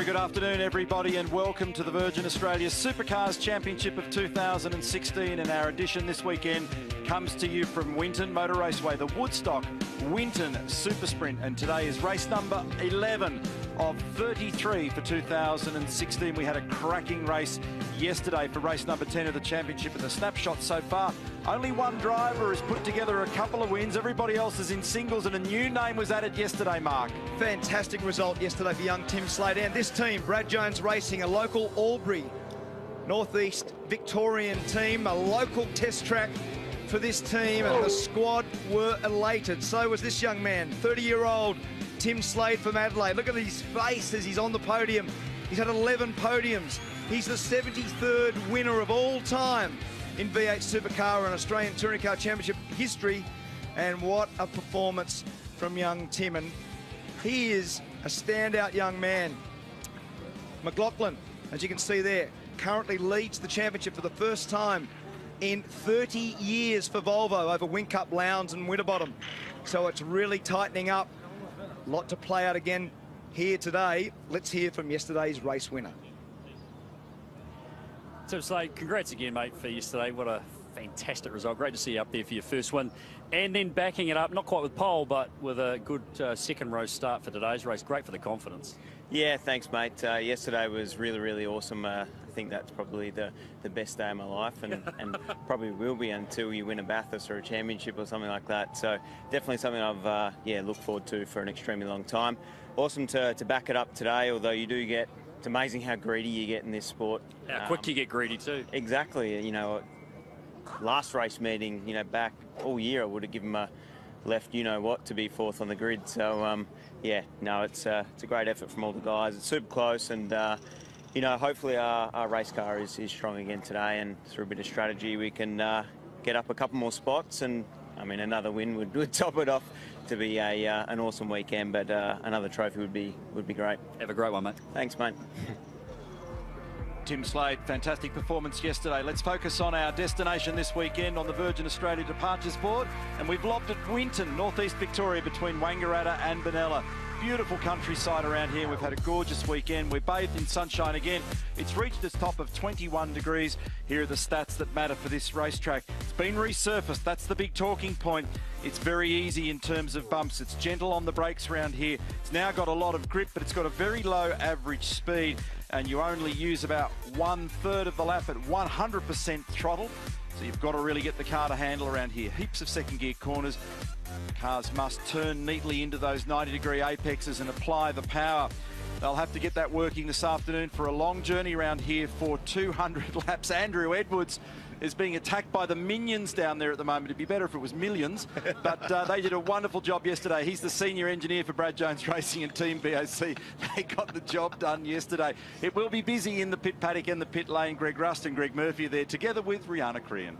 Very good afternoon, everybody, and welcome to the Virgin Australia Supercars Championship of 2016. And our edition this weekend comes to you from Winton Motor Raceway, the Woodstock Winton Super Sprint. And today is race number 11 of 33 for 2016. We had a cracking race yesterday for race number 10 of the championship. And the snapshot so far, only one driver has put together a couple of wins. Everybody else is in singles, and a new name was added yesterday, Mark. Fantastic result yesterday for young Tim Slade. And this team, Brad Jones Racing, a local Albury, Northeast Victorian team, a local test track for this team, and the squad were elated. So was this young man, 30-year-old Tim Slade from Adelaide. Look at his face as he's on the podium. He's had 11 podiums. He's the 73rd winner of all time in V8 Supercar and Australian Touring Car Championship history. And what a performance from young Tim. And he is a standout young man. McLaughlin, as you can see there, currently leads the championship for the first time in 30 years for Volvo over Whincup, Lowndes and Winterbottom. So it's really tightening up. A lot to play out again here today. Let's hear from yesterday's race winner. Tim Slade, congrats again, mate, for yesterday. What a fantastic result. Great to see you up there for your first win. And then backing it up, not quite with pole, but with a good uh, second row start for today's race. Great for the confidence. Yeah, thanks, mate. Uh, yesterday was really, really awesome. Uh, I think that's probably the, the best day of my life and, and probably will be until you win a Bathurst or a championship or something like that. So definitely something I've uh, yeah looked forward to for an extremely long time. Awesome to, to back it up today, although you do get, it's amazing how greedy you get in this sport. How um, quick you get greedy too. Exactly. You know, last race meeting, you know, back all year I would have given my left you know what to be fourth on the grid. So um, yeah, no, it's uh, it's a great effort from all the guys. It's super close, and uh, you know, hopefully our, our race car is, is strong again today, and through a bit of strategy we can uh, get up a couple more spots, and I mean another win would, would top it off to be a uh, an awesome weekend, but uh, another trophy would be would be great. Have a great one, mate. Thanks, mate. Tim Slade, fantastic performance yesterday. Let's focus on our destination this weekend on the Virgin Australia Departures Board. And we've lobbed at Winton, northeast Victoria, between Wangaratta and Benalla. Beautiful countryside around here. We've had a gorgeous weekend. We're bathed in sunshine again. It's reached its top of 21 degrees. Here are the stats that matter for this racetrack. It's been resurfaced. That's the big talking point. It's very easy in terms of bumps. It's gentle on the brakes around here. It's now got a lot of grip, but it's got a very low average speed and you only use about one third of the lap at 100% throttle. So you've got to really get the car to handle around here. Heaps of second gear corners. Cars must turn neatly into those 90 degree apexes and apply the power. They'll have to get that working this afternoon for a long journey around here for 200 laps. Andrew Edwards is being attacked by the minions down there at the moment. It'd be better if it was millions, but uh, they did a wonderful job yesterday. He's the senior engineer for Brad Jones Racing and Team BOC. They got the job done yesterday. It will be busy in the pit paddock and the pit lane. Greg Rust and Greg Murphy are there together with Riana Crehan.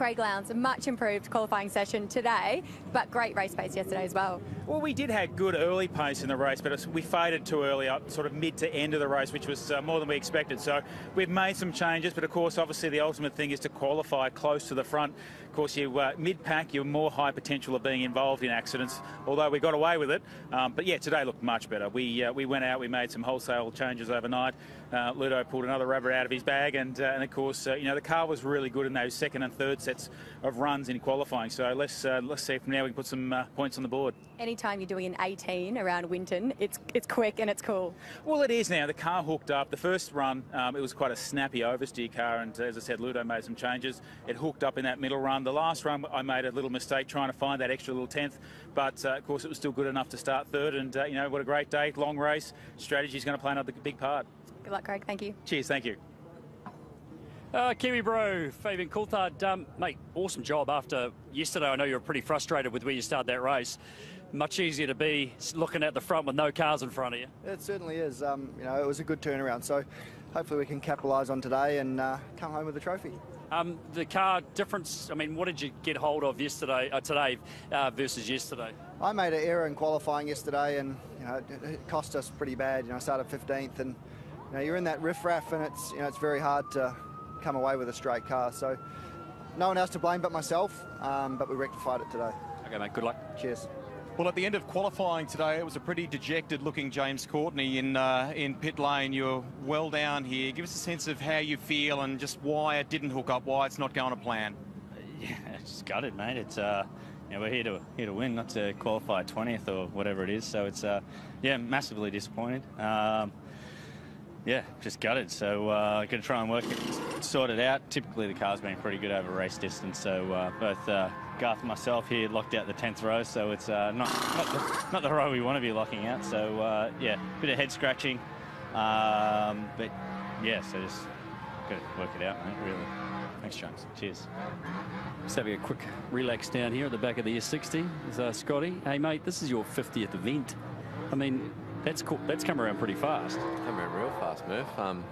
Craig Lowndes, a much improved qualifying session today, but great race pace yesterday as well. Well, we did have good early pace in the race, but we faded too early up, sort of mid to end of the race, which was uh, more than we expected. So we've made some changes, but of course, obviously, the ultimate thing is to qualify close to the front. Of course, you uh, mid-pack, you're more high potential of being involved in accidents, although we got away with it. Um, but yeah, today looked much better. We uh, we went out, we made some wholesale changes overnight. Uh, Ludo pulled another rubber out of his bag, and, uh, and of course, uh, you know, the car was really good in those second and third sets of runs in qualifying. So let's uh, let's see if now we can put some points on the board. Anytime you're doing an 18 around Winton, it's it's quick and it's cool. Well, it is now. The car hooked up. The first run, um, it was quite a snappy oversteer car, and as I said, Ludo made some changes. It hooked up in that middle run. The last run, I made a little mistake trying to find that extra little tenth, but uh, of course it was still good enough to start third. And uh, you know what a great day, long race. Strategy is going to play another big part. Good luck, Craig. Thank you. Cheers. Thank you. Uh, Kiwi bro, Fabian Coulthard, um, mate, awesome job after yesterday. I know you were pretty frustrated with where you started that race. Much easier to be looking at the front with no cars in front of you. It certainly is. Um, you know, it was a good turnaround. So hopefully we can capitalise on today and uh, come home with a trophy. Um, the car difference. I mean, what did you get hold of yesterday, uh, today, uh, versus yesterday? I made an error in qualifying yesterday, and you know, it, it cost us pretty bad. You know, I started 15th, and you know, you're in that riffraff, and it's you know, it's very hard to come away with a straight car. So, no one else to blame but myself. Um, but we rectified it today. Okay, mate. Good luck. Cheers. Well, at the end of qualifying today, it was a pretty dejected-looking James Courtney in uh, in pit lane. You're well down here. Give us a sense of how you feel and just why it didn't hook up, why it's not going to plan. Yeah, just gutted, mate. It's uh, we're here to here to win, not to qualify 20th or whatever it is. So it's uh, yeah, massively disappointed. Um, yeah, just gutted. So uh, going to try and work it, sort it out. Typically, the car's been pretty good over race distance. So uh, both uh, Garth and myself here locked out the 10th row. So it's uh, not not the, not the, row we want to be locking out. So uh, yeah, bit of head scratching. Um, but yeah, so just got to work it out, mate. Really. Thanks, James. Cheers. Just having a quick relax down here at the back of the S60 is uh, Scotty. Hey, mate, this is your 50th event. I mean, that's cool. That's come around pretty fast. Come around real fast, Murph. Um,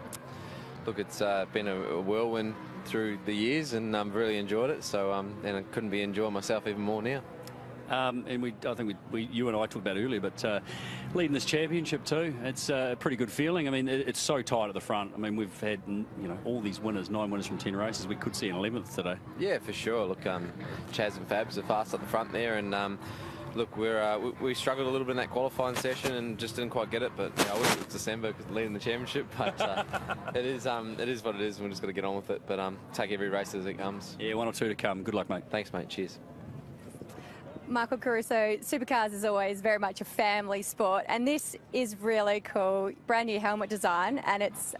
look, it's uh, been a, a, whirlwind through the years, and I've um, really enjoyed it. So, um, and I couldn't be enjoying myself even more now. Um, and we, I think we, we, you and I talked about earlier, but uh, leading this championship too, it's uh, a pretty good feeling. I mean, it, it's so tight at the front. I mean, we've had you know all these winners, nine winners from ten races. We could see an eleventh today. Yeah, for sure. Look, um, Chaz and Fabs are fast at the front there, and um, look, we're uh, we, we, struggled a little bit in that qualifying session and just didn't quite get it. But yeah, I wish it was December because leading the championship. But uh, it is um, it is what it is. We're just got to get on with it. But um, take every race as it comes. Yeah, one or two to come. Good luck, mate. Thanks, mate. Cheers. Michael Caruso, supercars is always very much a family sport, and this is really cool. Brand new helmet design, and it's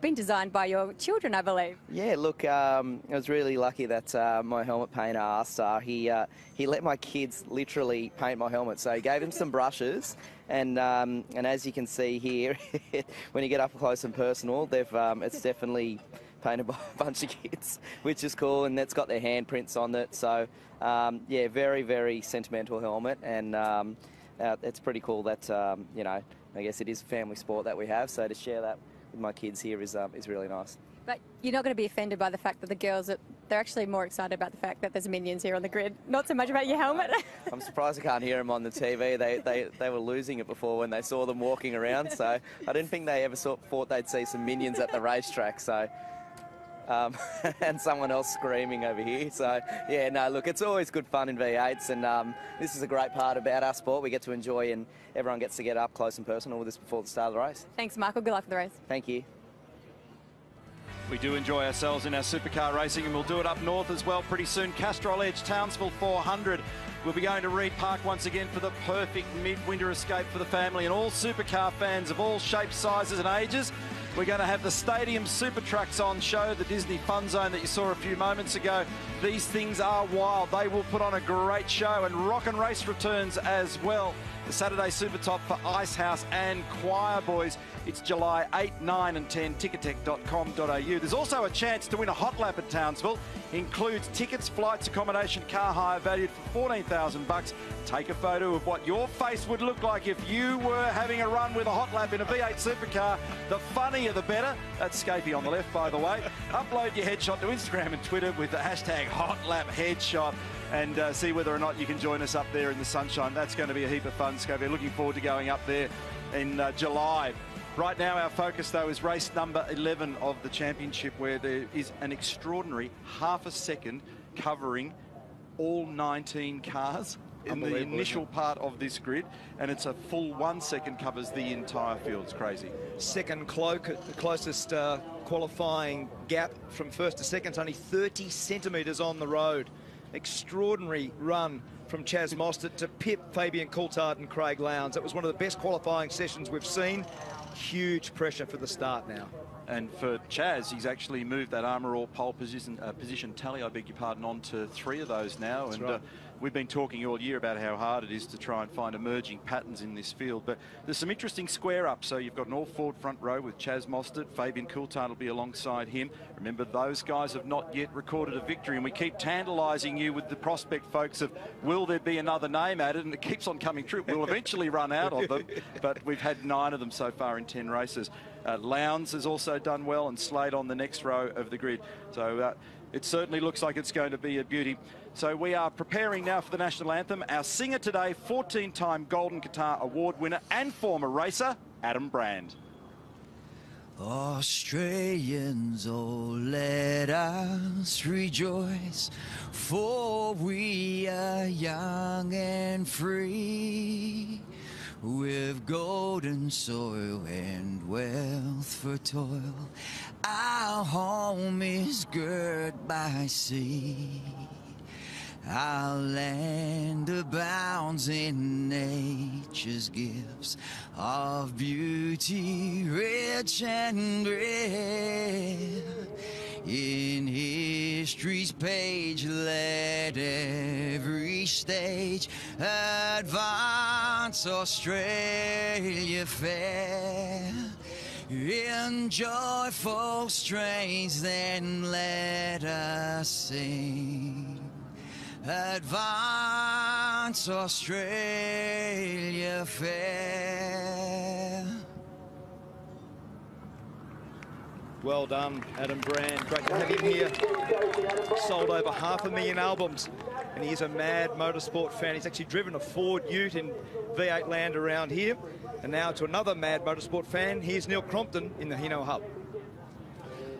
been designed by your children, I believe. Yeah, look, um, I was really lucky that uh, my helmet painter, Astar, he, uh, he let my kids literally paint my helmet. So he gave him some brushes, and um, and as you can see here, when you get up close and personal, they've um, it's definitely painted by a bunch of kids, which is cool, and that's got their handprints on it. So um, yeah, very very sentimental helmet, and um, uh, it's pretty cool that um, you know I guess it is a family sport that we have. So to share that with my kids here is um, is really nice. But you're not going to be offended by the fact that the girls are, they're actually more excited about the fact that there's minions here on the grid, not so much about your helmet. I'm surprised I can't hear them on the TV. They, they, they were losing it before when they saw them walking around, so I didn't think they ever saw, thought they'd see some minions at the racetrack. So um, and someone else screaming over here. So, yeah, no, look, it's always good fun in V8s, and um, this is a great part about our sport. We get to enjoy, and everyone gets to get up close and personal with us before the start of the race. Thanks, Michael. Good luck for the race. Thank you. We do enjoy ourselves in our supercar racing, and we'll do it up north as well pretty soon. Castrol Edge, Townsville 400. We'll be going to Reid Park once again for the perfect midwinter escape for the family and all supercar fans of all shapes, sizes, and ages. We're going to have the Stadium Super Trucks on show, the Disney Fun Zone that you saw a few moments ago. These things are wild. They will put on a great show, and Rock and Race returns as well. The Saturday Super Top for Icehouse and Choirboys. It's July 8, 9 and 10, ticketek.com.au. There's also a chance to win a hot lap at Townsville. Includes tickets, flights, accommodation, car hire valued for 14,000 bucks. Take a photo of what your face would look like if you were having a run with a hot lap in a V8 supercar. The funnier the better. That's Scapey on the left, by the way. Upload your headshot to Instagram and Twitter with the hashtag hot lap headshot and uh, see whether or not you can join us up there in the sunshine. That's going to be a heap of fun, Scapey. Looking forward to going up there in uh, July. Right now, our focus, though, is race number 11 of the championship, where there is an extraordinary half a second covering all 19 cars in the initial part of this grid, and it's a full one second covers the entire field. It's crazy. Second cloak, the closest uh, qualifying gap from first to second is only 30 centimetres on the road. Extraordinary run from Chaz Mostert to pip Fabian Coulthard and Craig Lowndes. It was one of the best qualifying sessions we've seen huge pressure for the start now. And for Chaz, he's actually moved that Armor All pole position, uh, position tally, I beg your pardon, on to three of those now. That's and right. uh, we've been talking all year about how hard it is to try and find emerging patterns in this field. But there's some interesting square ups. So you've got an all Ford front row with Chaz Mostert. Fabian Coulthard will be alongside him. Remember, those guys have not yet recorded a victory. And we keep tantalising you with the prospect, folks, of will there be another name added? And it keeps on coming true. We'll eventually run out of them. But we've had nine of them so far in 10 races. Uh, Lowndes has also done well and Slade on the next row of the grid. So uh, it certainly looks like it's going to be a beauty. So we are preparing now for the national anthem. Our singer today, 14-time Golden Guitar Award winner and former racer, Adam Brand. Australians, oh, let us rejoice, for we are young and free, with golden soil and wealth for toil. Our home is girt by sea. Our land abounds in nature's gifts of beauty, rich and rare. In history's page, let every stage advance Australia fair. In joyful strains, then let us sing. Advance Australia fair. Well done, Adam Brand. Great to have him here. Sold over half a million albums, and he's a mad motorsport fan. He's actually driven a Ford Ute in V8 land around here. And now to another mad motorsport fan, here's Neil Crompton in the Hino Hub.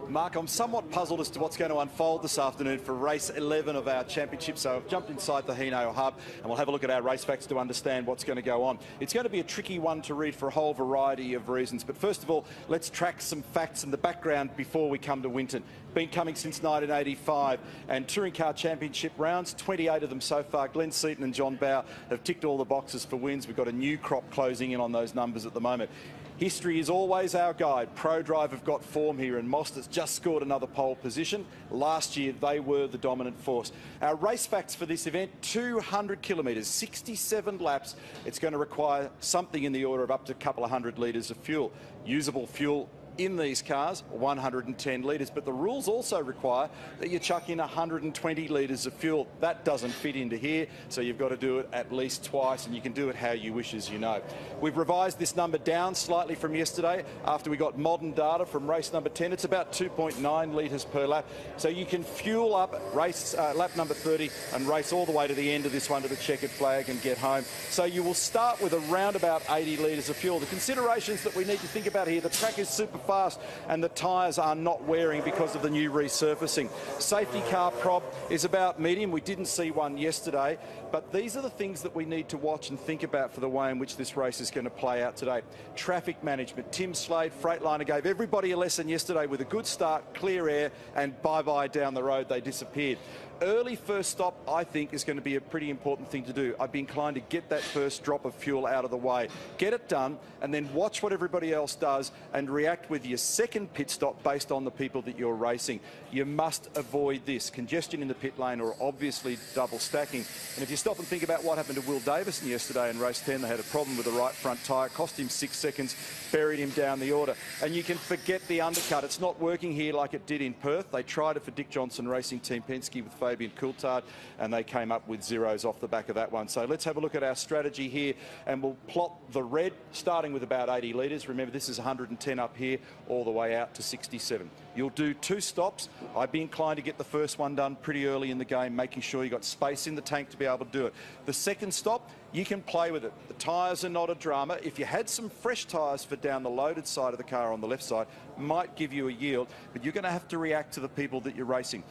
Mark, I'm somewhat puzzled as to what's going to unfold this afternoon for race 11 of our championship. So I've jumped inside the Hino Hub and we'll have a look at our race facts to understand what's going to go on. It's going to be a tricky one to read for a whole variety of reasons. But first of all, let's track some facts in the background before we come to Winton. Been coming since 1985 and Touring Car Championship rounds, 28 of them so far. Glenn Seaton and John Bowe have ticked all the boxes for wins. We've got a new crop closing in on those numbers at the moment. History is always our guide. ProDrive have got form here, and Mostert just scored another pole position. Last year, they were the dominant force. Our race facts for this event 200 kilometres, 67 laps. It's going to require something in the order of up to a couple of hundred litres of fuel. Usable fuel in these cars, 110 litres. But the rules also require that you chuck in 120 litres of fuel. That doesn't fit into here, so you've got to do it at least twice, and you can do it how you wish, as you know. We've revised this number down slightly from yesterday after we got modern data from race number 10. It's about 2.9 litres per lap, so you can fuel up race uh, lap number 30 and race all the way to the end of this one to the checkered flag and get home. So you will start with around about 80 litres of fuel. The considerations that we need to think about here, the track is super fast and the tyres are not wearing because of the new resurfacing. Safety car prop is about medium. We didn't see one yesterday, but these are the things that we need to watch and think about for the way in which this race is going to play out today. Traffic management. Tim Slade, Freightliner, gave everybody a lesson yesterday with a good start, clear air, and bye-bye down the road. They disappeared early first stop, I think, is going to be a pretty important thing to do. I'd be inclined to get that first drop of fuel out of the way, get it done, and then watch what everybody else does and react with your second pit stop based on the people that you're racing. You must avoid this. Congestion in the pit lane or obviously double stacking. And if you stop and think about what happened to Will Davison yesterday in race 10, they had a problem with the right front tyre, cost him six seconds, buried him down the order. And you can forget the undercut. It's not working here like it did in Perth. They tried it for Dick Johnson Racing Team Penske with Fabian Coulthard, and they came up with zeros off the back of that one. So let's have a look at our strategy here, and we'll plot the red, starting with about 80 litres. Remember, this is 110 up here, all the way out to 67. You'll do two stops. I'd be inclined to get the first one done pretty early in the game, making sure you've got space in the tank to be able to do it. The second stop, you can play with it. The tyres are not a drama. If you had some fresh tyres for down the loaded side of the car on the left side, might give you a yield, but you're going to have to react to the people that you're racing.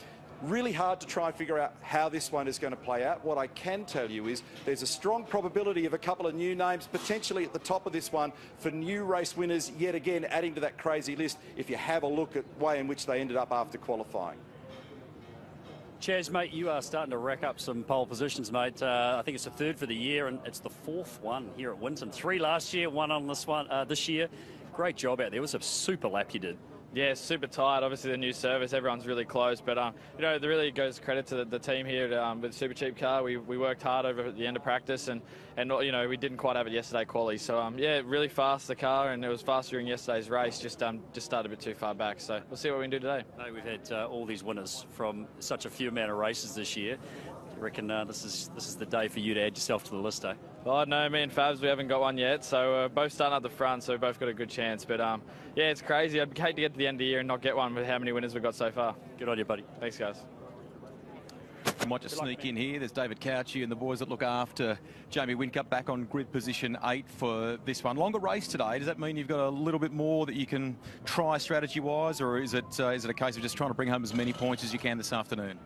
Really hard to try and figure out how this one is going to play out. What I can tell you is there's a strong probability of a couple of new names potentially at the top of this one for new race winners yet again adding to that crazy list if you have a look at the way in which they ended up after qualifying. Chaz, mate, you are starting to rack up some pole positions, mate. Uh, I think it's the third for the year, and it's the fourth one here at Winton. Three last year, one on this one uh, this year. Great job out there. It was a super lap you did. Yeah, super tight. Obviously, the new service, everyone's really close. But, um, you know, it really goes credit to the, the team here um, with Super Cheap Car. We, we worked hard over at the end of practice and, and, you know, we didn't quite have it yesterday quality. So, um, yeah, really fast, the car, and it was fast during yesterday's race. Just um, just started a bit too far back. So we'll see what we can do today. We've had uh, all these winners from such a few amount of races this year. I reckon uh, this is this is the day for you to add yourself to the list, eh? Oh no, me and Fabs we haven't got one yet, so uh, both starting at the front, so we both got a good chance. But um, yeah, it's crazy. I'd hate to get to the end of the year and not get one with how many winners we've got so far. Good on you, buddy. Thanks, guys. who might just sneak in here. There's David Cauchi and the boys that look after Jamie Whincup back on grid position eight for this one. Longer race today. Does that mean you've got a little bit more that you can try strategy-wise, or is it uh, is it a case of just trying to bring home as many points as you can this afternoon?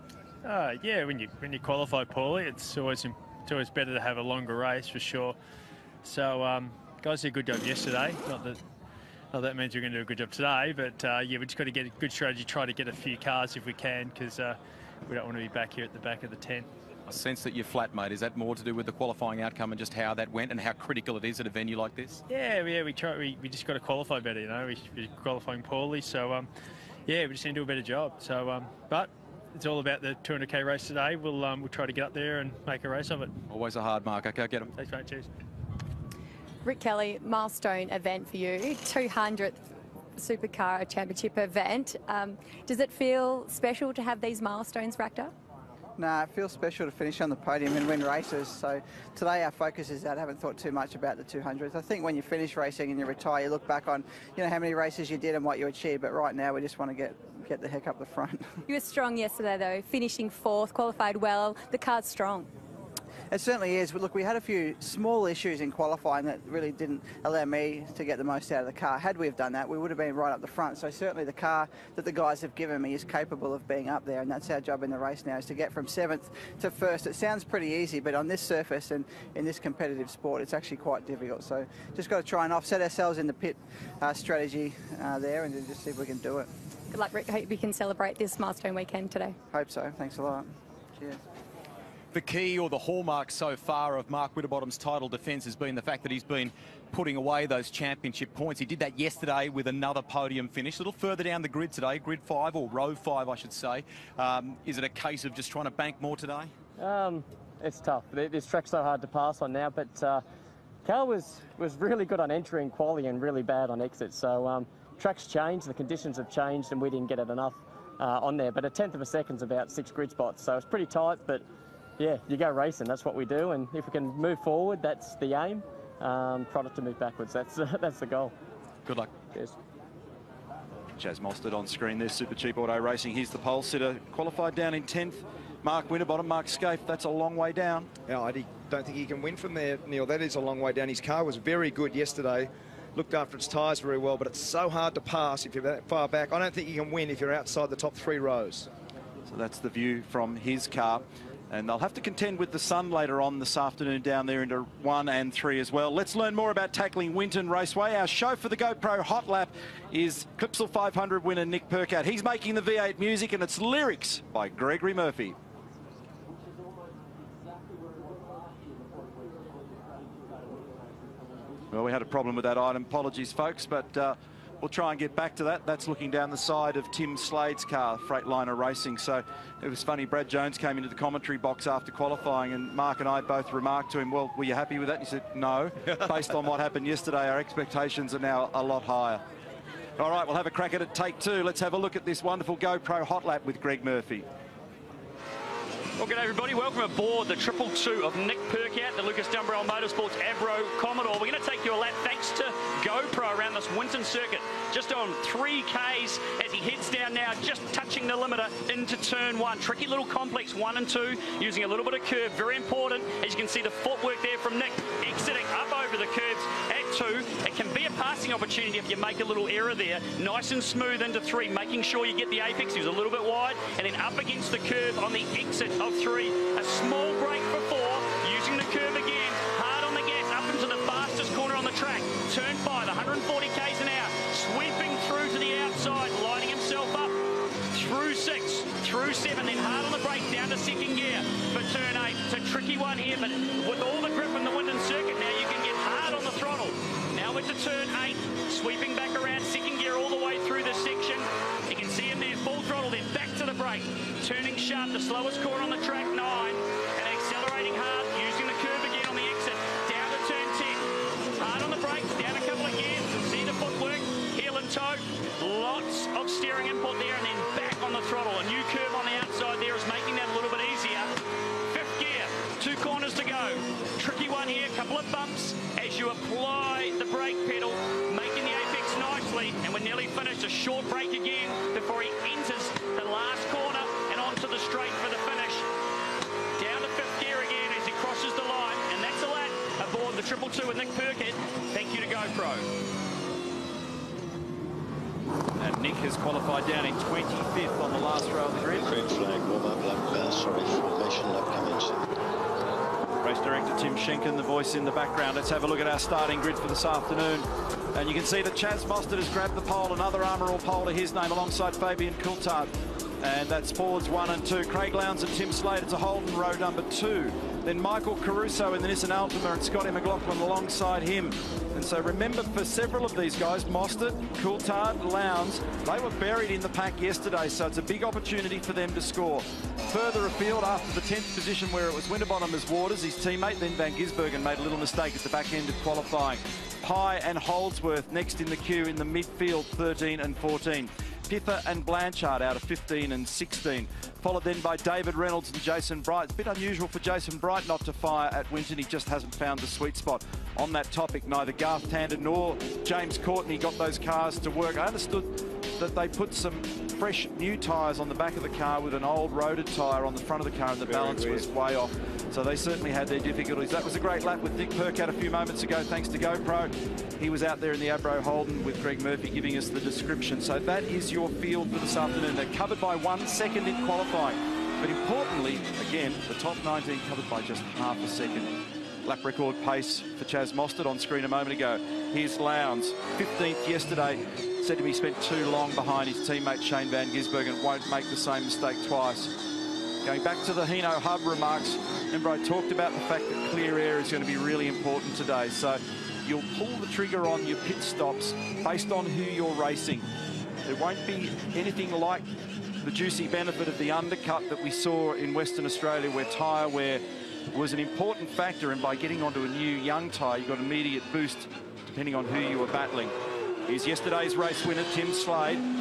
Uh, yeah, when you when you qualify poorly, it's always it's always better to have a longer race for sure. So um, guys did a good job yesterday. Not that not that means we're going to do a good job today, but uh, yeah, we just got to get a good strategy. Try to get a few cars if we can, because uh, we don't want to be back here at the back of the tent. I sense that you're flat, mate. Is that more to do with the qualifying outcome and just how that went and how critical it is at a venue like this? Yeah, yeah, we try. We, we just got to qualify better. You know, we, we're qualifying poorly, so um, yeah, we just need to do a better job. So, um, but it's all about the 200k race today. We'll um, we'll try to get up there and make a race of it. Always a hard mark. Okay, get them. Thanks, mate. Cheers. Rick Kelly, milestone event for you, 200th Supercar Championship event. Um, does it feel special to have these milestones racked up? No, it feels special to finish on the podium and win races. So today our focus is that I haven't thought too much about the 200s. I think when you finish racing and you retire, you look back on, you know, how many races you did and what you achieved. But right now we just want to get get the heck up the front. You were strong yesterday though, finishing fourth, qualified well. The car's strong. It certainly is. Look, we had a few small issues in qualifying that really didn't allow me to get the most out of the car. Had we have done that, we would have been right up the front. So certainly the car that the guys have given me is capable of being up there, and that's our job in the race now, is to get from seventh to first. It sounds pretty easy, but on this surface and in this competitive sport, it's actually quite difficult. So just got to try and offset ourselves in the pit uh, strategy uh, there and just see if we can do it. Good luck, Rick. Hope we can celebrate this milestone weekend today. Hope so. Thanks a lot. Cheers. The key or the hallmark so far of Mark Winterbottom's title defence has been the fact that he's been putting away those championship points. He did that yesterday with another podium finish. A little further down the grid today, grid five or row five, I should say. Um, is it a case of just trying to bank more today? Um, it's tough. This track's so hard to pass on now, but uh, Carl was, was really good on entering quali and really bad on exit. So um, track's changed, the conditions have changed, and we didn't get it enough uh, on there. But a tenth of a second's about six grid spots, so it's pretty tight, but yeah, you go racing. That's what we do, and if we can move forward, that's the aim. Um, try not to move backwards. That's that's the goal. Good luck. Cheers. Chaz Mostert on screen there, Super Cheap Auto Racing. Here's the pole sitter, qualified down in 10th. Mark Winterbottom, Mark Skaife, that's a long way down. Yeah, I don't think he can win from there, Neil. That is a long way down. His car was very good yesterday. Looked after its tyres very well, but it's so hard to pass if you're that far back. I don't think you can win if you're outside the top three rows. So that's the view from his car. And they'll have to contend with the sun later on this afternoon down there into one and three as well. Let's learn more about tackling Winton Raceway. Our show for the GoPro Hot Lap is Clipsal 500 winner Nick Percat. He's making the V8 music and it's lyrics by Gregory Murphy. Well, we had a problem with that item. Apologies, folks, but uh, we'll try and get back to that. That's looking down the side of Tim Slade's car, Freightliner Racing. So it was funny. Brad Jones came into the commentary box after qualifying, and Mark and I both remarked to him, "Well, were you happy with that?" And he said, "No. Based on what happened yesterday, our expectations are now a lot higher." All right, we'll have a crack at it. Take two. Let's have a look at this wonderful GoPro hot lap with Greg Murphy. Well, good day, everybody. Welcome aboard the Triple Two of Nick Percat, the Lucas Dumbrell Motorsports Abro Commodore. We're going to take you a lap thanks to GoPro around this Winton circuit. Just on 3Ks as he heads down now, just touching the limiter into turn one. Tricky little complex one and two, using a little bit of curve. Very important. As you can see, the footwork there from Nick exiting up over the curves two. It can be a passing opportunity if you make a little error there. Nice and smooth into three, making sure you get the apex. He was a little bit wide, and then up against the curve on the exit of three. A small break for four, using the curve again. Hard on the gas, up into the fastest corner on the track. Turn five, 140 k's an hour. Sweeping through to the outside, lining himself up. Through six, through seven, then hard on the brake, down to second gear for turn eight. It's a tricky one here, but with all the grip in the Winton circuit now, you can get hard on the throttle. Into turn eight, sweeping back around second gear all the way through this section. You can see him there, full throttle, then back to the brake. Turning sharp, the slowest corner on the track, nine, and accelerating hard, using the curve again on the exit. Down to turn 10. Hard on the brakes, down a couple of gears. See the footwork, heel and toe. Lots of steering input there, and then back on the throttle. A new curve on the outside there is making that a little bit easier. Fifth gear, two corners to go. Tricky one here, couple of bumps you apply the brake pedal, making the apex nicely, and we're nearly finished. A short break again before he enters the last corner and onto the straight for the finish. Down to fifth gear again as he crosses the line, and that's a lap aboard the Triple Two with Nick Percat. Thank you to GoPro. And Nick has qualified down in 25th on the last row of the grid. Green flag, warm-up lap, uh, sorry, formation lap. Race director Tim Schenken, the voice in the background. Let's have a look at our starting grid for this afternoon. And you can see that Chaz Mostert has grabbed the pole, another Armour pole to his name alongside Fabian Coulthard. And that's forwards one and two. Craig Lowndes and Tim Slade, it's a Holden row number two. Then Michael Caruso in the Nissan Altima and Scotty McLaughlin alongside him. And so remember, for several of these guys, Mostert, Coulthard, Lowndes, they were buried in the pack yesterday, so it's a big opportunity for them to score. Further afield, after the 10th position where it was Winterbottom as Waters, his teammate, then Van Gisbergen, made a little mistake at the back end of qualifying. Pye and Holdsworth next in the queue in the midfield, 13 and 14. Pither and Blanchard out of 15 and 16. Followed then by David Reynolds and Jason Bright. It's a bit unusual for Jason Bright not to fire at Winton. He just hasn't found the sweet spot. On that topic, neither Garth Tander nor James Courtney got those cars to work. I understood that they put some fresh new tyres on the back of the car with an old roaded tyre on the front of the car and the Very balance weird. was way off. So they certainly had their difficulties. That was a great lap with Nick Percat a few moments ago, thanks to GoPro. He was out there in the Abro Holden with Greg Murphy giving us the description. So that is your field for this afternoon. They're covered by one second in qualifying. But importantly, again, the top 19 covered by just half a second. Lap record pace for Chaz Mostert on screen a moment ago. Here's Lowndes, 15th yesterday. Said to be spent too long behind his teammate Shane Van Gisbergen. And won't make the same mistake twice. Going back to the Hino Hub remarks, remember I talked about the fact that clear air is going to be really important today. So you'll pull the trigger on your pit stops based on who you're racing. There won't be anything like the juicy benefit of the undercut that we saw in Western Australia where tyre wear was an important factor and by getting onto a new young tyre you got immediate boost depending on who you were battling. Here's yesterday's race winner Tim Slade.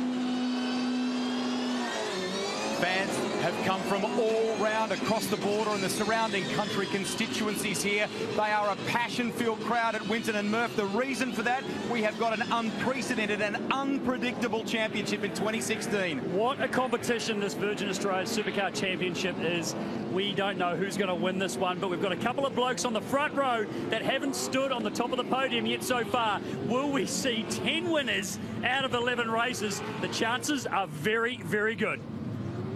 Fans have come from all round across the border and the surrounding country constituencies here. They are a passion-filled crowd at Winton and Murph. The reason for that, we have got an unprecedented and unpredictable championship in 2016. What a competition this Virgin Australia Supercar Championship is. We don't know who's going to win this one, but we've got a couple of blokes on the front row that haven't stood on the top of the podium yet so far. Will we see 10 winners out of 11 races? The chances are very, very good.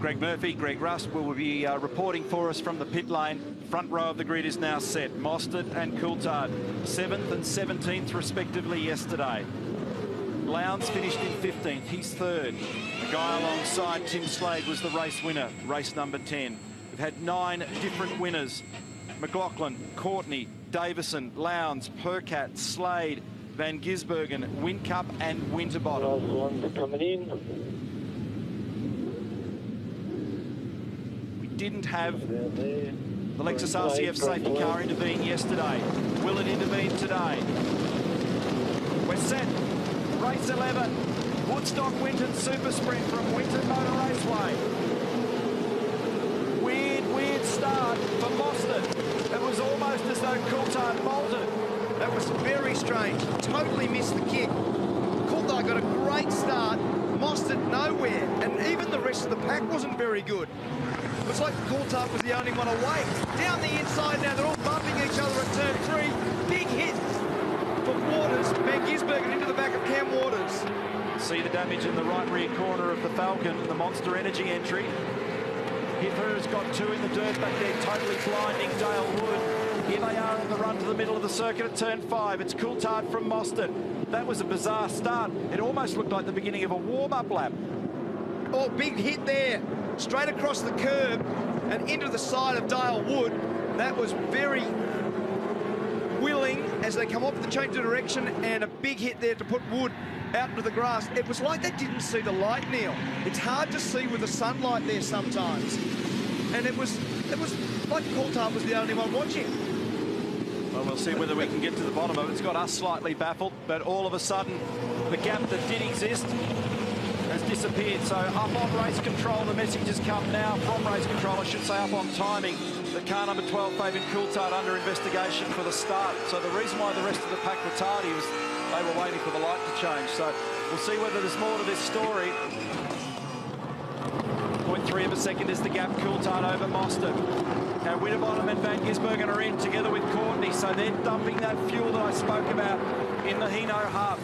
Greg Murphy, Greg Rust will be uh, reporting for us from the pit lane. Front row of the grid is now set. Mostert and Coulthard, 7th and 17th respectively yesterday. Lowndes finished in 15th, he's third. The guy alongside Tim Slade was the race winner, race number 10. We've had nine different winners. McLaughlin, Courtney, Davison, Lowndes, Percat, Slade, Van Gisbergen, Whincup and Winterbottom. coming in. Didn't have the Lexus RCF safety car intervene yesterday. Will it intervene today? We're set. Race 11. Woodstock Winton Super Sprint from Winton Motor Raceway. Weird, weird start for Mostert. It was almost as though Coulthard bolted. That was very strange. Totally missed the kick. Coulthard got a great start. Mostert nowhere. And even the rest of the pack wasn't very good. Was like Coulthard was the only one away. Down the inside now, they're all bumping each other at turn three. Big hit for Waters. Van Gisbergen into the back of Cam Waters. See the damage in the right rear corner of the Falcon, the Monster Energy entry. Pither has got two in the dirt back there, totally blinding Dale Wood. Here they are in the run to the middle of the circuit at turn five. It's Coulthard from Mostert. That was a bizarre start. It almost looked like the beginning of a warm-up lap. Oh, big hit there. Straight across the curb and into the side of Dale Wood. That was very willing as they come off the change of direction and a big hit there to put Wood out into the grass. It was like they didn't see the light, Neil. It's hard to see with the sunlight there sometimes. And it was it was like Coulthard was the only one watching. Well, we'll see whether we can get to the bottom of it. It's got us slightly baffled, but all of a sudden, the gap that did exist disappeared. So up on race control, the message has come now from race control, I should say up on timing. The car number 12, Fabian Coulthard, under investigation for the start. So the reason why the rest of the pack were tardy was they were waiting for the light to change. So we'll see whether there's more to this story. 0.3 of a second is the gap. Coulthard over Mostert. Now Winterbottom and Van Gisbergen are in together with Courtney, so they're dumping that fuel that I spoke about in the Hino hub.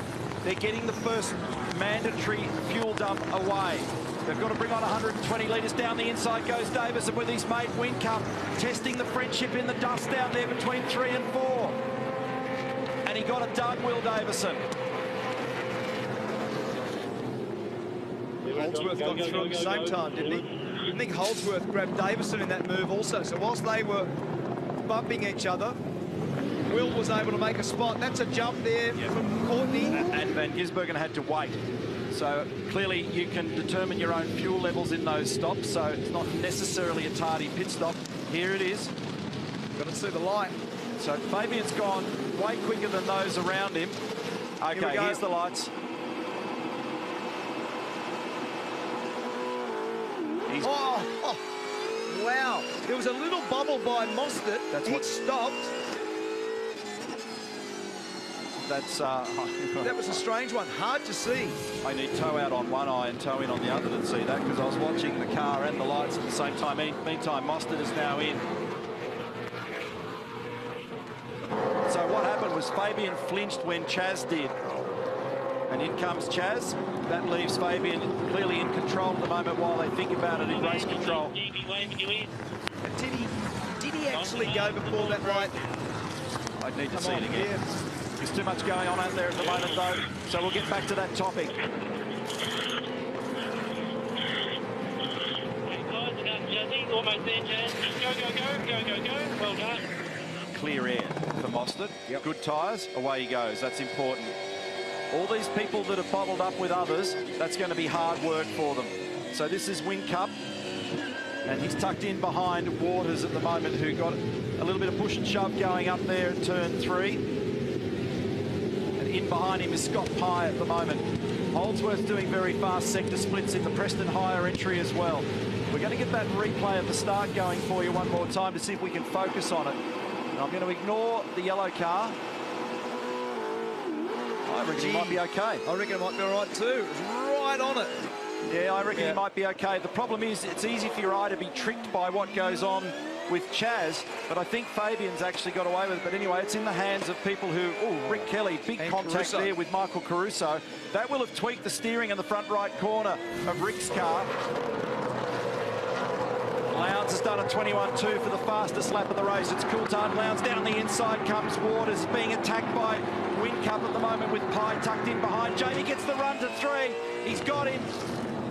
They're getting the first mandatory fuel dump away. They've got to bring on 120 litres. Down the inside goes Davison with his mate Whincup, testing the friendship in the dust down there between three and four. And he got it done, Will Davison. Holdsworth got through at the same time, didn't he? I think Holdsworth grabbed Davison in that move also. So whilst they were bumping each other, Will was able to make a spot. That's a jump there from Courtney. And Van Gisbergen had to wait. So clearly you can determine your own fuel levels in those stops. So it's not necessarily a tardy pit stop. Here it is. Got to see the light. So Fabian's gone way quicker than those around him. Okay, go. here's the lights. He's Oh, oh, wow. There was a little bubble by Mostert. That's what- stopped. That's uh, That was a strange one. Hard to see. I need toe out on one eye and toe in on the other to see that because I was watching the car and the lights at the same time. Me- Meantime, Mostert is now in. So what happened was Fabian flinched when Chaz did. And in comes Chaz. That leaves Fabian clearly in control at the moment while they think about it in race control. Did he, did he actually go before that right? I'd need to Come see on, it again. yeah. There's too much going on out there at the moment, though. So we'll get back to that topic. Almost there, Jan. Go, go, go, go, go, go. Well done. clear air for Mostert. Good tyres, away he goes. That's important. All these people that have bottled up with others, that's going to be hard work for them. So this is Whincup, and he's tucked in behind Waters at the moment, who got a little bit of push and shove going up there at turn three. In behind him is Scott Pye at the moment. Holdsworth doing very fast sector splits in the Preston Hire entry as well. We're going to get that replay of the start going for you one more time to see if we can focus on it. And I'm going to ignore the yellow car. I reckon he might be okay. I reckon it might be all right too. It was right on it. Yeah, I reckon Yeah. he might be okay. The problem is it's easy for your eye to be tricked by what goes on with Chaz, but I think Fabian's actually got away with it. But anyway, it's in the hands of people who, oh, Rick Kelly, big And contact Caruso. there with Michael Caruso. That will have tweaked the steering in the front right corner of Rick's car. Lowndes has done a 21-2 for the fastest lap of the race. It's Coulthard. Lowndes down the inside comes Waters being attacked by Whincup at the moment with Pye tucked in behind. Jamie gets the run to three. He's got him.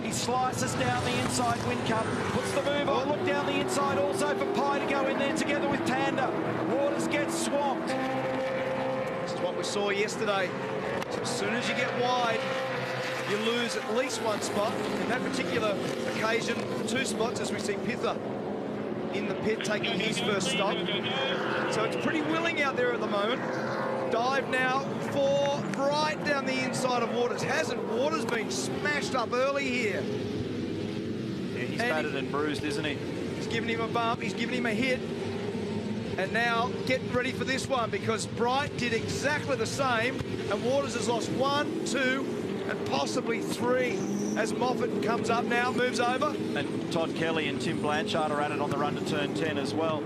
He slices down the inside. Whincup puts the move on. Look down the inside also for Pye to go in there together with Tander. Waters gets swamped. This is what we saw yesterday. So as soon as you get wide, you lose at least one spot. In that particular occasion, two spots as we see Pither in the pit taking his first stop. So it's pretty willing out there at the moment. Dive now for right down the inside of Waters. Hasn't Waters been smashed up early here? Yeah, he's And battered and bruised, isn't he? He's given him a bump, he's given him a hit. And now get ready for this one because Bright did exactly the same and Waters has lost one, two, and possibly three as Moffat comes up now, moves over. And Todd Kelly and Tim Blanchard are at it on the run to turn 10 as well.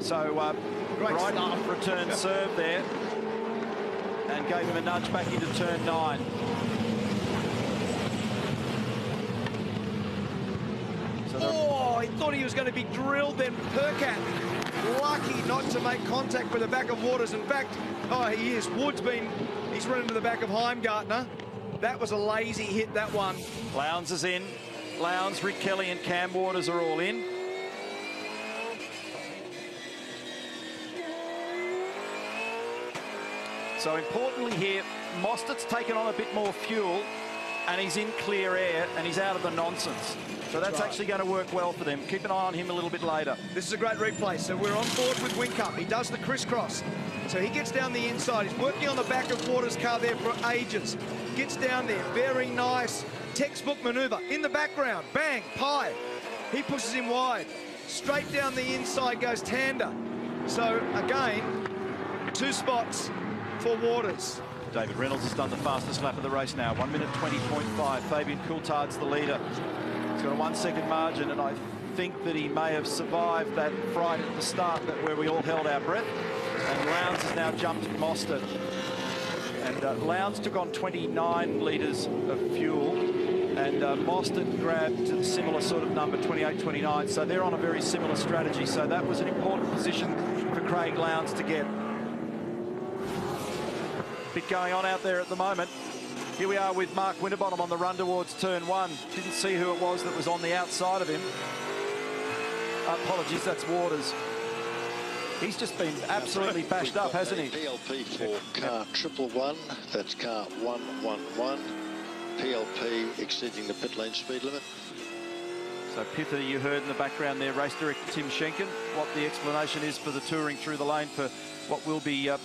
So uh, Great Bright start. returned serve there and gave him a nudge back into turn 9. So Oh, he thought he was going to be drilled then. Percat, lucky not to make contact with the back of Waters. In fact, oh, he is. Wood's been, he's run into the back of Heimgartner. That was a lazy hit, that one. Lowndes is in. Lowndes, Rick Kelly and Cam Waters are all in. So importantly here, Mostert's taken on a bit more fuel and he's in clear air and he's out of the nonsense. So that's right. actually going to work well for them. Keep an eye on him a little bit later. This is a great replay. So we're on board with Whincup. He does the crisscross. So he gets down the inside. He's working on the back of Waters' car there for ages. Gets down there. Very nice textbook maneuver. In the background, bang, Pye. He pushes him wide. Straight down the inside goes Tander. So again, two spots for Waters. David Reynolds has done the fastest lap of the race now. 1 minute 20.5. Fabian Coulthard's the leader. He's got a one-second margin, and I think that he may have survived that fright at the start that where we all held our breath. And Lowndes has now jumped Mostert. And uh, Lowndes took on 29 litres of fuel and uh, Mostert grabbed a similar sort of number, 28-29. So they're on a very similar strategy. So that was an important position for Craig Lowndes to get. Bit going on out there at the moment. Here we are with Mark Winterbottom on the run towards turn one. Didn't see who it was that was on the outside of him. Apologies, that's Waters. He's just been absolutely bashed up, hasn't he? PLP for car triple one. That's car one one one. PLP exceeding the pit lane speed limit. So Pither, you heard in the background there, race director Tim Schenken, what the explanation is for the touring through the lane for what will be uh,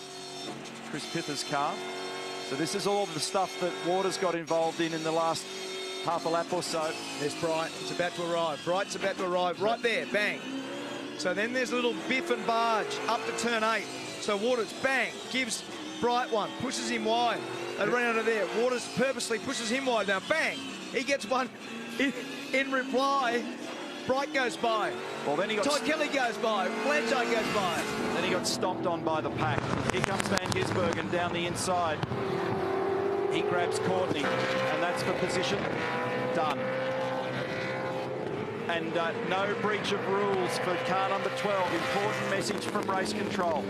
Chris Pither's car. So this is all the stuff that Waters got involved in in the last half a lap or so. There's Bright. It's about to arrive. Bright's about to arrive. Right there. Bang. So then there's a little biff and barge up to turn eight. So Waters, bang, gives Bright one, pushes him wide. They run out of there. Waters purposely pushes him wide now. Bang! He gets one in, in reply. Bright goes by. Well, then he got... Todd Kelly goes by. Blanchard goes by. Then he got stomped on by the pack. Here comes Van Gisbergen down the inside. He grabs Courtney, and that's for position. Done. And uh, no breach of rules for car number 12. Important message from race control.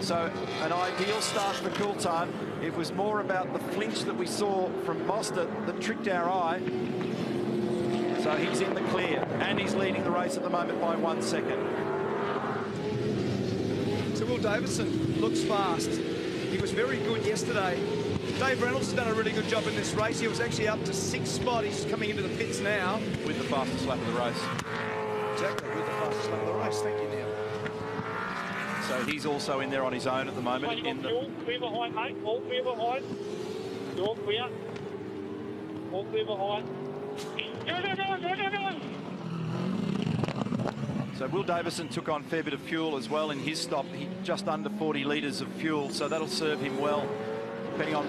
So an ideal start for Coulthard. It was more about the flinch that we saw from Mostert that tricked our eye. So he's in the clear, and he's leading the race at the moment by one second. So Will Davison looks fast. He was very good yesterday. Dave Reynolds has done a really good job in this race. He was actually up to sixth spot. He's coming into the pits now. With the fastest lap of the race. Exactly, with the fastest lap of the race. Thank you, Neil. So he's also in there on his own at the moment. In the... All clear behind, mate. All clear behind. You're all clear. All clear behind. So Will Davison took on a fair bit of fuel as well in his stop. He just under 40 litres of fuel, so that'll serve him well, depending on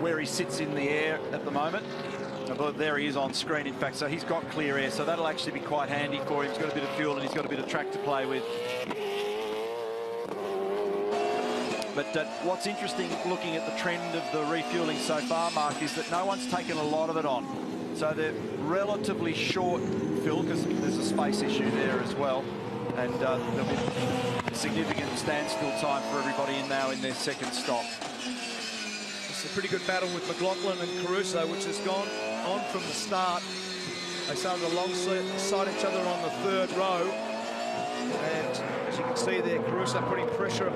where he sits in the air at the moment. There he is on screen, in fact, so he's got clear air, so that'll actually be quite handy for him. He's got a bit of fuel and he's got a bit of track to play with. But uh, what's interesting looking at the trend of the refueling so far, Mark, is that no one's taken a lot of it on. So they're relatively short fill because there's a space issue there as well. And uh, there'll be significant standstill time for everybody in now in their second stop. It's a pretty good battle with McLaughlin and Caruso, which has gone on from the start. They started alongside each other on the third row. And as you can see there, Caruso putting pressure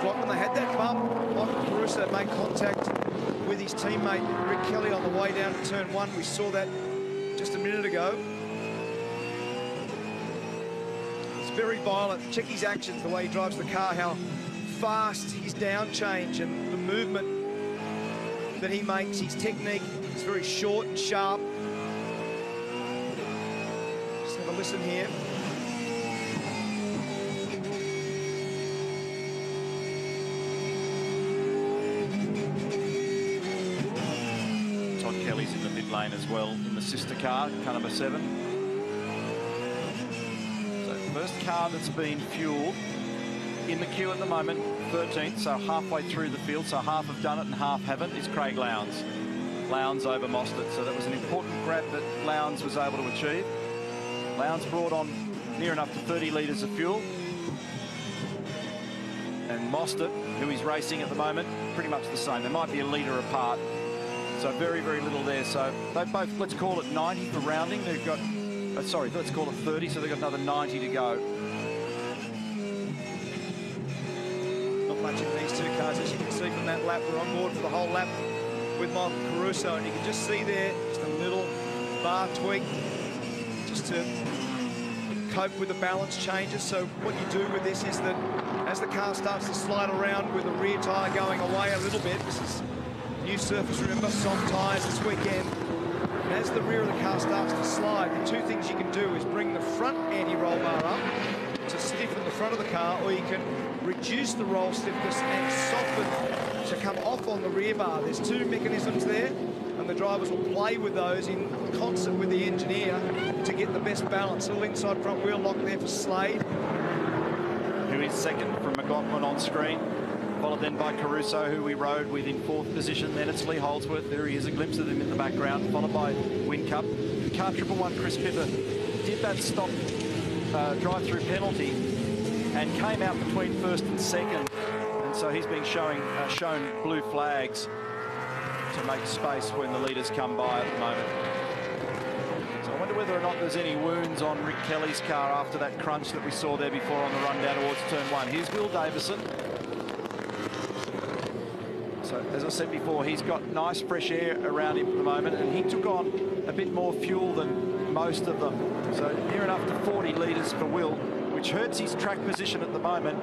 McLaughlin. They had that bump. Michael Caruso made contact with his teammate Rick Kelly on the way down to turn one. We saw that just a minute ago. It's very violent. Check his actions, the way he drives the car, how fast his down change and the movement that he makes, his technique is very short and sharp. Just have a listen here. As well in the sister car, car number seven. So first car that's been fueled in the queue at the moment, 13th, so halfway through the field, so half have done it and half haven't, is Craig Lowndes. Lowndes over Mostert, so that was an important grab that Lowndes was able to achieve. Lowndes brought on near enough to 30 litres of fuel. And Mostert, who is racing at the moment, pretty much the same. They might be a litre apart. So very, very little there. So they both, let's call it 90 for rounding. They've got, uh, sorry, let's call it 30, so they've got another 90 to go. Not much in these two cars, as you can see from that lap. We're on board for the whole lap with Michael Caruso, and you can just see there, just a little bar tweak, just to cope with the balance changes. So what you do with this is that as the car starts to slide around with the rear tyre going away a little bit, this is new surface, remember, soft tyres this weekend. And as the rear of the car starts to slide, the two things you can do is bring the front anti-roll bar up to stiffen the front of the car, or you can reduce the roll stiffness and soften to come off on the rear bar. There's two mechanisms there, and the drivers will play with those in concert with the engineer to get the best balance. A little inside front wheel lock there for Slade. Who is second from McLaughlin on screen. Followed then by Caruso, who we rode with in fourth position. Then it's Lee Holdsworth. There he is, a glimpse of him in the background. Followed by Whincup. Car triple one, Chris Pither, did that stop uh, drive-through penalty and came out between first and second. And so he's been showing uh, shown blue flags to make space when the leaders come by at the moment. So I wonder whether or not there's any wounds on Rick Kelly's car after that crunch that we saw there before on the run down towards turn one. Here's Will Davison. So as I said before, he's got nice fresh air around him at the moment, and he took on a bit more fuel than most of them. So near enough to 40 litres for Will, which hurts his track position at the moment,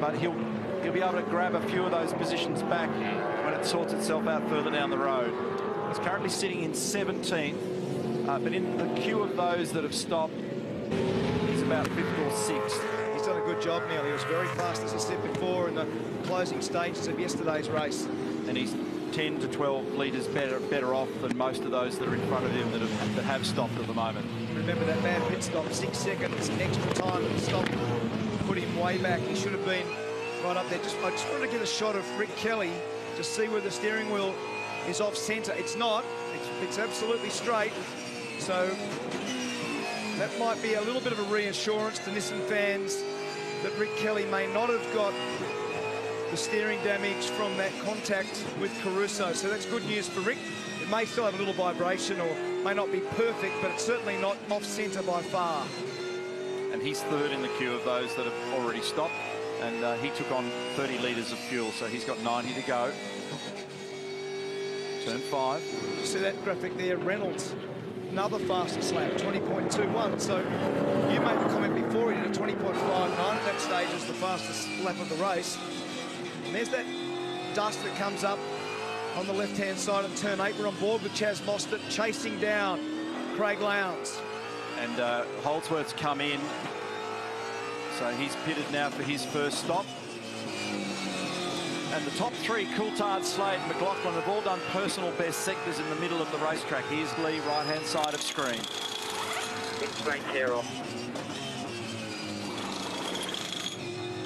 but he'll he'll be able to grab a few of those positions back when it sorts itself out further down the road. He's currently sitting in 17th, uh, but in the queue of those that have stopped, he's about fifth or sixth. He's done a good job, Neil. He was very fast, as I said before, in the closing stages of yesterday's race. And he's 10 to 12 litres better better off than most of those that are in front of him that have, that have stopped at the moment. Remember that bad pit stop, six seconds extra time and stop put him way back. He should have been right up there. Just I just wanted to get a shot of Rick Kelly to see where the steering wheel is off centre. It's not. It's, it's absolutely straight. So that might be a little bit of a reassurance to Nissan fans that Rick Kelly may not have got the steering damage from that contact with Caruso. So that's good news for Rick. It may still have a little vibration or may not be perfect, but it's certainly not off centre by far. And he's third in the queue of those that have already stopped. And uh, he took on 30 litres of fuel, so he's got 90 to go. Turn five. You see that graphic there, Reynolds, another fastest lap, 20.21. So you made the comment before he did a 20.59 at that stage as the fastest lap of the race. And there's that dust that comes up on the left-hand side of turn eight. We're on board with Chaz Mostert chasing down Craig Lowndes. And uh, Holdsworth's come in. So he's pitted now for his first stop. And the top three, Coulthard, Slade and McLaughlin, have all done personal best sectors in the middle of the racetrack. Here's Lee, right-hand side of screen. Straight care off.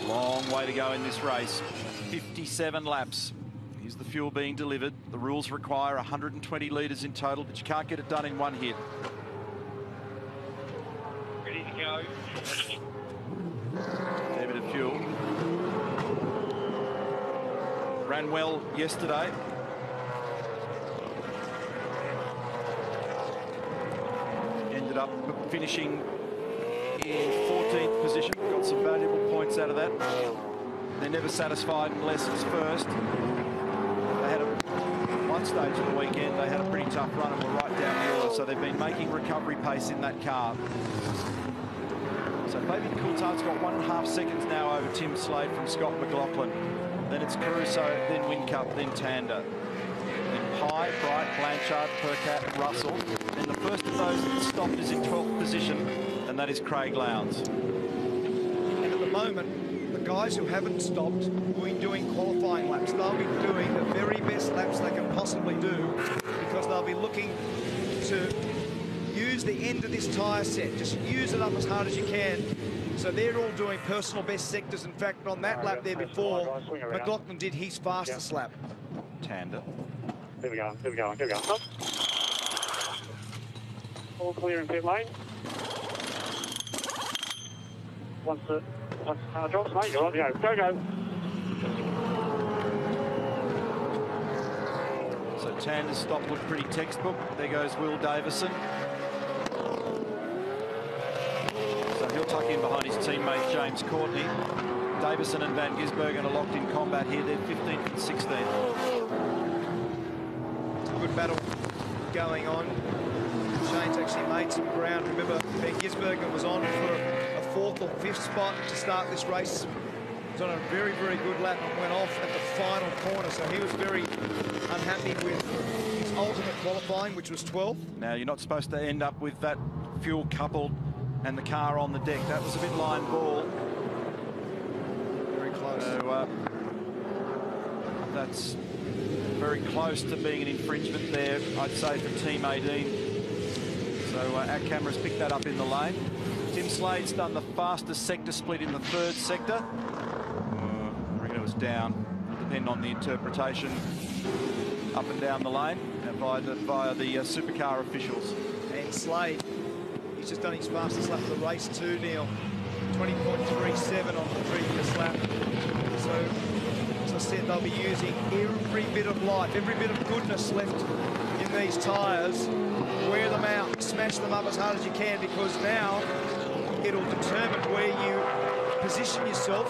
Long way to go in this race. 57 laps. Here's the fuel being delivered. The rules require 120 litres in total, but you can't get it done in one hit. Ready to go. Fair bit of fuel. Ran well yesterday. Ended up finishing in 14th position. Got some valuable points out of that. They're never satisfied unless it's first. They had a one stage of the weekend. They had a pretty tough run and were right down the order. So they've been making recovery pace in that car. So Fabian Coulthard's got one and a half seconds now over Tim Slade from Scott McLaughlin. Then it's Caruso, then Whincup, then Tander. Then Pye, Bright, Blanchard, Percat, Russell. And the first of those that stopped is in 12th position, and that is Craig Lowndes. And at the moment, the guys who haven't stopped will be doing qualifying laps. They'll be doing the very best laps they can possibly do because they'll be looking to use the end of this tyre set. Just use it up as hard as you can. So they're all doing personal best sectors. In fact, on that lap there before, McLaughlin did his fastest lap. Tander. Here we go, here we go, here we go. Stop. All clear in pit lane. Once the once the car drops, mate, you're on. Go, go, go. So Tander's stop looked pretty textbook. There goes Will Davison. So he'll tuck in behind his teammate James Courtney. Davison and Van Gisbergen are locked in combat here. They're 15th and 16th. A good battle going on. Shane's actually made some ground. Remember, Van Gisbergen was on for a fourth or fifth spot to start this race. He was on a very, very good lap and went off at the final corner. So he was very unhappy with his ultimate qualifying, which was 12. Now, you're not supposed to end up with that fuel coupled and the car on the deck. That was a bit line ball. Very close. So, uh, that's very close to being an infringement there, I'd say, for Team 18. So uh, our cameras picked that up in the lane. Tim Slade's done the fastest sector split in the third sector. Uh, I reckon it was down, depending on the interpretation, up and down the lane uh, via the, via the uh, supercar officials. And Slade, he's just done his fastest lap of the race too, Neil. 20.37 on the previous lap. So, as I said, they'll be using every bit of life, every bit of goodness left in these tyres. Wear them out, smash them up as hard as you can, because now it'll determine where you position yourself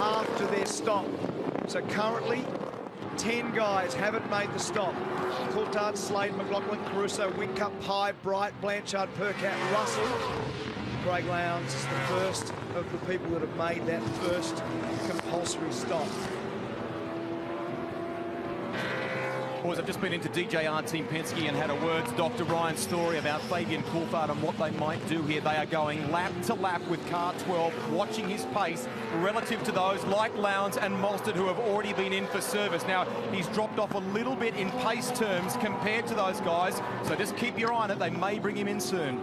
after their stop. So currently, 10 guys haven't made the stop. Coulthard, Slade, McLaughlin, Caruso, Whincup, Pye, Bright, Blanchard, Percat, Russell. Craig Lowndes is the first of the people that have made that first compulsory stop. Boys, I've just been into DJR Team Penske and had a words Dr. Ryan Story about Fabian Coulthard and what they might do here. They are going lap to lap with car 12, watching his pace relative to those like Lowndes and Mostert who have already been in for service. Now, he's dropped off a little bit in pace terms compared to those guys, so just keep your eye on it. They may bring him in soon.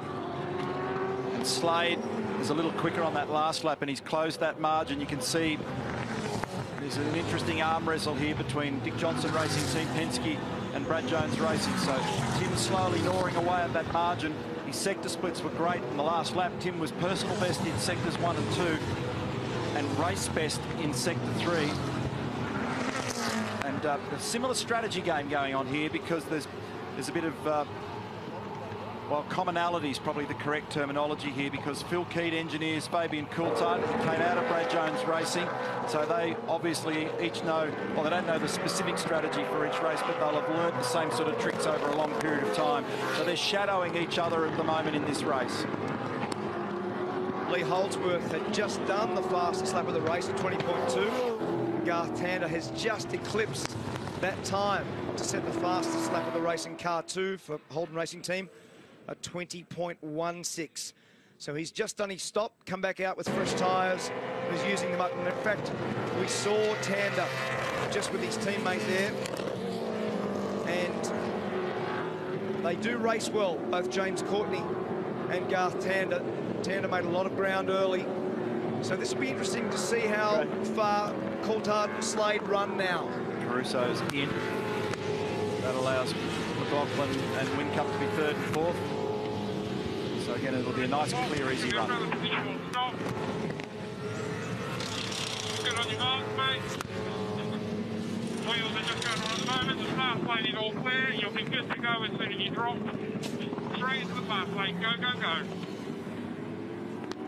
And Slade is a little quicker on that last lap and he's closed that margin. You can see there's an interesting arm wrestle here between Dick Johnson Racing Team Penske and Brad Jones Racing. So Tim slowly gnawing away at that margin. His sector splits were great in the last lap. Tim was personal best in sectors one and two and race best in sector three. And uh, a similar strategy game going on here because there's there's a bit of uh, well, commonality is probably the correct terminology here because Phil Keed engineers Fabian Coulthard came out of Brad Jones Racing, so they obviously each know, well, they don't know the specific strategy for each race, but they'll have learned the same sort of tricks over a long period of time. So they're shadowing each other at the moment in this race. Lee Holdsworth had just done the fastest lap of the race at 20.2. Garth Tander has just eclipsed that time to set the fastest lap of the race in car two for Holden Racing Team a 20.16. So he's just done his stop, come back out with fresh tyres, he's using them up. And in fact, we saw Tander just with his teammate there. And they do race well, both James Courtney and Garth Tander. Tander made a lot of ground early. So this will be interesting to see how far Coulthard and Slade run now. Caruso's in. That allows McLaughlin and Whincup to be third and fourth. Again, it'll be a nice, clear, easy run. On your mate. Wheels are just going on at the moment. The lane is all clear. You'll be good to go as soon as you drop. Into the lane. Go, go, go.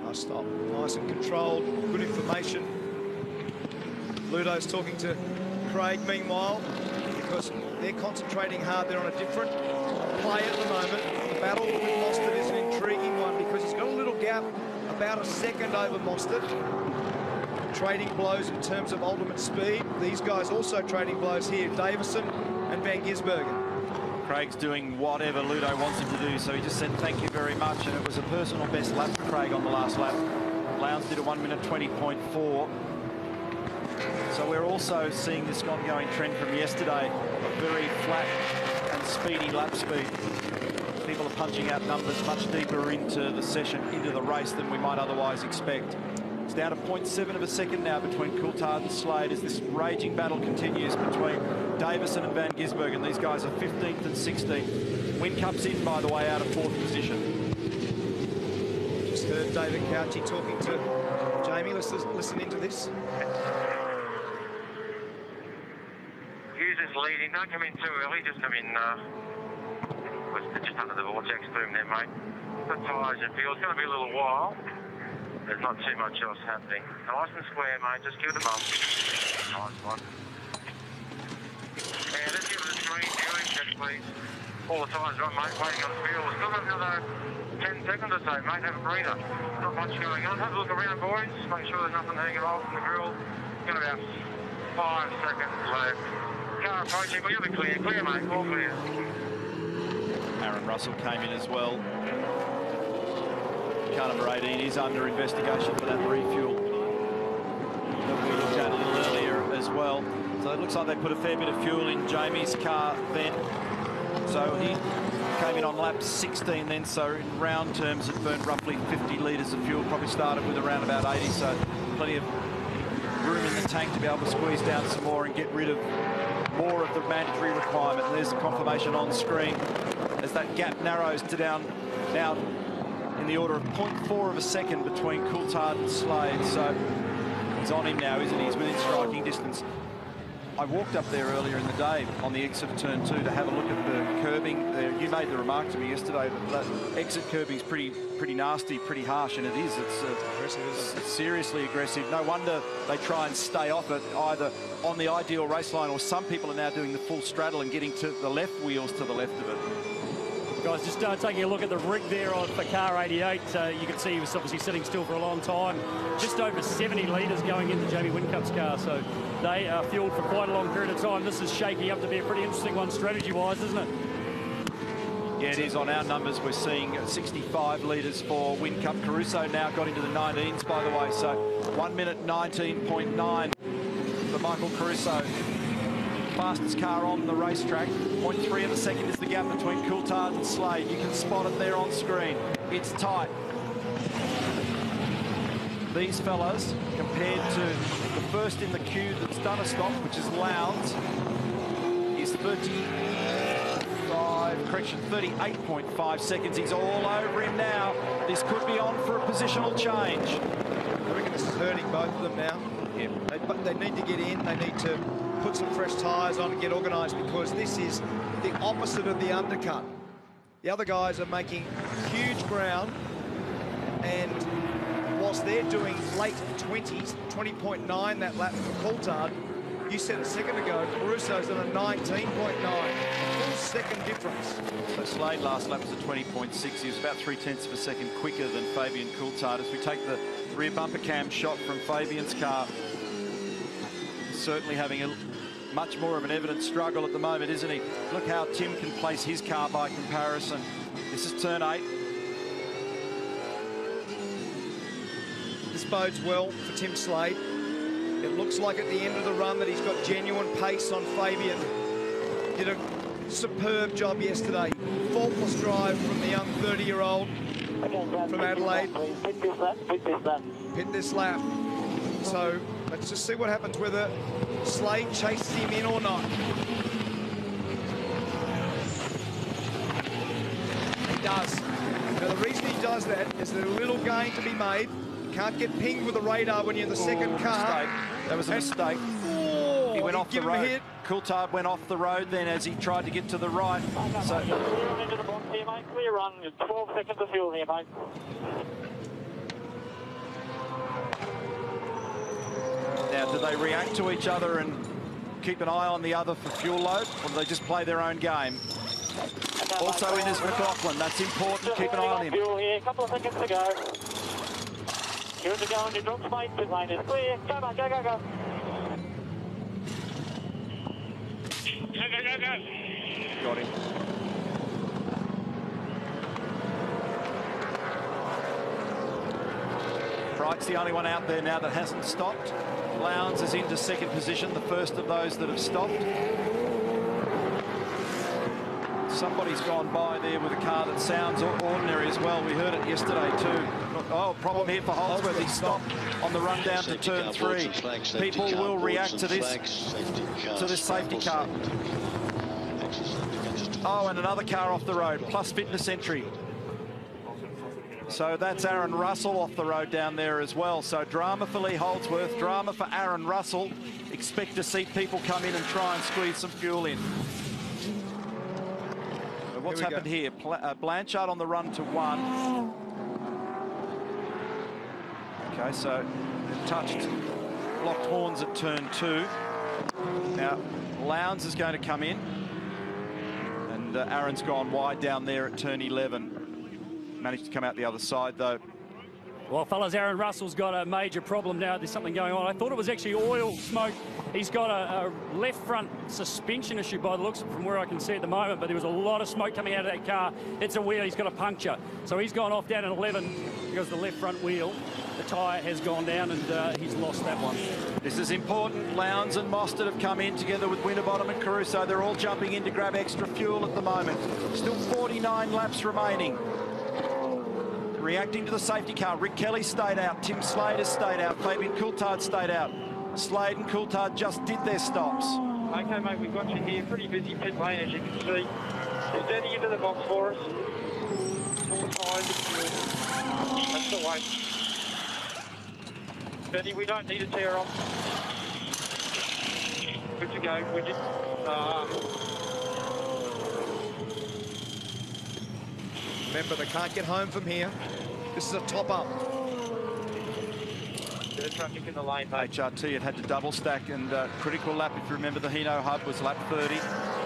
Nice stop. Nice and controlled. Good information. Ludo's talking to Craig meanwhile because they're concentrating hard. They're on a different play at the moment. The battle with Mostert is an intriguing one because he's got a little gap, about a second over Mostert. Trading blows in terms of ultimate speed. These guys also trading blows here. Davison and Van Gisbergen. Craig's doing whatever Ludo wants him to do, so he just said thank you very much, and it was a personal best lap for Craig on the last lap. Lowndes did a 1 minute 20.4. So we're also seeing this ongoing trend from yesterday, a very flat and speedy lap speed. People are punching out numbers much deeper into the session, into the race than we might otherwise expect. It's down to 0.7 of a second now between Coulthard and Slade as this raging battle continues between Davison and Van Gisbergen. And these guys are 15th and 16th. Whincup's in, by the way, out of fourth position. Just heard David Cauchi talking to Jamie. Let's listen into this. Hughes is leading. Don't come in too early. Just come in uh, just under the vortex boom there, mate. The tyres and feel. It's going to be a little while. There's not too much else happening. Nice and square, mate. Just give it a bump. Nice one. Yeah, let's give it a screen. Viewing check, please. All the tyres run, mate. Waiting on the fuel. Still got another 10 seconds or so, mate. Have a breather. Not much going on. Have a look around, boys. Make sure there's nothing hanging off from the grill. Got about five seconds left. Car approaching, you'll be clear. Clear, mate. All clear. Aaron Russell came in as well. Car number 18 is under investigation for that refuel that we looked at a little earlier as well. So it looks like they put a fair bit of fuel in Jamie's car then. So he came in on lap 16 then, so in round terms it burned roughly 50 litres of fuel, probably started with around about 80, so plenty of room in the tank to be able to squeeze down some more and get rid of more of the mandatory requirement. There's the confirmation on screen as that gap narrows to down now in the order of 0.4 of a second between Coulthard and Slade. So he's on him now, isn't he? He's within striking distance. I walked up there earlier in the day on the exit of turn two to have a look at the curbing. There, you made the remark to me yesterday that that exit curbing is pretty, pretty nasty, pretty harsh, and it is. It's, uh, it's seriously aggressive. No wonder they try and stay off it either on the ideal race line or some people are now doing the full straddle and getting to the left wheels to the left of it. Guys, just uh, taking a look at the rig there on for car 88. Uh, you can see he was obviously sitting still for a long time. Just over 70 litres going into Jamie Whincup's car. So they are fueled for quite a long period of time. This is shaking up to be a pretty interesting one strategy-wise, isn't it? Yeah, it is. On our numbers, we're seeing 65 litres for Whincup. Caruso now got into the 19s, by the way. So 1 minute 19.9 for Michael Caruso. Fastest car on the racetrack. 0.3 of a second is the gap between Coulthard and Slade. You can spot it there on screen. It's tight. These fellas, compared to the first in the queue that's done a stop, which is Lowndes, is 35, correction, 38.5 seconds. He's all over him now. This could be on for a positional change. I reckon this is hurting both of them now. Yeah. They, but they need to get in. They need to put some fresh tyres on and get organised because this is the opposite of the undercut. The other guys are making huge ground and whilst they're doing late 20s, 20.9 that lap for Coulthard, you said a second ago, Caruso's on a 19.9. Full second difference. So Slade last lap was a 20.6. He was about three tenths of a second quicker than Fabian Coulthard. As we take the rear bumper cam shot from Fabian's car, certainly having a much more of an evident struggle at the moment, isn't he? Look how Tim can place his car by comparison. This is turn eight. This bodes well for Tim Slade. It looks like at the end of the run that he's got genuine pace on Fabian. Did a superb job yesterday. Faultless drive from the young 30-year-old from Adelaide. Pit this lap, pit this lap. Pit this lap. So let's just see what happens, whether Slade chases him in or not. He does. Now the reason he does that is there's a little gain to be made. You can't get pinged with the radar when you're in the second oh, car. Mistake. That was a And- mistake. Oh, he went off the give him a road. hit. Coulthard went off the road then as he tried to get to the right. So Clear run into the box here, mate. Clear run. 12 seconds of fuel here, mate. Now, do they react to each other and keep an eye on the other for fuel load, or do they just play their own game? Also in is McLaughlin. That's important. Keep an eye on him. Fuel here. A couple of seconds to go. Here to go on your drops, mate. Pit lane is clear. Go, mate. Go, go, go. Go, go, go, go. Got him. Bright's the only one out there now that hasn't stopped. Lowndes is into second position, the first of those that have stopped. Somebody's gone by there with a car that sounds ordinary as well. We heard it yesterday too. Oh, problem here for Holdsworth. He stopped on the run down to turn three. and flags, safety People will react to this, flags, safety cars, to this safety car. Oh, and another car off the road, plus fitness entry. So that's Aaron Russell off the road down there as well. So drama for Lee Holdsworth, drama for Aaron Russell. Expect to see people come in and try and squeeze some fuel in. What's Here we go. happened here? Uh, Blanchard on the run to one. Okay, so they've touched, locked horns at turn two. Now, Lowndes is going to come in. And uh, Aaron's gone wide down there at turn 11. Managed to come out the other side, though. Well, fellas, Aaron Russell's got a major problem now. There's something going on. I thought it was actually oil smoke. He's got a, a left front suspension issue by the looks from where I can see at the moment, but there was a lot of smoke coming out of that car. It's a wheel. He's got a puncture. So he's gone off down at 11 because the left front wheel. the tyre has gone down and uh, he's lost that one. This is important. Lowndes and Mostert have come in together with Winterbottom and Caruso. They're all jumping in to grab extra fuel at the moment. Still 49 laps remaining. Reacting to the safety car, Rick Kelly stayed out, Tim Slade has stayed out, Fabian Coulthard stayed out. Slade and Coulthard just did their stops. Okay, mate, we've got you here. Pretty busy pit lane, as you can see. Is Eddie into the box for us? That's the way. We don't need to tear off. Good to go. We just... Uh, Remember, they can't get home from here. This is a top-up. traffic in the lane, mate. HRT had had to double stack and uh, critical lap, if you remember the Hino hub, was lap 30.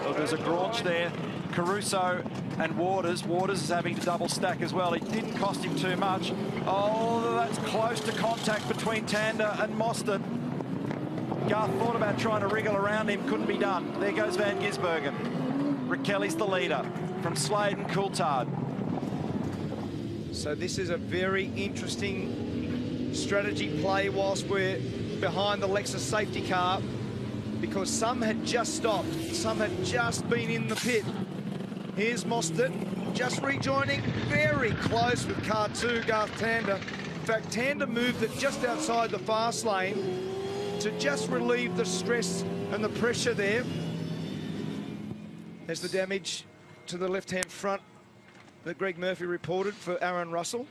Oh, there's a Graunch there. Caruso and Waters. Waters is having to double stack as well. It didn't cost him too much. Oh, that's close to contact between Tander and Mostert. Garth thought about trying to wriggle around him, couldn't be done. There goes Van Gisbergen. Rick Kelly's the leader from Slade and Coulthard. So this is a very interesting strategy play whilst we're behind the Lexus safety car because some had just stopped, some had just been in the pit. Here's Mostert just rejoining very close with car two, Garth Tander. In fact, Tander moved it just outside the fast lane to just relieve the stress and the pressure there. There's the damage to the left-hand front that Greg Murphy reported for Aaron Russell.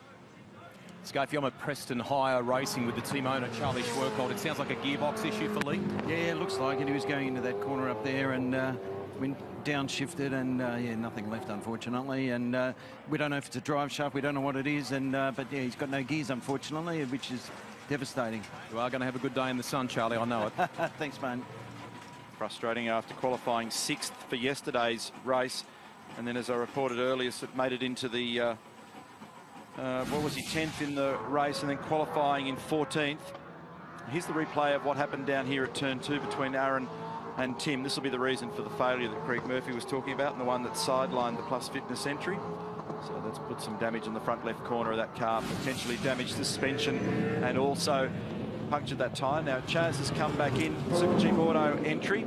Let's go Fiona Preston Hire Racing with the team owner Charlie Schwerkolt. It sounds like a gearbox issue for Lee. Yeah, it looks like it. He was going into that corner up there and uh, went downshifted and uh, yeah, nothing left unfortunately. And uh, we don't know if it's a drive shaft. We don't know what it is. And uh, but yeah, he's got no gears unfortunately, which is devastating. You are going to have a good day in the sun, Charlie. I know it. Thanks, man. Frustrating after qualifying sixth for yesterday's race. And then, as I reported earlier, it made it into the, uh, uh, what was he, 10th in the race and then qualifying in 14th. Here's the replay of what happened down here at turn two between Aaron and Tim. This will be the reason for the failure that Greg Murphy was talking about and the one that sidelined the Plus Fitness entry. So that's put some damage in the front left corner of that car, potentially damaged suspension and also punctured that tyre. Now Chaz has come back in, Super Cheap Auto entry.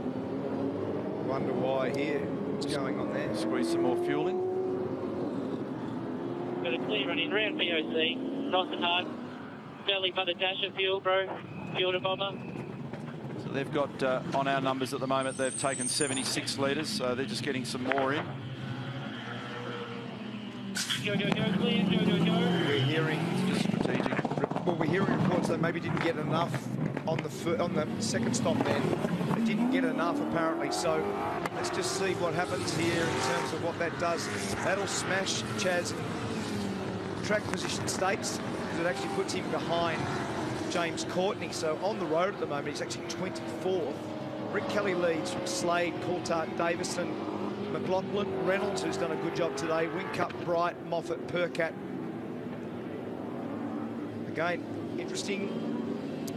Wonder why here. What's going on there? Squeeze some more fuel in. Got a clear run in round VOC. Nice and hard. Belly button dash of fuel, bro. Fuel to bomber. So they've got, uh, on our numbers at the moment, they've taken 76 litres, so they're just getting some more in. Go, go, go, clear. Go, go, go. We're hearing just strategic. Well, we're hearing reports they maybe didn't get enough on the on the second stop. Then they didn't get enough apparently. So let's just see what happens here in terms of what that does. That'll smash Chaz track position stakes because it actually puts him behind James Courtney. So on the road at the moment, he's actually 24th. Rick Kelly leads from Slade, Coulthard, Davison, McLaughlin, Reynolds, who's done a good job today, Whincup, Bright, Moffat, Percat. Again, interesting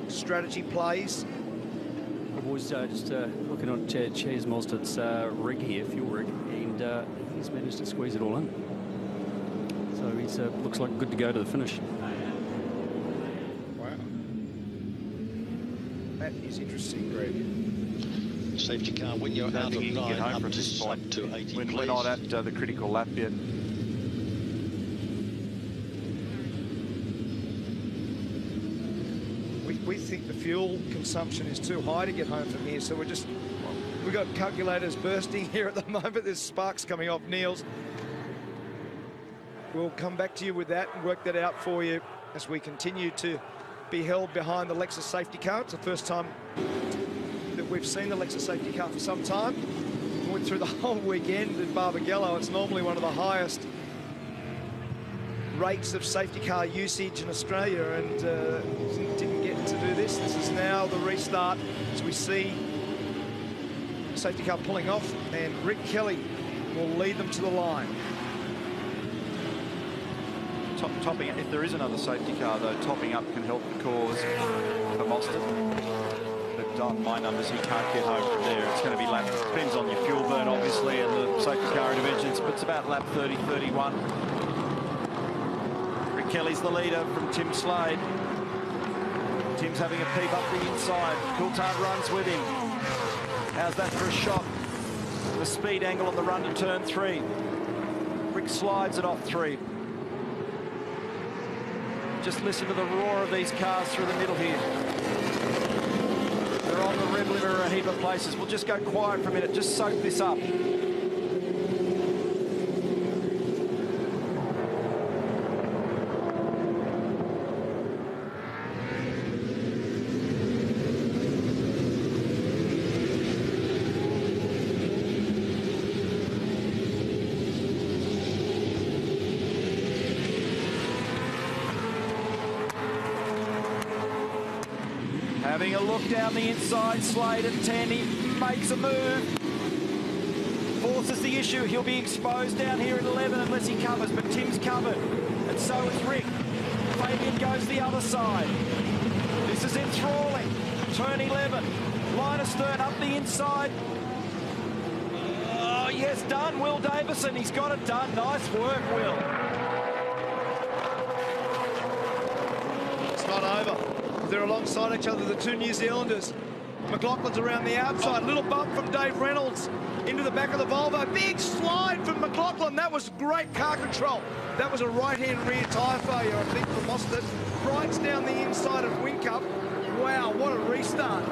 strategy plays. I was uh, just uh, looking on Ch Chaz Mostert's uh, rig here, fuel rig, and uh, he's managed to squeeze it all in. So he's uh, looks like good to go to the finish. Wow. That is interesting, Greg. Safety car when you're out of can nine get home up to, up to 80 When please. we're not at uh, the critical lap yet. We, think the fuel consumption is too high to get home from here, so we're just we've got calculators bursting here at the moment. There's sparks coming off Neil's. We'll come back to you with that and work that out for you as we continue to be held behind the Lexus safety car. It's the first time that we've seen the Lexus safety car for some time. We went through the whole weekend in Barbagallo. It's normally one of the highest rates of safety car usage in Australia and uh, to do this. This is now the restart as we see safety car pulling off and Rick Kelly will lead them to the line. Top, topping, if there is another safety car, though, topping up can help the cause for Mostert. But on my numbers, he can't get home from there. It's going to be lap, depends on your fuel burn, obviously, and the safety car interventions, but it's about lap 30, 31. Rick Kelly's the leader from Tim Slade. Tim's having a peep up the inside. Coulthard runs with him. How's that for a shot? The speed angle on the run to turn three. Rick slides it off three. Just listen to the roar of these cars through the middle here. They're on the rev limiter a heap of places. We'll just go quiet for a minute. Just soak this up. Having a look down the inside, Slade at 10, he makes a move. Forces the issue, he'll be exposed down here at 11 unless he covers, but Tim's covered. And so is Rick. Fabian goes the other side. This is enthralling. Turn 11. Linus Stern up the inside. Oh, yes, done. Will Davison, he's got it done. Nice work, Will. It's not over. They're alongside each other, the two New Zealanders. McLaughlin's around the outside. Little bump from Dave Reynolds into the back of the Volvo. Big slide from McLaughlin. That was great car control. That was a right-hand rear tyre failure, I think, for Mostert. Brights down the inside of Whincup. Wow, what a restart.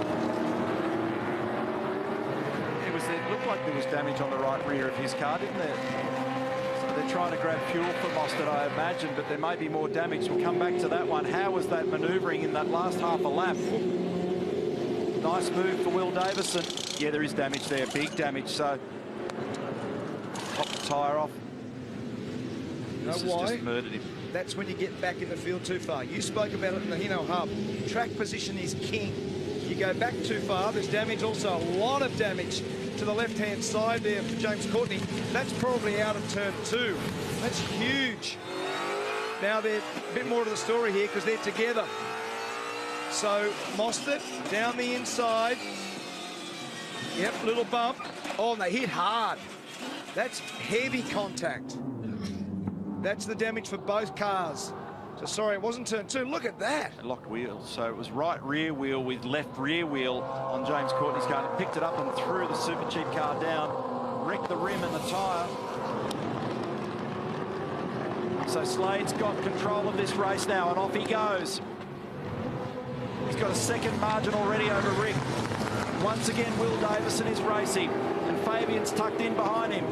It was. It looked like there was damage on the right rear of his car, didn't there? So they're trying to grab fuel for Mostert, I imagine, but there may be more damage. We'll come back to that one. How was that manoeuvring in that last half a lap? Nice move for Will Davison. Yeah, there is damage there, big damage. So pop the tyre off. You know This why? just murdered him. That's when you get back in the field too far. You spoke about it in the Hino Hub. Track position is king. You go back too far, there's damage also, a lot of damage to the left-hand side there for James Courtney. That's probably out of turn two. That's huge. Now they're a bit more to the story here because they're together. So Mostert down the inside. Yep, little bump. Oh, and they hit hard. That's heavy contact. That's the damage for both cars. So sorry, it wasn't turn two. Look at that. Locked wheels. So it was right rear wheel with left rear wheel on James Courtney's car. And picked it up and threw the super cheap car down, wrecked the rim and the tyre. So Slade's got control of this race now, and off he goes. He's got a second margin already over Rick. Once again, Will Davison is racing, and Fabian's tucked in behind him.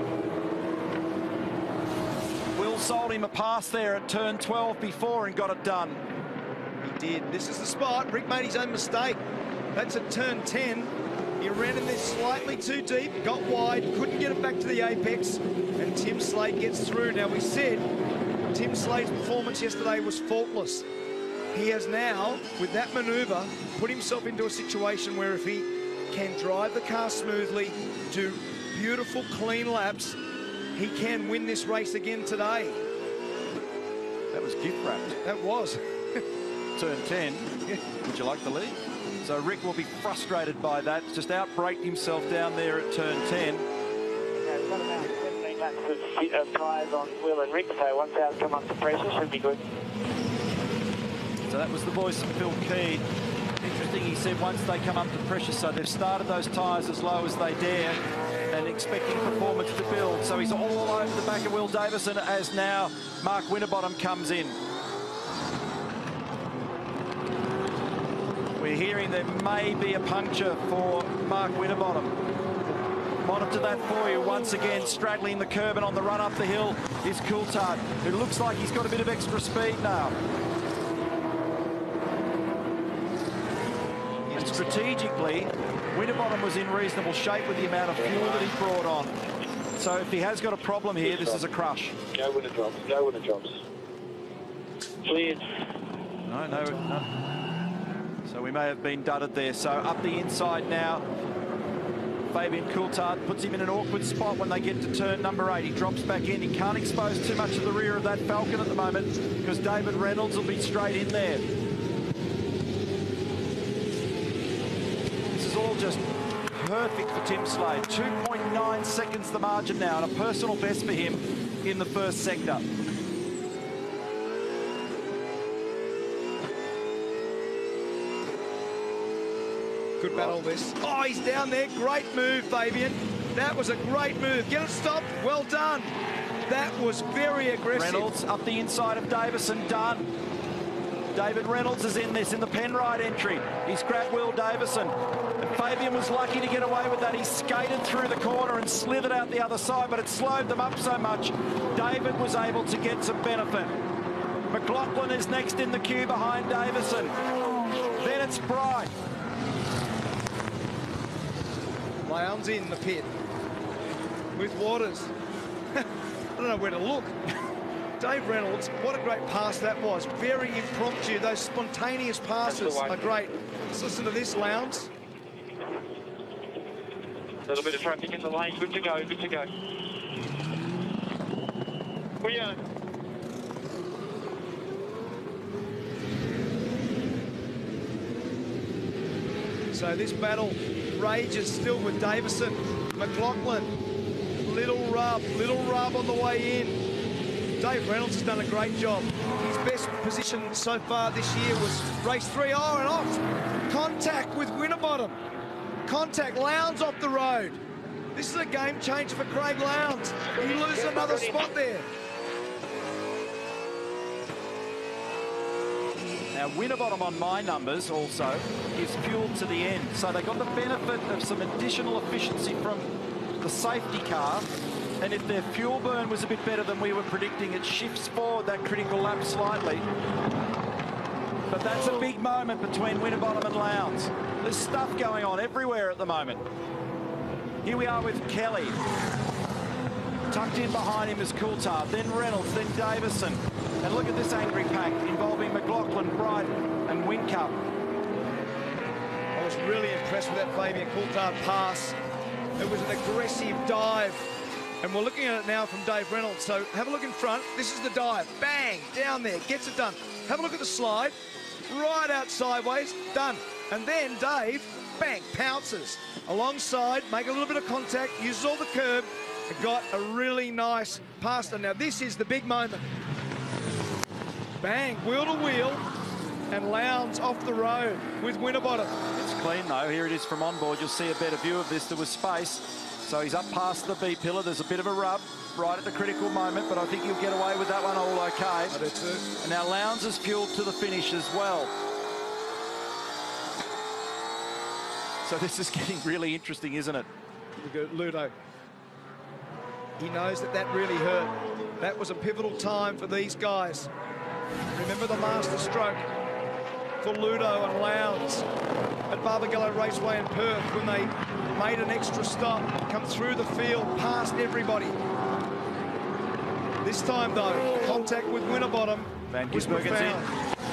Will sold him a pass there at turn 12 before and got it done. He did. This is the spot. Rick made his own mistake. That's at turn 10. He ran in there slightly too deep, got wide, couldn't get it back to the apex, and Tim Slade gets through. Now, we said Tim Slade's performance yesterday was faultless. He has now, with that manoeuvre, put himself into a situation where if he can drive the car smoothly, do beautiful, clean laps, he can win this race again today. That was gift wrapped. That was. Turn 10. Would you like the lead? So Rick will be frustrated by that. Just outbraked himself down there at turn 10. Yeah, We've got about 17 laps of, uh, of tyres on Will and Rick, so once ours come up to pressure, should be good. So that was the voice of Phil Keed. Interesting, he said once they come up to pressure, so they've started those tyres as low as they dare and expecting performance to build. So he's all over the back of Will Davison as now Mark Winterbottom comes in. We're hearing there may be a puncture for Mark Winterbottom. Monitor that for you once again, straddling the curb and on the run up the hill is Coulthard, who looks like he's got a bit of extra speed now. And strategically, Winterbottom was in reasonable shape with the amount of fuel that he brought on. So if he has got a problem here, this is a crush. Go when it drops. Go when it drops. Cleared. No, no, no. So we may have been dudded there. So up the inside now. Fabian Coulthard puts him in an awkward spot when they get to turn number eight. He drops back in. He can't expose too much of the rear of that Falcon at the moment because David Reynolds will be straight in there. This is all just perfect for Tim Slade. 2.9 seconds the margin now and a personal best for him in the first sector. Good battle oh. this. Oh, he's down there. Great move, Fabian. That was a great move. Get it stopped. Well done. That was very aggressive. Reynolds up the inside of Davison, done. David Reynolds is in this in the Penrite entry. He's grabbed Will Davison. And Fabian was lucky to get away with that. He skated through the corner and slithered out the other side, but it slowed them up so much. David was able to get some benefit. McLaughlin is next in the queue behind Davison. Then it's Bright. Lowndes in the pit with Waters. I don't know where to look. Dave Reynolds, what a great pass that was. Very impromptu. Those spontaneous passes are great. Let's listen to this, Lowndes. A little bit of traffic in the lane. Good to go. Good to go. We are. So this battle rages still with Davison. McLaughlin, little rub, little rub on the way in. Dave Reynolds has done a great job. His best position so far this year was race three. Oh, and off. Contact with Winterbottom. Contact, Lowndes off the road. This is a game changer for Craig Lowndes. He loses another spot there. Now, Winterbottom on my numbers also is fueled to the end. So they got the benefit of some additional efficiency from the safety car. And if their fuel burn was a bit better than we were predicting, it shifts forward that critical lap slightly. But that's a big moment between Winterbottom and Lowndes. There's stuff going on everywhere at the moment. Here we are with Kelly. Tucked in behind him is Coulthard, then Reynolds, then Davison. And look at this angry pack involving McLaughlin, Bright and Whincup. I was really impressed with that Fabian Coulthard pass. It was an aggressive dive. And we're looking at it now from Dave Reynolds. So have a look in front. This is the dive. Bang, down there, gets it done. Have a look at the slide. Right out sideways, done. And then Dave, bang, pounces alongside, make a little bit of contact, uses all the curb, and got a really nice pass. Now this is the big moment. Bang, wheel to wheel, and Lowndes off the road with Winterbottom. It's clean though. Here it is from on board. You'll see a better view of this. There was space. So he's up past the B pillar. There's a bit of a rub right at the critical moment, but I think he'll get away with that one all okay. I do too. And now Lowndes is fueled to the finish as well. So this is getting really interesting, isn't it? Look at Ludo. He knows that that really hurt. That was a pivotal time for these guys. Remember the master stroke for Ludo and Lowndes at Barbagallo Raceway in Perth when they made an extra stop, come through the field, past everybody. This time, though, contact with Winterbottom Van Gisbergen's in.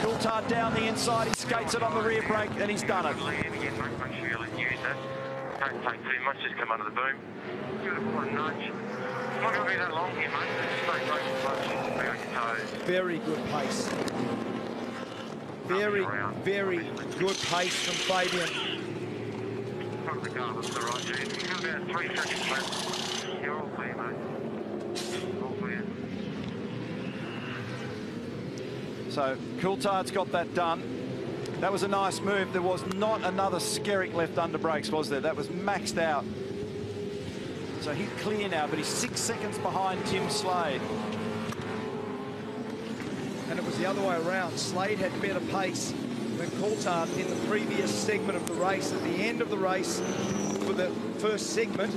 Coulthard down the inside. He skates it on the rear brake and he's done it. Again, mate, make sure you use that. Don't take too much, just come under the boom. Give it a little nudge. It's not going to be that long here, mate. Just stay close to the Be on your toes. Very good pace. Very, very good pace from Fabian. Front the car, that's the right turn. You've got about three seconds left. You're all clear, mate. All clear. So Coulthard's got that done. That was a nice move. There was not another Skerrick left under brakes, was there? That was maxed out. So he's clear now, but he's six seconds behind Tim Slade. And it was the other way around. Slade had better pace than Coulthard in the previous segment of the race. At the end of the race, for the first segment,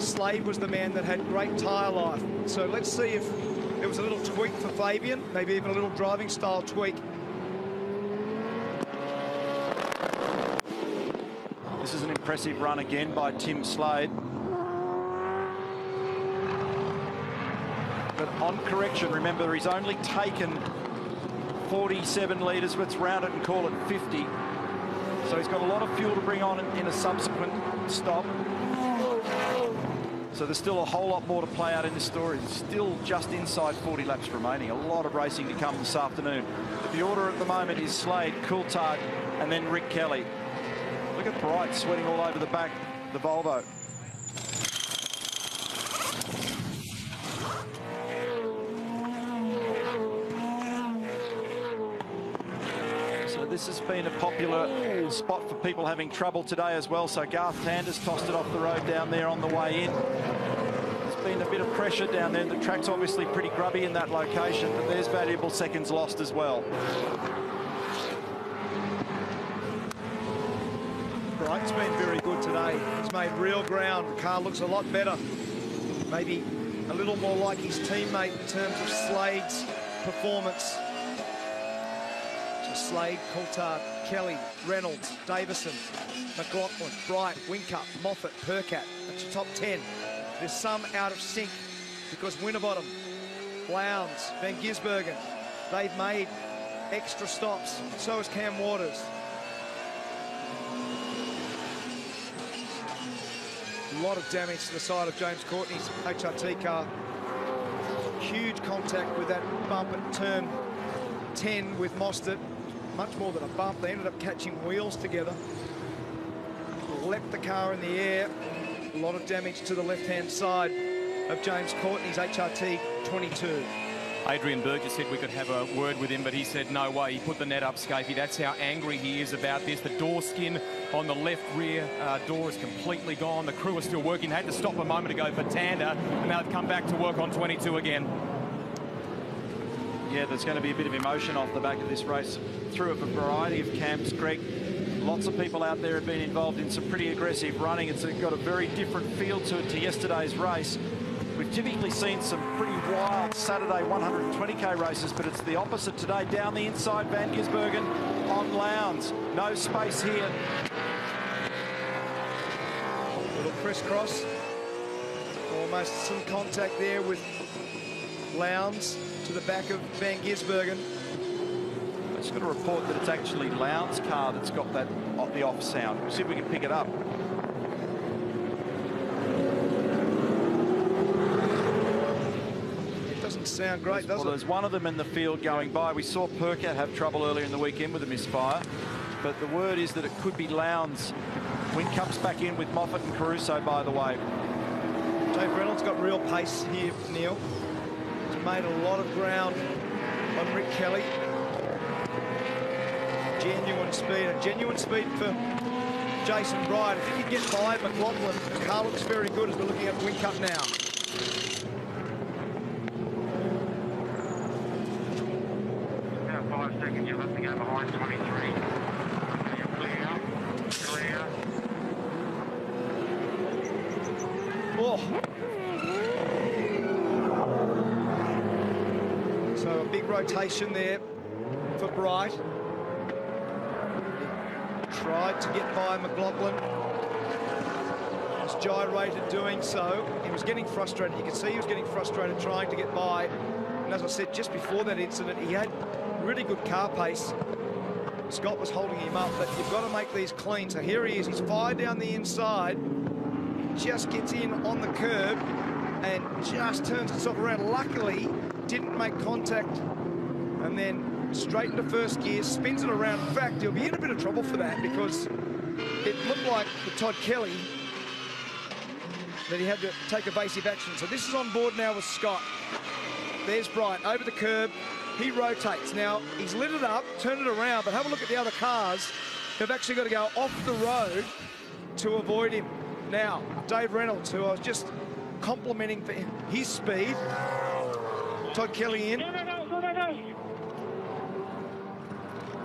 Slade was the man that had great tyre life. So let's see if there was a little tweak for Fabian, maybe even a little driving style tweak. This is an impressive run again by Tim Slade. But on correction, remember he's only taken 47 litres. Let's round it and call it 50. So he's got a lot of fuel to bring on in, a subsequent stop. So there's still a whole lot more to play out in this story. There's still just inside 40 laps remaining. A lot of racing to come this afternoon. But the order at the moment is Slade, Coulthard, and then Rick Kelly. Look at Bright sweating all over the back, the Volvo. This has been a popular spot for people having trouble today as well. So Garth Tander's tossed it off the road down there on the way in. There's been a bit of pressure down there. The track's obviously pretty grubby in that location, but there's valuable seconds lost as well. Bright's been very good today. He's made real ground. The car looks a lot better. Maybe a little more like his teammate in terms of Slade's performance. Slade, Coulthard, Kelly, Reynolds, Davison, McLaughlin, Bright, Whincup, Moffat, Percat. That's your top 10. There's some out of sync because Winterbottom, Lowndes, Van Gisbergen, they've made extra stops. So has Cam Waters. A lot of damage to the side of James Courtney's HRT car. Huge contact with that bump at turn 10 with Mostert. Much more than a bump. They ended up catching wheels together. Leapt the car in the air. A lot of damage to the left-hand side of James Courtney's HRT 22. Adrian Burgess said we could have a word with him, but he said no way. He put the net up, Scapey. That's how angry he is about this. The door skin on the left rear uh, door is completely gone. The crew are still working. They had to stop a moment ago for Tander, and now they've come back to work on 22 again. Yeah, there's going to be a bit of emotion off the back of this race through a variety of camps, Greg. Lots of people out there have been involved in some pretty aggressive running. It's got a very different feel to it to yesterday's race. We've typically seen some pretty wild Saturday 120k races, but it's the opposite today. Down the inside, Van Gisbergen on Lowndes. No space here. Little crisscross. Almost some contact there with Lowndes to the back of Van Gisbergen. I just got a report that it's actually Lowndes' car that's got that off the off sound. We'll see if we can pick it up. It doesn't sound great, does well, it? there's one of them in the field going by. We saw Percat have trouble earlier in the weekend with a misfire, but the word is that it could be Lowndes. comes back in with Moffat and Caruso, by the way. Dave Reynolds got real pace here, Neil. Made a lot of ground on Rick Kelly. Genuine speed, and genuine speed for Jason Bright. If he can get by McLaughlin, the car looks very good as we're looking at Whincup now. Five seconds, have to go behind 23. You're clear, clear. Oh. So a big rotation there for Bright. Tried to get by McLaughlin. Was gyrated doing so. He was getting frustrated. You could see he was getting frustrated trying to get by. And as I said, just before that incident, he had really good car pace. Scott was holding him up, but you've got to make these clean. So here he is. He's fired down the inside He just gets in on the curb and just turns himself around. Luckily, didn't make contact and then straight into first gear, spins it around. In fact, he'll be in a bit of trouble for that because it looked like with Todd Kelly that he had to take evasive action. So this is on board now with Scott. There's Bright over the curb. He rotates. Now, he's lit it up, turned it around, but have a look at the other cars. They've actually got to go off the road to avoid him. Now, Dave Reynolds, who I was just complimenting for his speed. Todd Kelly in. No, no, no, no, no, no.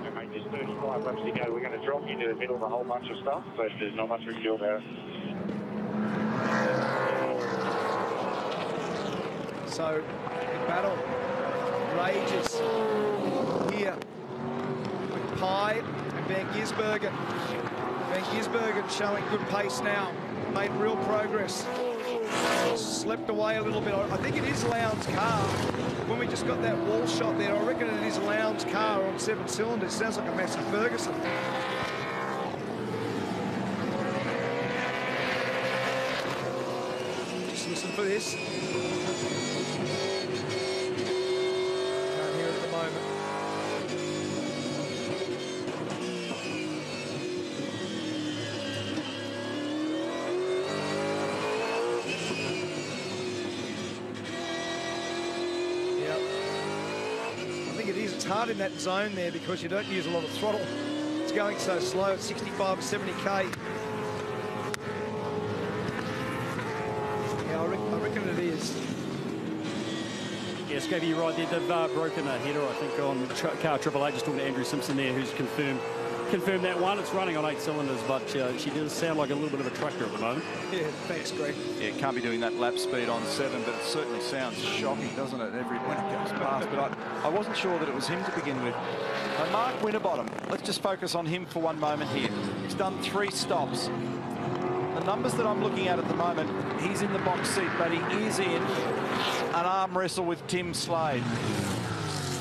Okay, mate, just 35 laps to go. We're going to drop you into the middle of a whole bunch of stuff, but there's not much we can do about it. So, the battle rages here with Pye and Van Gisbergen. Van Gisbergen showing good pace now. Made real progress. Slipped away a little bit. I think it is Lowndes' car. When we just got that wall shot there, I reckon it is Lowndes' car on seven cylinders. Sounds like a Massey Ferguson. Just listen for this. That zone there because you don't use a lot of throttle. It's going so slow at 65 or 70k. Yeah, I, reckon, I reckon it is. Yeah, Scabby, you're right there. They've uh, broken a header, I think, on tr- car Triple Eight. Just talking to Andrew Simpson there, who's confirmed confirmed that one. It's running on eight cylinders, but uh, she does sound like a little bit of a tractor at the moment. Yeah, thanks, Greg. Yeah, can't be doing that lap speed on seven, but it certainly sounds shocking, doesn't it, every when it goes past. But I, I wasn't sure that it was him to begin with. So Mark Winterbottom, let's just focus on him for one moment here. He's done three stops. The numbers that I'm looking at at the moment, he's in the box seat, but he is in an arm wrestle with Tim Slade.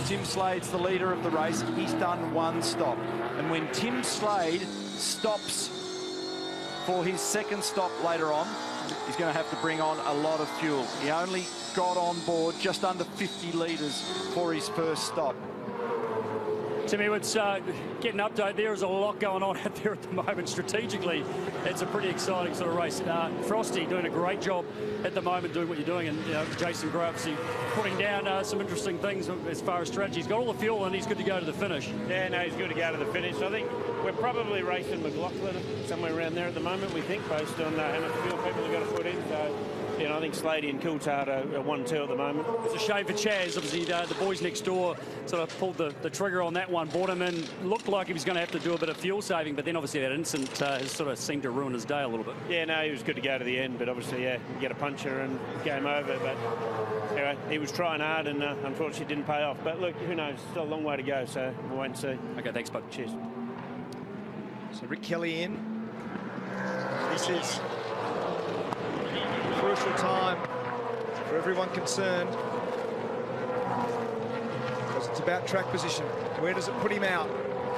Tim Slade's the leader of the race. He's done one stop. And when Tim Slade stops for his second stop later on, he's going to have to bring on a lot of fuel. He only got on board just under 50 litres for his first stop. Timmy, it's uh, getting an update. There is a lot going on out there at the moment. Strategically, it's a pretty exciting sort of race. Uh, Frosty doing a great job at the moment doing what you're doing, and you know, Jason Gray obviously putting down uh, some interesting things as far as strategy. He's got all the fuel and he's good to go to the finish. Yeah, no, he's good to go to the finish. I think we're probably racing McLaughlin somewhere around there at the moment, we think, based on uh, how much fuel people have got to put in. So, you know, I think Slady and Coulthard are, are 1-2 at the moment. It's a shame for Chaz. Obviously, uh, the boys next door sort of pulled the, the trigger on that one, brought him in, looked like he was going to have to do a bit of fuel saving, but then obviously that incident uh, has sort of seemed to ruin his day a little bit. Yeah, no, he was good to go to the end, but obviously, yeah, you get a puncher and game over. But anyway, he was trying hard and uh, unfortunately didn't pay off. But look, who knows? Still a long way to go, so we'll wait and see. Okay, thanks, bud. Cheers. So Rick Kelly in. This is crucial time for everyone concerned. Because it's about track position. Where does it put him out?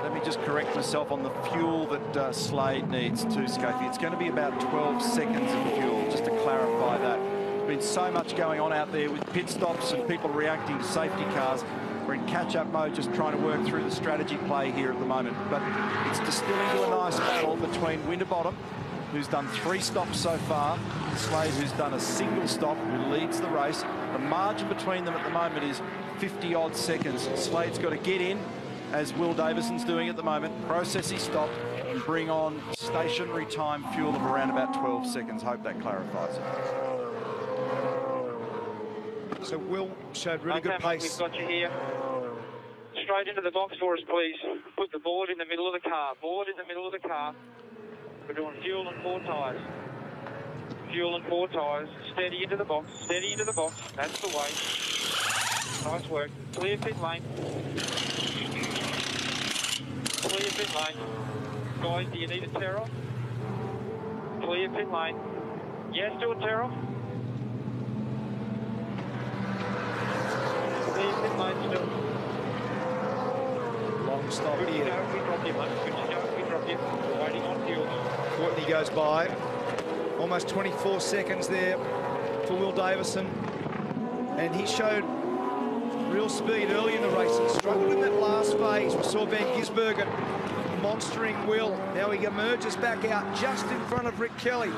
Let me just correct myself on the fuel that uh, Slade needs to Scapey. It's going to be about 12 seconds of fuel, just to clarify that. There's been so much going on out there with pit stops and people reacting to safety cars. We're in catch-up mode, just trying to work through the strategy play here at the moment. But it's distilling to a nice battle between Winterbottom, who's done three stops so far, Slade, who's done a single stop, who leads the race. The margin between them at the moment is 50-odd seconds. Slade's got to get in, as Will Davison's doing at the moment, process his stop, and bring on stationary time fuel of around about 12 seconds. Hope that clarifies it. So Will showed really okay, good pace. We've got you here. Straight into the box for us, please. Put the board in the middle of the car. Board in the middle of the car. We're doing fuel and four tyres. Fuel and four tyres. Steady into the box. Steady into the box. That's the way. Nice work. Clear pit lane. Clear pit lane. Guys, do you need a tear off? Clear pit lane. Yes, do a tear off. Clear pit lane still. Long stop Good here. go. We dropped mate. Good to waiting on. Courtney goes by. Almost 24 seconds there for Will Davison. And he showed real speed early in the race and struggled in that last phase. We saw Van Gisbergen monstering Will. Now he emerges back out just in front of Rick Kelly.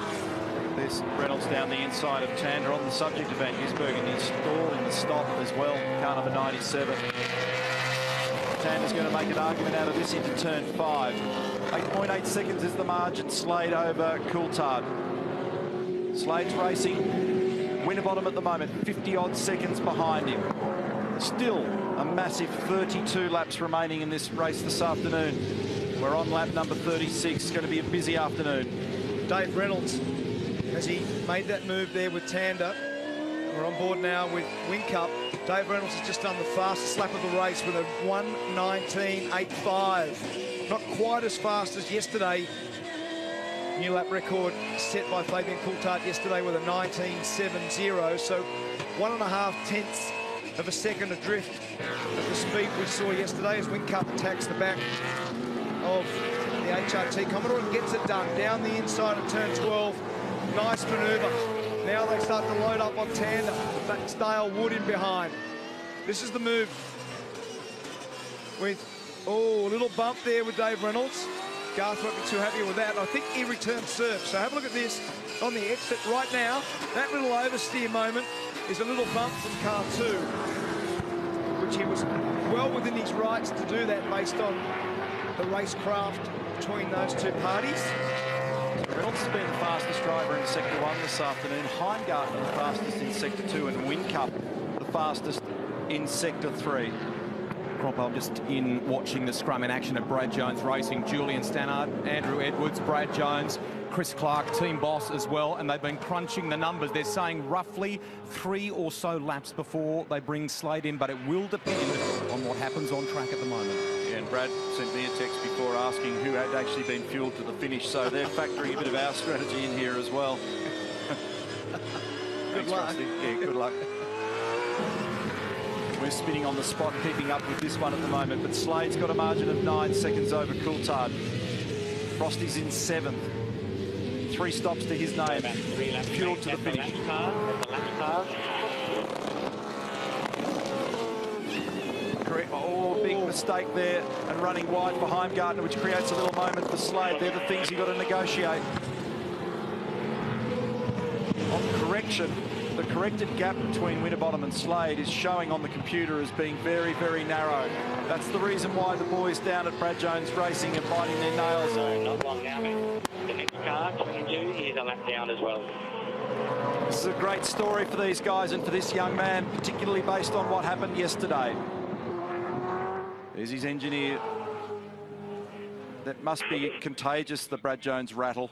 There's Reynolds down the inside of Tander on the subject of Van Gisbergen. He's stalled in the stop as well, car number 97. Tander's going to make an argument out of this into turn five. 8.8 seconds is the margin. Slade over Coulthard. Slade's racing. Winterbottom at the moment, 50 odd seconds behind him. Still a massive 32 laps remaining in this race this afternoon. We're on lap number 36. It's going to be a busy afternoon. Dave Reynolds, as he made that move there with Tander. We're on board now with Whincup. Dave Reynolds has just done the fastest lap of the race with a 119.85. Not quite as fast as yesterday. New lap record set by Fabian Coulthard yesterday with a 19.70. So one and a half tenths of a second adrift at the speed we saw yesterday as Whincup attacks the back of the HRT Commodore and gets it done down the inside of turn 12. Nice manoeuvre. Now they start to load up on Tander. That's Dale Wood in behind. This is the move with, oh, a little bump there with Dave Reynolds. Garth won't be too happy with that. I think he returned serve. So have a look at this on the exit right now. That little oversteer moment is a little bump from car two, which he was well within his rights to do that based on the racecraft between those two parties. Reynolds has been the fastest driver in Sector 1 this afternoon. Heimgartner the fastest in Sector 2 and Whincup the fastest in Sector 3. Cropper, I'm just in watching the scrum in action at Brad Jones Racing. Julian Stannard, Andrew Edwards, Brad Jones, Chris Clark, team boss as well, and they've been crunching the numbers. They're saying roughly three or so laps before they bring Slade in, but it will depend on what happens on track at the moment. Yeah, and Brad sent me a text before asking who had actually been fueled to the finish, so they're factoring a bit of our strategy in here as well. Good luck. Rusty. Yeah, good luck. We're spinning on the spot, keeping up with this one at the moment, but Slade's got a margin of nine seconds over Coulthard. Frosty's in seventh. Three stops to his name. Fueled to the finish. Oh, big mistake there and running wide for Heimgartner, which creates a little moment for Slade. They're the things you've got to negotiate. On correction, the corrected gap between Winterbottom and Slade is showing on the computer as being very, very narrow. That's the reason why the boys down at Brad Jones Racing are biting their nails. Not long now. The next car, 22, he's a lap down as well. This is a great story for these guys and for this young man, particularly based on what happened yesterday. There's his engineer. That must be contagious, the Brad Jones rattle.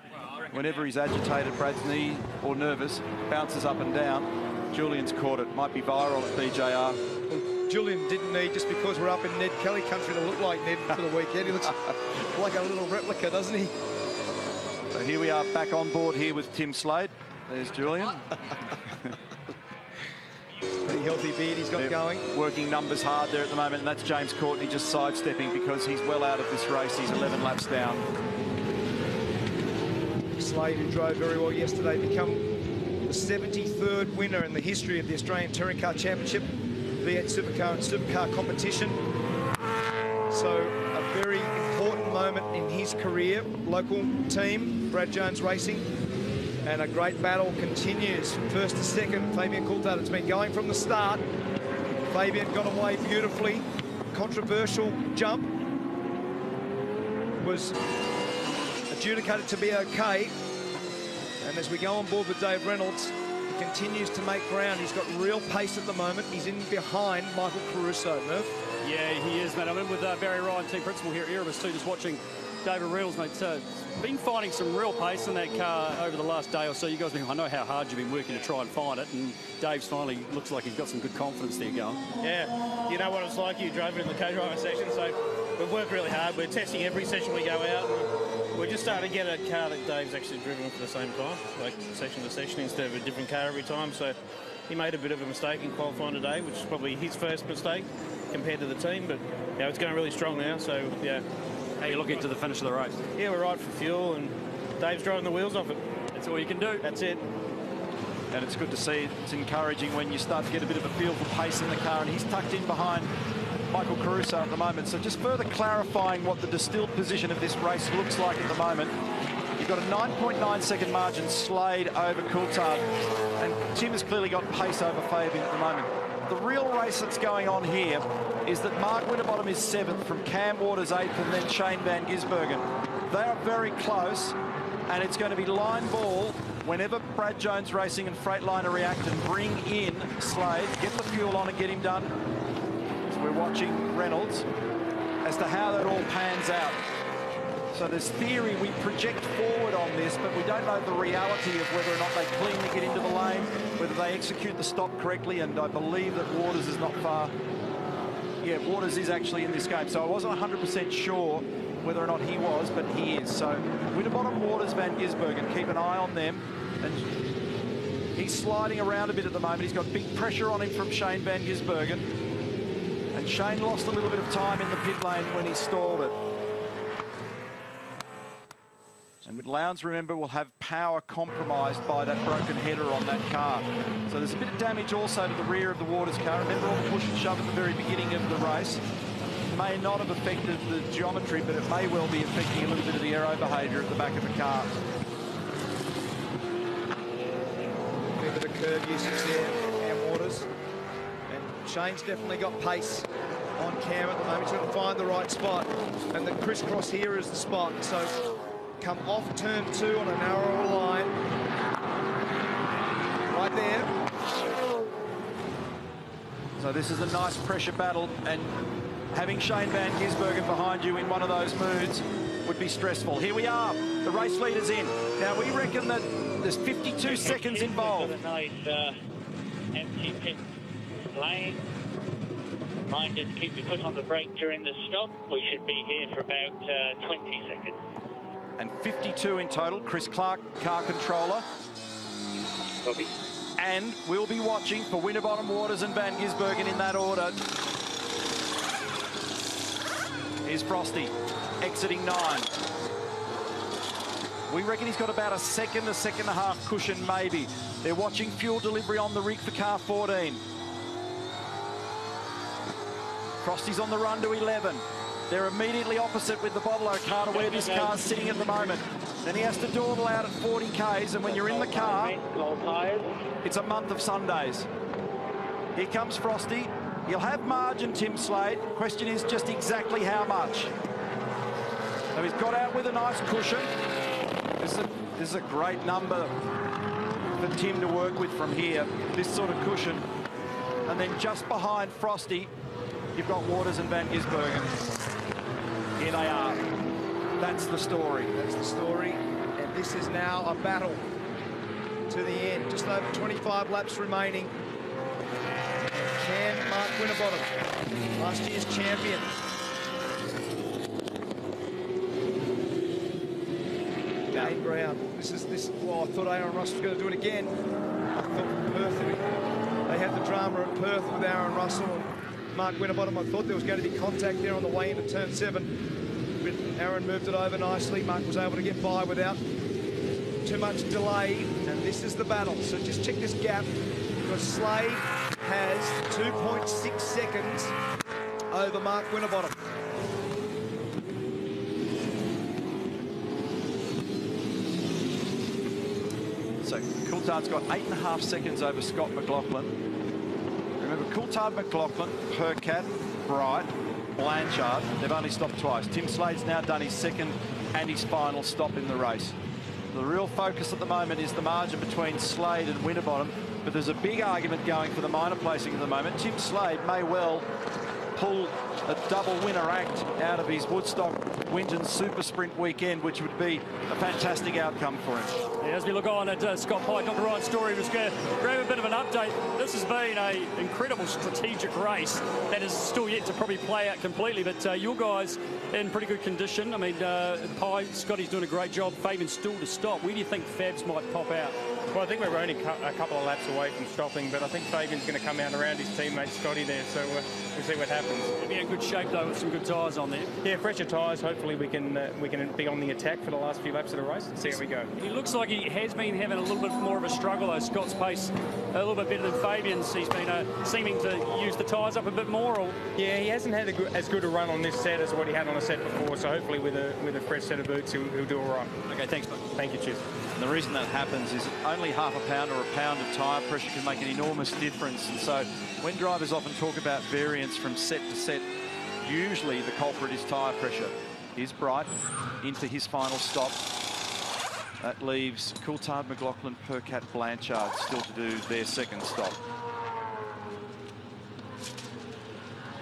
Whenever he's agitated, Brad's knee or nervous bounces up and down. Julian's caught it. Might be viral at BJR. Julian didn't need, just because we're up in Ned Kelly country to look like Ned for the weekend. He looks like a little replica, doesn't he? So here we are back on board here with Tim Slade. There's Julian. Pretty healthy beard he's got They're going. Working numbers hard there at the moment, and that's James Courtney just sidestepping because he's well out of this race. He's 11 laps down. Slade, who drove very well yesterday, become the 73rd winner in the history of the Australian Touring Car Championship, V8 Supercar and Supercar competition. So a very important moment in his career. Local team, Brad Jones Racing, and a great battle continues first to second. Fabian Coulthard has been going from the start. Fabian got away beautifully. Controversial jump was adjudicated to be okay. And as we go on board with Dave Reynolds, he continues to make ground. He's got real pace at the moment. He's in behind Michael Caruso. Murph? Yeah, he is, mate. I'm in with uh, Barry Ryan, team principal here at Erebus too, just watching David Reynolds, mate. Uh, been finding some real pace in that car over the last day or so. You guys, been, I know how hard you've been working to try and find it, and Dave's finally looks like he's got some good confidence there going. Yeah, you know what it's like. You drove it in the co-driver session, so we've worked really hard. We're testing every session we go out. We're just starting to get a car that Dave's actually driven for the same time, like session to session instead of a different car every time. So he made a bit of a mistake in qualifying today, which is probably his first mistake compared to the team. But yeah, it's going really strong now. So yeah. How you looking to the finish of the race? Yeah, we're right for fuel, and Dave's driving the wheels off it. That's all you can do. That's it. And it's good to see. It's encouraging when you start to get a bit of a feel for pace in the car. And he's tucked in behind Michael Caruso at the moment. So just further clarifying what the distilled position of this race looks like at the moment. You've got a 9.9 second margin Slade over Coulthard. And Tim has clearly got pace over Fabian at the moment. The real race that's going on here is that Mark Winterbottom is seventh from Cam Waters eighth and then Shane Van Gisbergen. They are very close and it's going to be line ball whenever Brad Jones Racing and Freightliner react and bring in Slade, get the fuel on and get him done. We're watching Reynolds as to how that all pans out. So there's theory, we project forward on this, but we don't know the reality of whether or not they cleanly get into the lane, whether they execute the stop correctly, and I believe that Waters is not far. Yeah, Waters is actually in this game, so I wasn't 100% sure whether or not he was, but he is. So Winterbottom, Waters, Van Gisbergen, keep an eye on them. And he's sliding around a bit at the moment. He's got big pressure on him from Shane Van Gisbergen. And Shane lost a little bit of time in the pit lane when he stalled it. And Lowndes, remember, will have power compromised by that broken header on that car. So there's a bit of damage also to the rear of the Waters car. Remember all the push and shove at the very beginning of the race. May not have affected the geometry, but it may well be affecting a little bit of the aero behaviour at the back of the car. A bit of curve usage there, Cam Waters. And Shane's definitely got pace Cam at the moment. He's got to find the right spot. And the crisscross here is the spot. So come off turn two on a narrower line. Right there. So this is a nice pressure battle, and having Shane Van Gisbergen behind you in one of those moods would be stressful. Here we are, the race leader's in. Now we reckon that there's 52 seconds involved. Nice uh, lane. Mind just keep your foot on the brake during the stop. We should be here for about uh, 20 seconds. And 52 in total. Chris Clark, car controller. Copy. And we'll be watching for Winterbottom, Waters and Van Gisbergen in that order. Here's Frosty, exiting nine. We reckon he's got about a second, a second and a half cushion, maybe. They're watching fuel delivery on the rig for car 14. Frosty's on the run to 11. They're immediately opposite with the bottle car to where this car's sitting at the moment. Then he has to dawdle out at 40 Ks, and when you're in the car, it's a month of Sundays. Here comes Frosty. He'll have margin, Tim Slade. Question is just exactly how much. So he's got out with a nice cushion. This is a, this is a great number for Tim to work with from here, this sort of cushion. And then just behind Frosty, you've got Waters and Van Gisbergen. Here they are. That's the story. That's the story. And this is now a battle to the end. Just over 25 laps remaining. Can Mark Winterbottom, last year's champion. Dane Brown. This is this. Well, I thought Aaren Russell was going to do it again. I thought Perth. They had the drama at Perth with Aaren Russell and Mark Winterbottom. I thought there was going to be contact there on the way into turn seven. But Aaren moved it over nicely. Mark was able to get by without too much delay. And this is the battle. So just check this gap because Slade has 2.6 seconds over Mark Winterbottom. So Coulthard's got eight and a half seconds over Scott McLaughlin. Remember, Coulthard, McLaughlin, Percat, Bright, Blanchard, they've only stopped twice. Tim Slade's now done his second and his final stop in the race. The real focus at the moment is the margin between Slade and Winterbottom, but there's a big argument going for the minor placing at the moment. Tim Slade may well pull a double winner act out of his Woodstock Winton Super Sprint weekend, which would be a fantastic outcome for him. Yeah, as we look on at uh, Scott Pye, Dr. Ryan Story was going to grab a bit of an update. This has been an incredible strategic race that is still yet to probably play out completely, but uh, your guys in pretty good condition. I mean, uh, Pye, Scotty's doing a great job. Fabian still to stop. Where do you think Fabs might pop out? Well, I think we're only a couple of laps away from stopping, but I think Fabian's going to come out around his teammate Scotty there, so uh, we'll see what happens. He'll be in good shape though, with some good tyres on there. Yeah, fresher tyres. Hopefully, we can uh, we can be on the attack for the last few laps of the race and see how we go. He looks like he has been having a little bit more of a struggle though. Scott's pace a little bit better than Fabian's. He's been uh, seeming to use the tyres up a bit more. Or... Yeah, he hasn't had good, as good a run on this set as what he had on a set before. So hopefully, with a with a fresh set of boots, he'll, he'll do all right. Okay, thanks. Mate. Thank you. Cheers. And the reason that happens is only half a pound or a pound of tyre pressure can make an enormous difference. And so when drivers often talk about variance from set to set, usually the culprit is tyre pressure. Here's Bright into his final stop. That leaves Coulthard, McLaughlin, Percat, Blanchard still to do their second stop.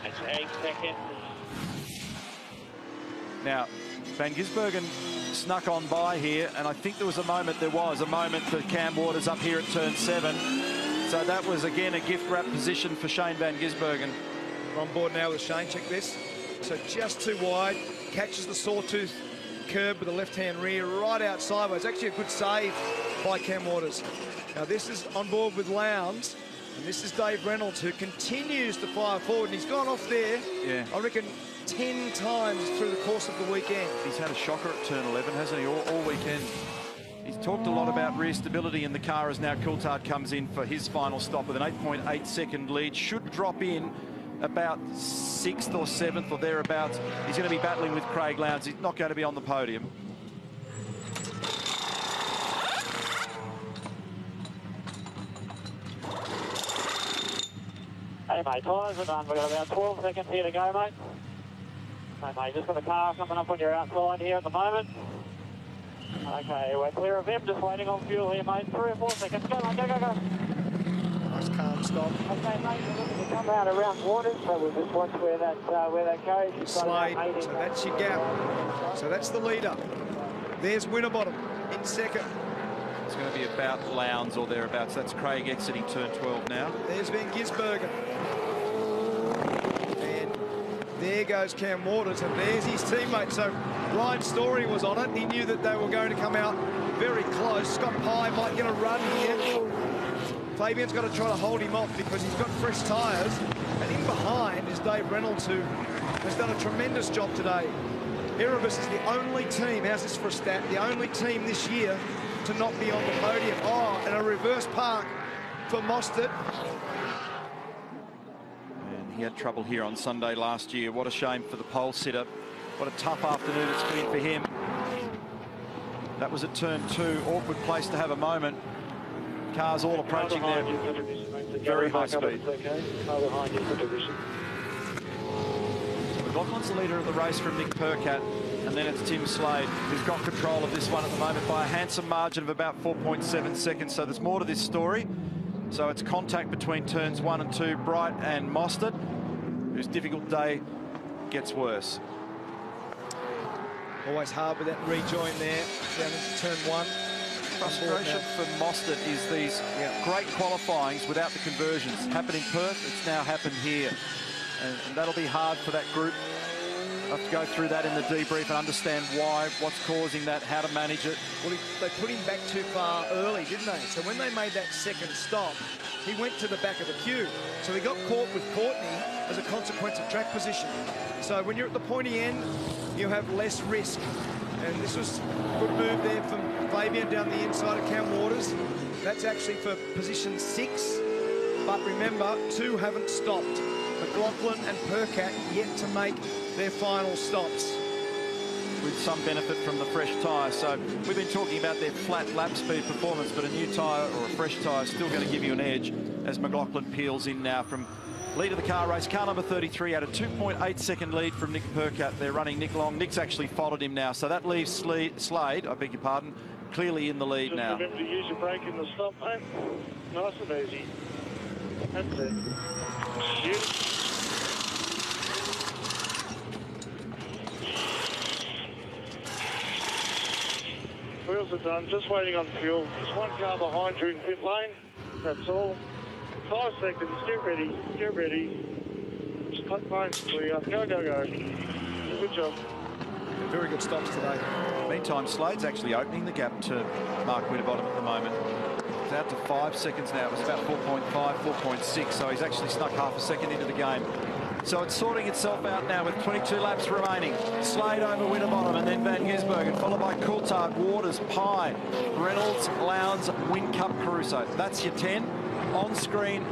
That's eight seconds. Now, Van Gisbergen snuck on by here, and I think there was a moment, there was a moment for Cam Waters up here at turn seven. So that was, again, a gift wrap position for Shane Van Gisbergen. We're on board now with Shane, check this. So just too wide, catches the sawtooth curb with the left-hand rear right out sideways. Actually a good save by Cam Waters. Now this is on board with Lowndes, and this is Dave Reynolds who continues to fire forward, and he's gone off there, Yeah. I reckon, 10 times through the course of the weekend. He's had a shocker at turn 11, hasn't he, all, all weekend. He's talked a lot about rear stability in the car as now Coulthard comes in for his final stop with an 8.8 second lead. Should drop in about sixth or seventh or thereabouts. He's going to be battling with Craig Lowndes. He's not going to be on the podium. Okay, mate, tyres are done. We've got about 12 seconds here to go, mate. Okay, mate, just got the car coming up on your outside here at the moment. Okay, we're clear of him, just waiting on fuel here, mate. Three or four seconds. Go, mate, go, go, go. Nice calm stop. Okay, mate, we're looking to come out around waters, so we'll just watch where that uh, where that goes. It's got Slade, so that's your gap. So that's the leader. There's Winterbottom in second. It's going to be about Lowndes or thereabouts. That's Craig exiting turn 12 now. There's Van Gisbergen. There goes Cam Waters, and there's his teammate. So Ryan Story was on it. He knew that they were going to come out very close. Scott Pye might get a run here. Fabian's got to try to hold him off because he's got fresh tyres. And in behind is Dave Reynolds, who has done a tremendous job today. Erebus is the only team, how's this for a stat, the only team this year to not be on the podium. Oh, and a reverse park for Mostert. He had trouble here on Sunday last year. What a shame for the pole sitter. What a tough afternoon it's been for him. That was at turn two. Awkward place to have a moment. Cars all approaching there. Very high speed. McLaughlin's the leader of the race from Nick Percat. And then it's Tim Slade, who's got control of this one at the moment by a handsome margin of about 4.7 seconds. So there's more to this story. So it's contact between turns one and two, Bright and Mostert, whose difficult day gets worse. Always hard with that rejoin there down into turn one. Frustration for Mostert is these great qualifyings without the conversions. Happened in Perth, it's now happened here. And, and that'll be hard for that group. Have to go through that in the debrief and understand why, what's causing that, how to manage it. Well, he, they put him back too far early, didn't they? So when they made that second stop, he went to the back of the queue. So he got caught with Courtney as a consequence of track position. So when you're at the pointy end, you have less risk. And this was a good move there from Fabian down the inside of Cam Waters. That's actually for position six. But remember, two haven't stopped. McLaughlin and Percat yet to make their final stops. with some benefit from the fresh tyre. So we've been talking about their flat lap speed performance, but a new tyre or a fresh tyre is still going to give you an edge as McLaughlin peels in now from lead of the car race. Car number 33 had a 2.8 second lead from Nick Percat. They're running Nick Long. Nick's actually followed him now. So that leaves Slade, Slade I beg your pardon, clearly in the lead Just now. remember to use your brake in the stop, mate. Nice and easy. That's it. Wheels are done, just waiting on fuel. There's one car behind you in pit lane. That's all. Five seconds, get ready, get ready. Just cut lanes clear. Go, go, go. Good job. Very good stops today. Meantime, Slade's actually opening the gap to Mark Winterbottom at the moment. It's out to five seconds now. It was about 4.5, 4.6, so he's actually snuck half a second into the game. So it's sorting itself out now with 22 laps remaining. Slade over Winterbottom and then Van Gisbergen, followed by Coulthard, Waters, Pye, Reynolds, Lowndes, Whincup, Caruso. That's your 10 on screen.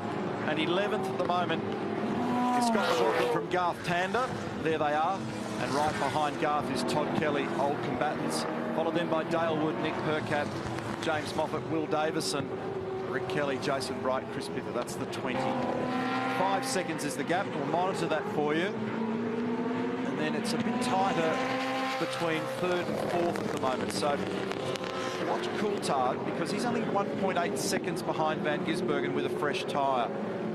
And 11th at the moment is Scott McLaughlin from Garth Tander. There they are. And right behind Garth is Todd Kelly, old combatants. Followed then by Dale Wood, Nick Percat, James Moffat, Will Davison, Rick Kelly, Jason Bright, Chris Pither. That's the 20. Five seconds is the gap. We'll monitor that for you. And then it's a bit tighter between third and fourth at the moment. So watch Coulthard because he's only 1.8 seconds behind Van Gisbergen with a fresh tyre.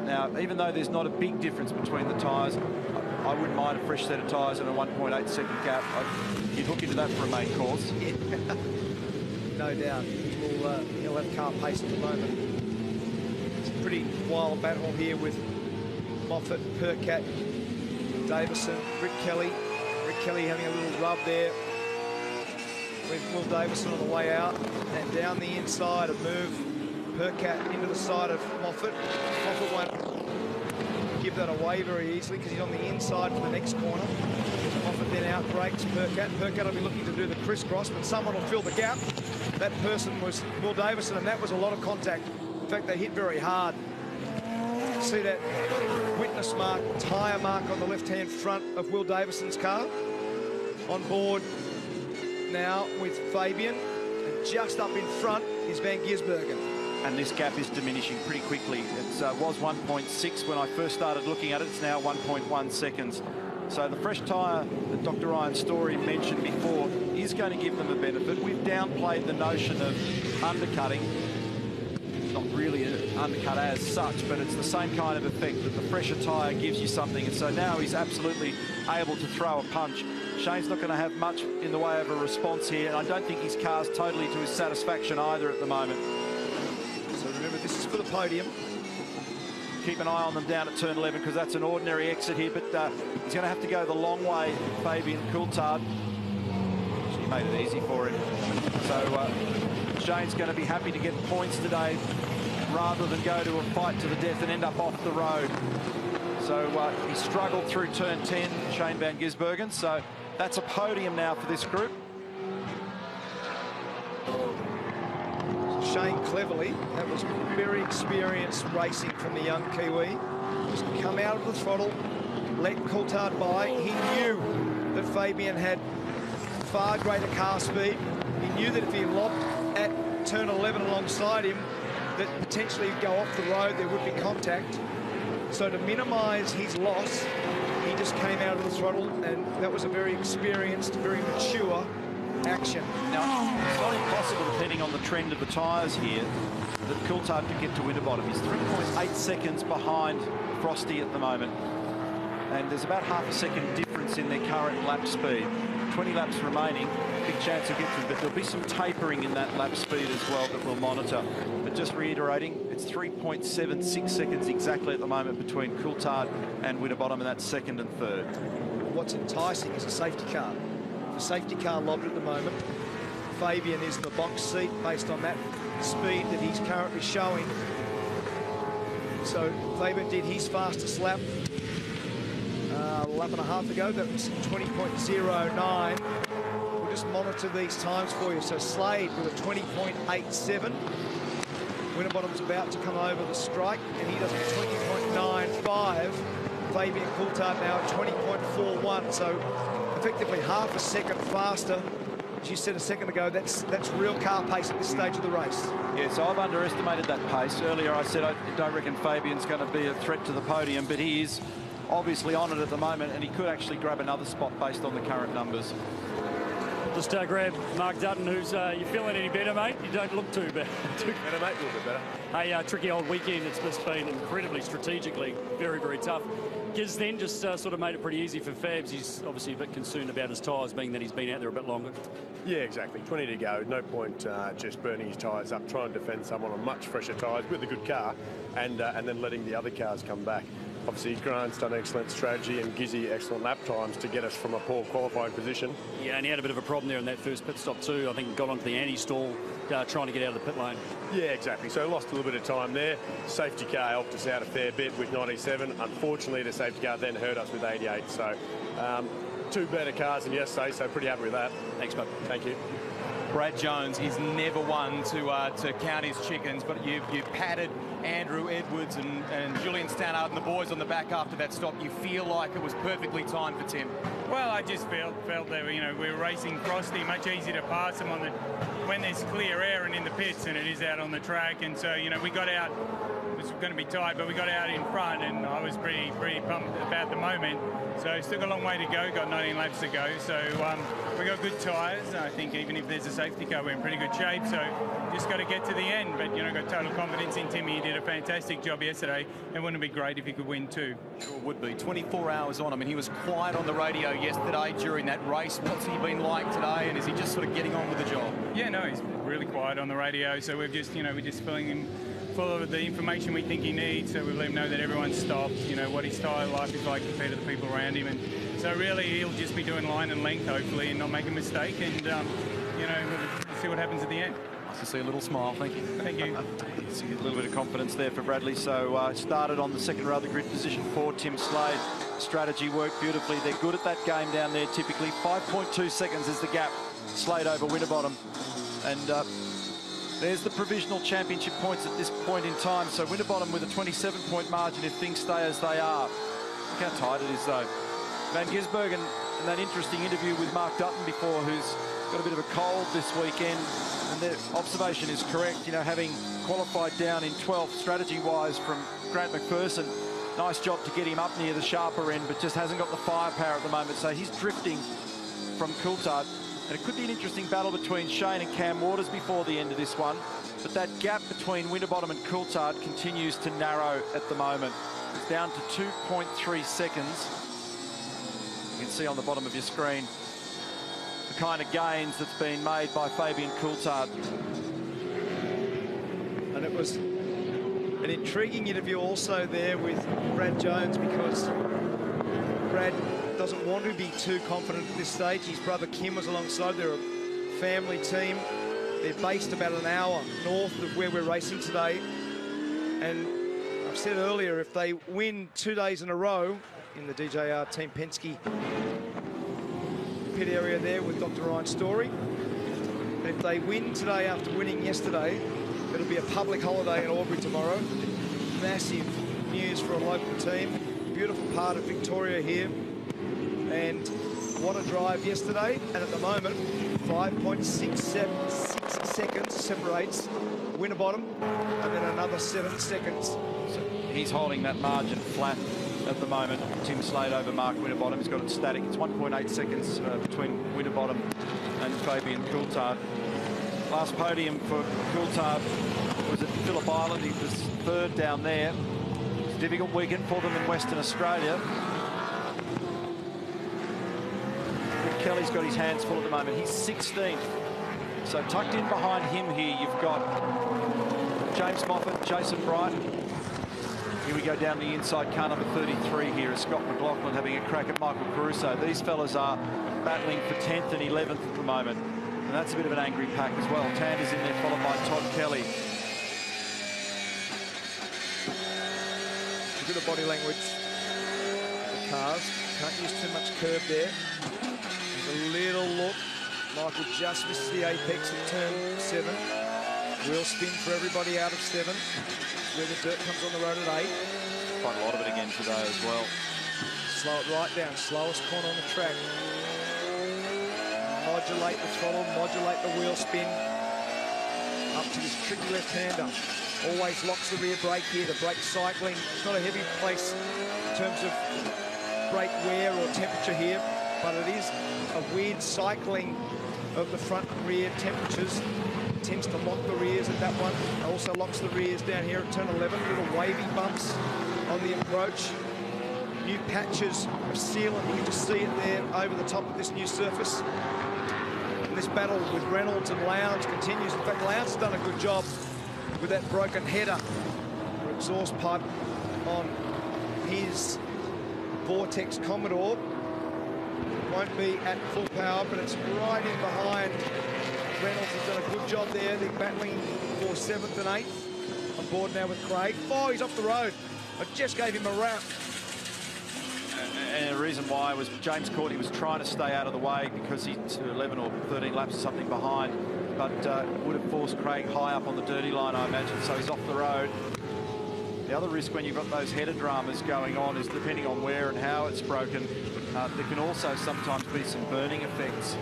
Now, even though there's not a big difference between the tyres, I- wouldn't mind a fresh set of tyres and a 1.8 second gap. I'd, you'd hook into that for a main course. no doubt. He'll, uh, he'll have car pace at the moment. It's a pretty wild battle here with Moffat, Percat, Davison, Rick Kelly. Rick Kelly having a little rub there with Will Davison on the way out. And down the inside, a move. Percat into the side of Moffat. Moffat won't give that away very easily because he's on the inside for the next corner. Moffat then out brakes Percat. Percat will be looking to do the crisscross, but someone will fill the gap. That person was Will Davison, and that was a lot of contact. In fact, they hit very hard. See that witness mark, tyre mark on the left-hand front of Will Davison's car. On board now with Fabian. And just up in front is Van Gisbergen. and this gap is diminishing pretty quickly. It uh, was 1.6 when I first started looking at it. It's now 1.1 seconds. So the fresh tyre that Dr. Ryan Story mentioned before is going to give them a benefit. We've downplayed the notion of undercutting. Not really an undercut as such, but it's the same kind of effect that the fresher tyre gives you something. And so now he's absolutely able to throw a punch. Shane's not going to have much in the way of a response here, and I don't think his car's totally to his satisfaction either at the moment. So remember, this is for the podium. Keep an eye on them down at turn 11 because that's an ordinary exit here, but uh, he's going to have to go the long way, Fabian Coulthard. She made it easy for him. So uh, Shane's going to be happy to get points today rather than go to a fight to the death and end up off the road. So uh, he struggled through turn 10, Shane Van Gisbergen. So that's a podium now for this group. Shane cleverly, that was very experienced racing from the young Kiwi. Just come out of the throttle, let Coulthard by. He knew that Fabian had far greater car speed. He knew that if he lobbed at turn 11 alongside him, that potentially he'd go off the road, there would be contact. So to minimise his loss, he just came out of the throttle, and that was a very experienced, very mature action. Now, it's not impossible, depending on the trend of the tyres here, that Coulthard could get to Winterbottom. He's 3.8 seconds behind Frosty at the moment. And there's about half a second difference in their current lap speed. 20 laps remaining, big chance of get through, but there'll be some tapering in that lap speed as well that we'll monitor. But just reiterating, it's 3.76 seconds exactly at the moment between Coulthard and Winterbottom, and that's second and third. What's enticing is a safety car. Safety car lobbed at the moment. Fabian is in the box seat based on that speed that he's currently showing. So Fabian did his fastest lap uh, a lap and a half ago. That was 20.09. We'll just monitor these times for you. So Slade with a 20.87. Winterbottom's about to come over the strike, and he does a 20.95. Fabian Coulthard now at 20.41. So effectively half a second faster. As you said a second ago, that's that's real car pace at this stage of the race. Yeah, so I've underestimated that pace. Earlier I said I don't reckon Fabian's going to be a threat to the podium, but he is obviously on it at the moment, and he could actually grab another spot based on the current numbers. Just uh, grab Mark Dutton, who's, uh, you feeling any better, mate? You don't look too bad. better, mate, a little bit better. Hey, uh, tricky old weekend. It's just been incredibly strategically very, very tough. Giz then just uh, sort of made it pretty easy for Fabs. He's obviously a bit concerned about his tyres, being that he's been out there a bit longer. Yeah, exactly. 20 to go. No point uh, just burning his tyres up, trying to defend someone on much fresher tyres with a good car, and uh, and then letting the other cars come back. Obviously, Grant's done excellent strategy and Gizzy excellent lap times to get us from a poor qualifying position. Yeah, and he had a bit of a problem there in that first pit stop too. I think got onto the anti-stall uh, trying to get out of the pit lane. Yeah, exactly. So lost a little bit of time there. Safety car helped us out a fair bit with 97. Unfortunately, the safety car then hurt us with 88. So um, two better cars than yesterday, so pretty happy with that. Thanks, bud. Thank you. Brad Jones is never one to uh, to count his chickens, but you you patted Andrew Edwards and, and Julian Stannard and the boys on the back after that stop. You feel like it was perfectly timed for Tim. Well, I just felt felt that you know we were racing Frosty, much easier to pass him on the when there's clear air and in the pits and it is out on the track. And so you know we got out. Was going to be tight, but we got out in front, and I was pretty pretty pumped about the moment. So still got a long way to go. Got 19 laps to go. So um, we got good tyres. I think even if there's a safety car, we're in pretty good shape. So just got to get to the end. But you know, got total confidence in Timmy. He did a fantastic job yesterday. And wouldn't it be great if he could win too? Sure would be. 24 hours on. I mean, he was quiet on the radio yesterday during that race. What's he been like today? And is he just sort of getting on with the job? Yeah, no, he's really quiet on the radio. So we've just, you know, we're just filling him full of the information we think he needs. So we let him know that everyone's stopped, you know, what his style of life is like compared to the people around him. And so really he'll just be doing line and length, hopefully, and not make a mistake. And, um, you know, we'll see what happens at the end. Nice to see a little smile. Thank you. Thank you. see a little bit of confidence there for Bradley. So uh, started on the second row of the grid position for Tim Slade. Strategy worked beautifully. They're good at that game down there typically. 5.2 seconds is the gap. Slade over Winterbottom. And uh, there's the provisional championship points at this point in time. So Winterbottom with a 27-point margin if things stay as they are. Look how tight it is, though. Van Gisbergen and that interesting interview with Mark Dutton before, who's got a bit of a cold this weekend. And the observation is correct, you know, having qualified down in 12th strategy-wise from Grant McPherson. Nice job to get him up near the sharper end, but just hasn't got the firepower at the moment. So he's drifting from Coulthard. And it could be an interesting battle between Shane and Cam Waters before the end of this one. But that gap between Winterbottom and Coulthard continues to narrow at the moment. It's down to 2.3 seconds. You can see on the bottom of your screen the kind of gains that's been made by Fabian Coulthard. And it was an intriguing interview also there with Brad Jones because Brad doesn't want to be too confident at this stage. His brother Kim was alongside. They're a family team. They're based about an hour north of where we're racing today. And I've said earlier, if they win two days in a row in the DJR Team Penske pit area there with Dr. Ryan Story, and if they win today after winning yesterday, it'll be a public holiday in Albury tomorrow. Massive news for a local team. Beautiful part of Victoria here. And what a drive yesterday. And at the moment, 5.6 seconds separates Winterbottom and then another seven seconds. So he's holding that margin flat at the moment. Tim Slade over Mark Winterbottom. He's got it static. It's 1.8 seconds uh, between Winterbottom and Fabian Coulthard. Last podium for Coulthard was at Phillip Island. He was third down there. It's a difficult weekend for them in Western Australia. Rick Kelly's got his hands full at the moment. He's 16th. So tucked in behind him here, you've got James Moffat, Jason Bright. Here we go down the inside car number 33 here is Scott McLaughlin having a crack at Michael Caruso. These fellas are battling for 10th and 11th at the moment. And that's a bit of an angry pack as well. Tander's in there, followed by Todd Kelly. Look at the body language. The cars can't use too much curb there. A little look. Michael just missed the apex of turn seven. Wheel spin for everybody out of seven. Where the dirt comes on the road at eight. Quite a lot of it again today as well. Slow it right down. Slowest corner on the track. Modulate the throttle, modulate the wheel spin. Up to this tricky left-hander. Always locks the rear brake here. The brake cycling. It's not a heavy place in terms of brake wear or temperature here, but it is a weird cycling of the front and rear temperatures. It Tends to lock the rears at that one. Also locks the rears down here at turn 11. Little wavy bumps on the approach. New patches of sealant. You can just see it there over the top of this new surface. And this battle with Reynolds and Lowndes continues. In fact, Lowndes has done a good job with that broken header exhaust pipe on his Vortex Commodore. Won't be at full power, but it's right in behind. Reynolds has done a good job there. They're battling for seventh and eighth. On board now with Craig. Oh, he's off the road. I just gave him a wrap. And the reason why was James Courtney was trying to stay out of the way because he's 11 or 13 laps or something behind, but uh, would have forced Craig high up on the dirty line, I imagine, so he's off the road. The other risk when you've got those header dramas going on is depending on where and how it's broken, uh, there can also sometimes be some burning effects,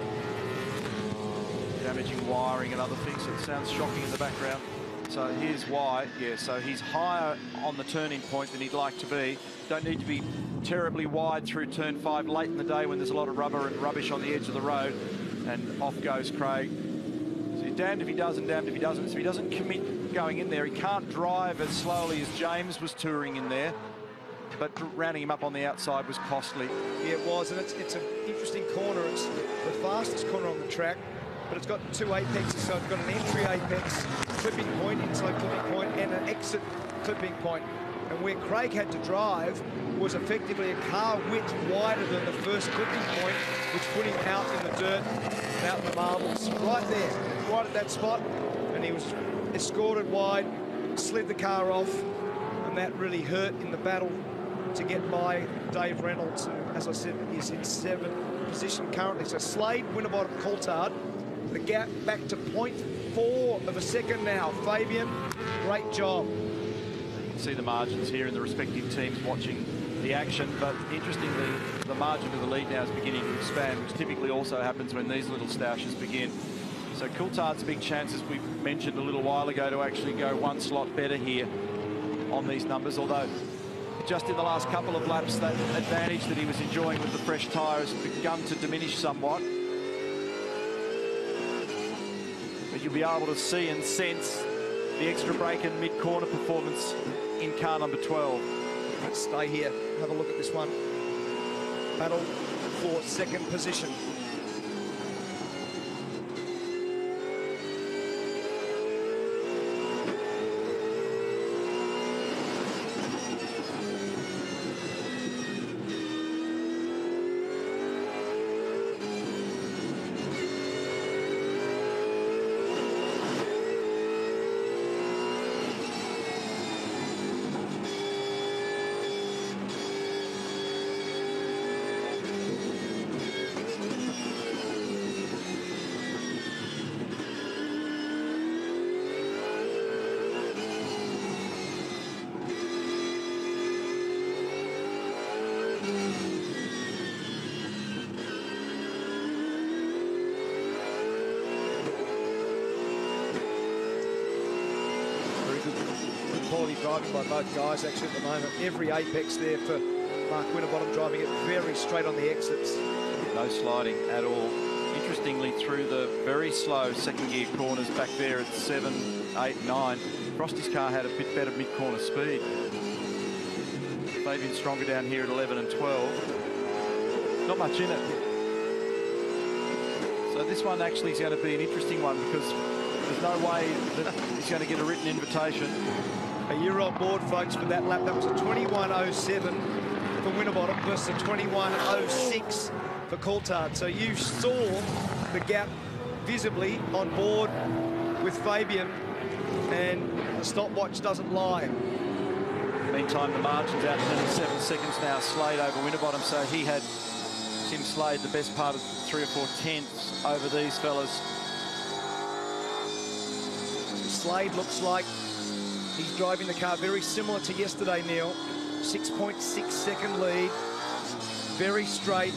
damaging wiring and other things. So it sounds shocking in the background. So here's why. Yeah, so he's higher on the turning point than he'd like to be. Don't need to be terribly wide through turn five late in the day when there's a lot of rubber and rubbish on the edge of the road. And off goes Craig. So you're damned if he does and damned if he doesn't. So he doesn't commit going in there. He can't drive as slowly as James was touring in there. But rounding him up on the outside was costly. Yeah, it was, and it's, it's an interesting corner. It's the fastest corner on the track, but it's got two apexes, so it's got an entry apex, clipping point, inside clipping point, and an exit clipping point. And where Craig had to drive was effectively a car width wider than the first clipping point, which put him out in the dirt, out in the marbles, right there, right at that spot. And he was escorted wide, slid the car off, and that really hurt in the battle to get by Dave Reynolds, who, as I said, is in seventh position currently. So Slade, Winterbottom, Coulthard, the gap back to 0.4 of a second now. Fabian, great job. You can see the margins here in the respective teams watching the action. But interestingly, the margin of the lead now is beginning to expand, which typically also happens when these little stoushes begin. So Coulthard's big chance, as we mentioned a little while ago, to actually go one slot better here on these numbers, although just in the last couple of laps, that advantage that he was enjoying with the fresh tyres has begun to diminish somewhat. But you'll be able to see and sense the extra brake and mid-corner performance in car number 12. Let's stay here, have a look at this one. Battle for second position. Driving by both guys actually at the moment. Every apex there for Mark Winterbottom driving it very straight on the exits. No sliding at all. Interestingly, through the very slow second gear corners back there at 7, 8, 9, Frosty's car had a bit better mid-corner speed. Fabian stronger down here at 11 and 12. Not much in it. So this one actually is going to be an interesting one because there's no way that he's going to get a written invitation. A year on board, folks, for that lap. That was a 21.07 for Winterbottom versus a 21.06 for Coulthard. So you saw the gap visibly on board with Fabian, and the stopwatch doesn't lie. Meantime, the margin's out nearly seven seconds now. Slade over Winterbottom, so he had Tim Slade the best part of three or four tenths over these fellas. Slade looks like driving the car very similar to yesterday, Neil. 6.6 second lead, very straight,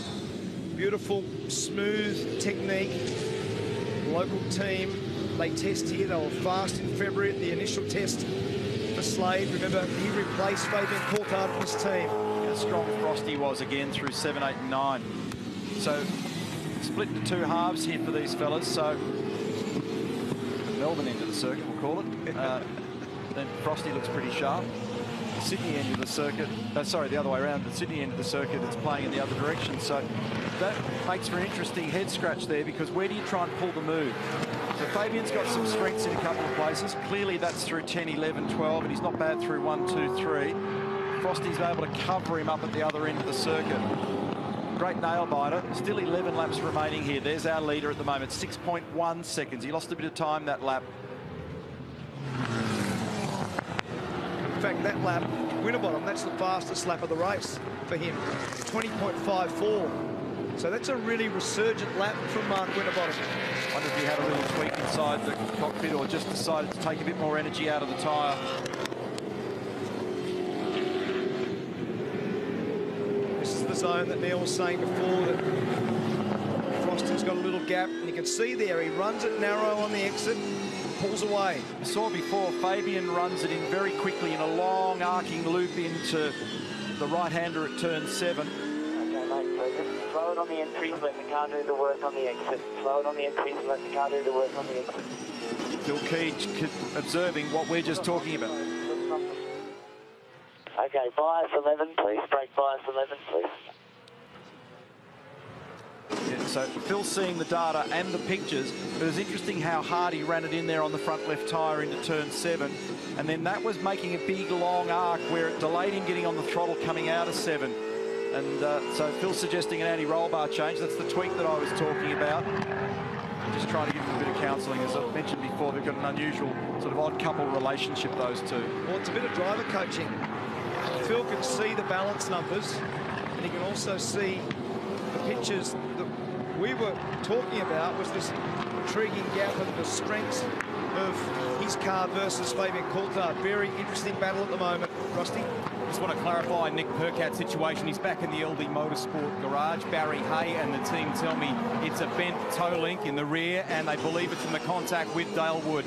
beautiful, smooth technique. Local team, they test here. They were fast in February at the initial test for Slade. Remember, he replaced Fabian Coulthard from his team. How strong Frosty was again through 7, 8 and 9. So split into two halves here for these fellas. So Melbourne end of the circuit, we'll call it. Uh, then Frosty looks pretty sharp. The Sydney end of the circuit, uh, sorry, the other way around, the Sydney end of the circuit, it's playing in the other direction. So that makes for an interesting head scratch there because where do you try and pull the move? So Fabian's got some strengths in a couple of places. Clearly that's through 10, 11, 12, and he's not bad through 1, 2, 3. Frosty's able to cover him up at the other end of the circuit. Great nail biter. Still 11 laps remaining here. There's our leader at the moment, 6.1 seconds. He lost a bit of time that lap. In fact, that lap, Winterbottom, that's the fastest lap of the race for him. 20.54. So that's a really resurgent lap from Mark Winterbottom. Wonder if he had a little tweak inside the cockpit or just decided to take a bit more energy out of the tyre. This is the zone that Neil was saying before that Frosty's got a little gap and you can see there he runs it narrow on the exit pulls away. I saw before Fabian runs it in very quickly in a long arcing loop into the right-hander at turn seven. Okay, mate, so just slow it on the entries, let the car do the work on the exit. Slow it on the entries, let the car do the work on the exit. Phil Keed observing what we're just talking about. Okay, bias 11, please. Brake bias 11, please. So Phil's seeing the data and the pictures, but it's interesting how hard he ran it in there on the front left tyre into turn seven. And then that was making a big long arc where it delayed him getting on the throttle coming out of seven. And uh, so Phil's suggesting an anti-roll bar change. That's the tweak that I was talking about. Just trying to give him a bit of counselling. As I mentioned before, they've got an unusual sort of odd couple relationship, those two. Well, it's a bit of driver coaching. Phil can see the balance numbers, and he can also see the pictures that we were talking about was this intriguing gap of the strengths of his car versus Fabian Coulthard. Very interesting battle at the moment, Rusty. Just want to clarify Nick Percat's situation. He's back in the LD Motorsport garage. Barry Hay and the team tell me it's a bent toe link in the rear, and they believe it's from the contact with Dale Wood.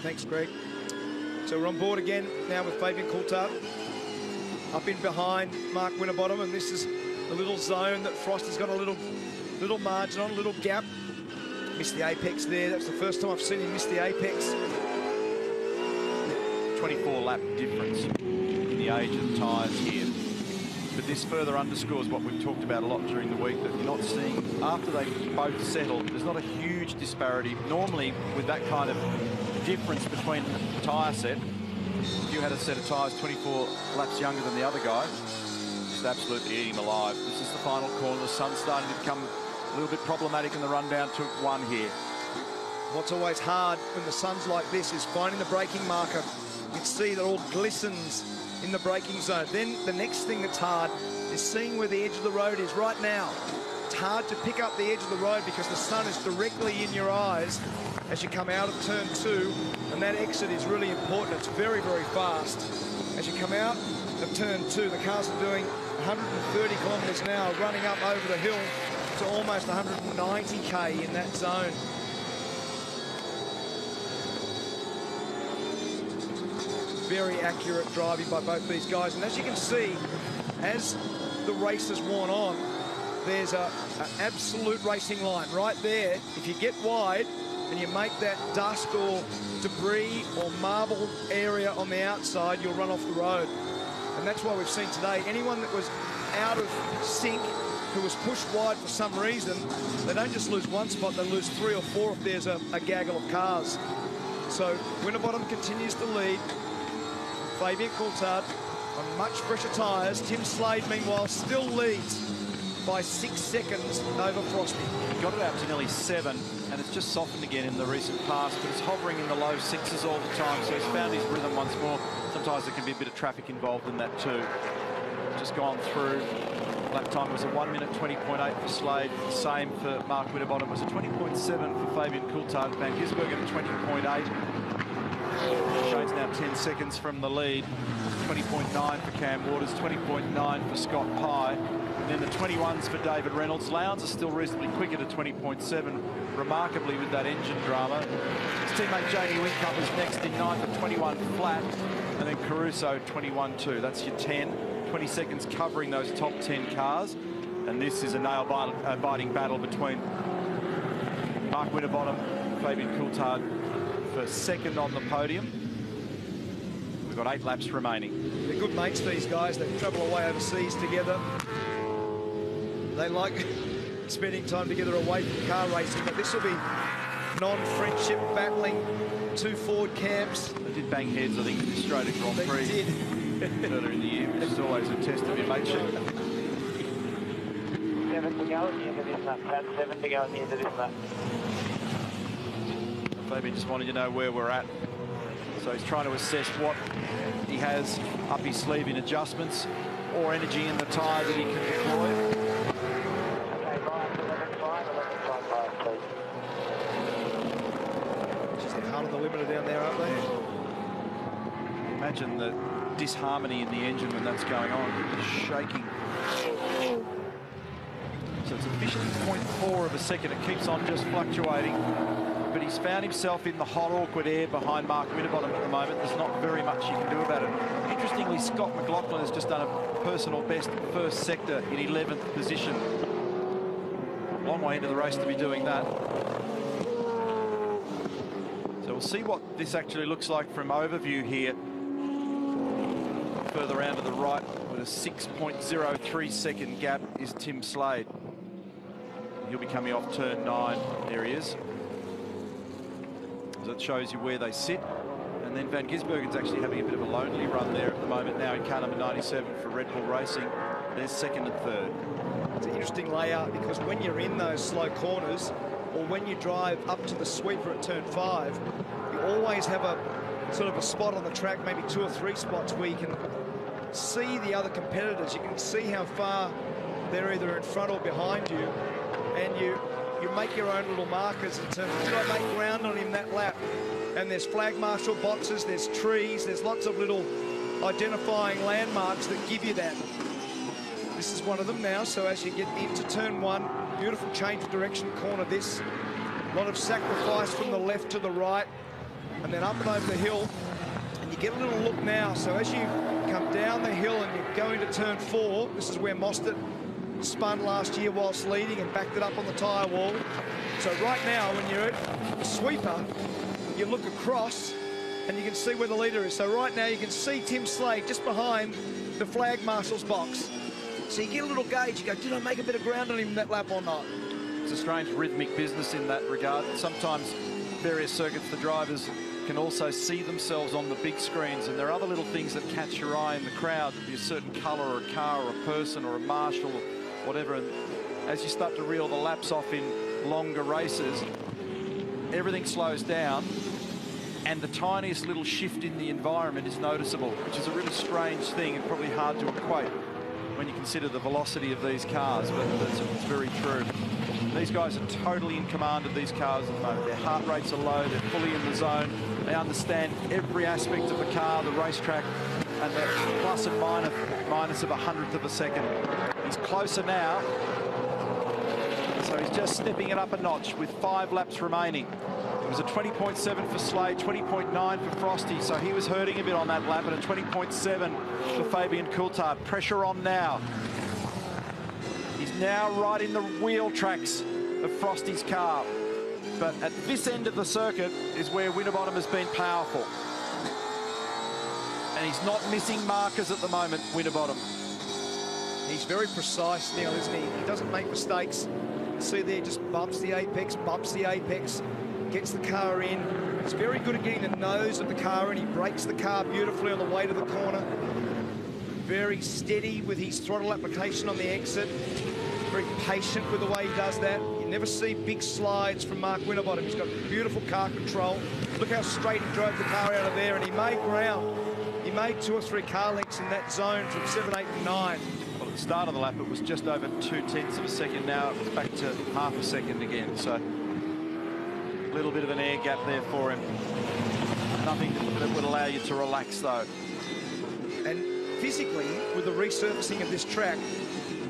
Thanks, Greg. So we're on board again now with Fabian Coulthard. Up in behind Mark Winterbottom, and this is a little zone that Frost has got a little, little margin on, a little gap. Missed the apex there. That's the first time I've seen him miss the apex. 24 lap difference in the age of the tyres here. But this further underscores what we've talked about a lot during the week, that you're not seeing, after they both settle, there's not a huge disparity. Normally, with that kind of difference between tyre set, if you had a set of tyres 24 laps younger than the other guy, just absolutely eating alive. This is the final corner. The sun's starting to become a little bit problematic in the rundown to one here. What's always hard when the sun's like this is finding the braking marker. You can see that all glistens in the braking zone. Then the next thing that's hard is seeing where the edge of the road is right now. It's hard to pick up the edge of the road because the sun is directly in your eyes as you come out of turn two, and that exit is really important. It's very, very fast. As you come out of turn two, the cars are doing 130 kilometres an hour, running up over the hill to almost 190k in that zone. very accurate driving by both these guys. And as you can see, as the race has worn on, there's an absolute racing line right there. If you get wide and you make that dust or debris or marble area on the outside, you'll run off the road. And that's why we've seen today, anyone that was out of sync, who was pushed wide for some reason, they don't just lose one spot, they lose three or four if there's a, a gaggle of cars. So Winterbottom continues to lead. Fabian Coulthard on much fresher tyres. Tim Slade, meanwhile, still leads by six seconds over Frosty. Got it out to nearly seven, and it's just softened again in the recent past, but it's hovering in the low sixes all the time, so he's found his rhythm once more. Sometimes there can be a bit of traffic involved in that too. Just gone through. Lap time was a 1 minute 20.8 for Slade. Same for Mark Winterbottom. It was a 20.7 for Fabian Coulthard. Van Gisbergen at 20.8. Shane's now 10 seconds from the lead. 20.9 for Cam Waters, 20.9 for Scott Pye. And then the 21s for David Reynolds. Lowndes are still reasonably quick at a 20.7, remarkably with that engine drama. His teammate Jamie Whincup is next in ninth at 21 flat. And then Caruso 21.2. That's your 10. 20 seconds covering those top 10 cars. And this is a nail-biting battle between Mark Winterbottom, Fabian Coulthard for second on the podium. We've got eight laps remaining. They're good mates, these guys. They travel away overseas together. They like spending time together away from car racing, but this will be non-friendship battling two Ford camps. They did bang heads, I think, in the Australia Grand They Prix did. Earlier in the year, which is always a test of your mateship. Seven to go at the end of this lap, Pat. Seven to go at the end of this lap. Fabian just wanted to know where we're at. So he's trying to assess what he has up his sleeve in adjustments or energy in the tyre that he can deploy. Okay, Brian, 11 5, 11 5, 5, please. Just they're hard on the limiter down there, aren't they? Imagine the disharmony in the engine when that's going on. Shaking. So it's officially 0.4 of a second. It keeps on just fluctuating. But he's found himself in the hot, awkward air behind Mark Winterbottom at the moment. There's not very much you can do about it. Interestingly, Scott McLaughlin has just done a personal best first sector in 11th position. Long way into the race to be doing that. So we'll see what this actually looks like from overview here. Further round to the right with a 6.03 second gap is Tim Slade. He'll be coming off turn nine. There he is. So that shows you where they sit. And then Van Gisbergen's actually having a bit of a lonely run there at the moment now in car number 97 for Red Bull Racing. They're second and third. It's an interesting layout because when you're in those slow corners or when you drive up to the sweeper at turn five, you always have a sort of a spot on the track, maybe two or three spots where you can see the other competitors. You can see how far they're either in front or behind you, and you you make your own little markers in terms of did I make ground on him that lap? And there's flag marshal boxes, there's trees, there's lots of little identifying landmarks that give you that. This is one of them now, so as you get into turn one, beautiful change of direction corner this. A lot of sacrifice from the left to the right, and then up and over the hill. Get a little look now, so as you come down the hill and you're going to turn four, this is where Mostert spun last year whilst leading and backed it up on the tyre wall. So right now, when you're at the sweeper, you look across and you can see where the leader is. So right now you can see Tim Slade just behind the flag marshal's box. So you get a little gauge, you go, did I make a bit of ground on him that lap or not? It's a strange rhythmic business in that regard. Sometimes various circuits, the drivers can also see themselves on the big screens and there are other little things that catch your eye in the crowd. Be a certain colour or a car or a person or a marshal or whatever. And as you start to reel the laps off in longer races, everything slows down and the tiniest little shift in the environment is noticeable, which is a really strange thing and probably hard to equate when you consider the velocity of these cars, but it's very true. These guys are totally in command of these cars at the moment. Their heart rates are low, they're fully in the zone. They understand every aspect of the car, the racetrack, and the plus and minus, minus of a hundredth of a second. He's closer now, so he's just stepping it up a notch with five laps remaining. It was a 20.7 for Slade, 20.9 for Frosty, so he was hurting a bit on that lap, and a 20.7 for Fabian Coulthard. Pressure on now. He's now right in the wheel tracks of Frosty's car. But at this end of the circuit is where Winterbottom has been powerful. And he's not missing markers at the moment, Winterbottom. He's very precise now, isn't he? He doesn't make mistakes. See there, just bumps the apex, bumps the apex, gets the car in. He's very good at getting the nose of the car and he brakes the car beautifully on the way to the corner. Very steady with his throttle application on the exit. Very patient with the way he does that. You never see big slides from Mark Winterbottom. He's got beautiful car control. Look how straight he drove the car out of there and he made ground. He made two or three car lengths in that zone from seven, eight, and nine. Well, at the start of the lap, it was just over two tenths of a second. Now it's back to half a second again. So a little bit of an air gap there for him. Nothing that would allow you to relax, though. And physically, with the resurfacing of this track,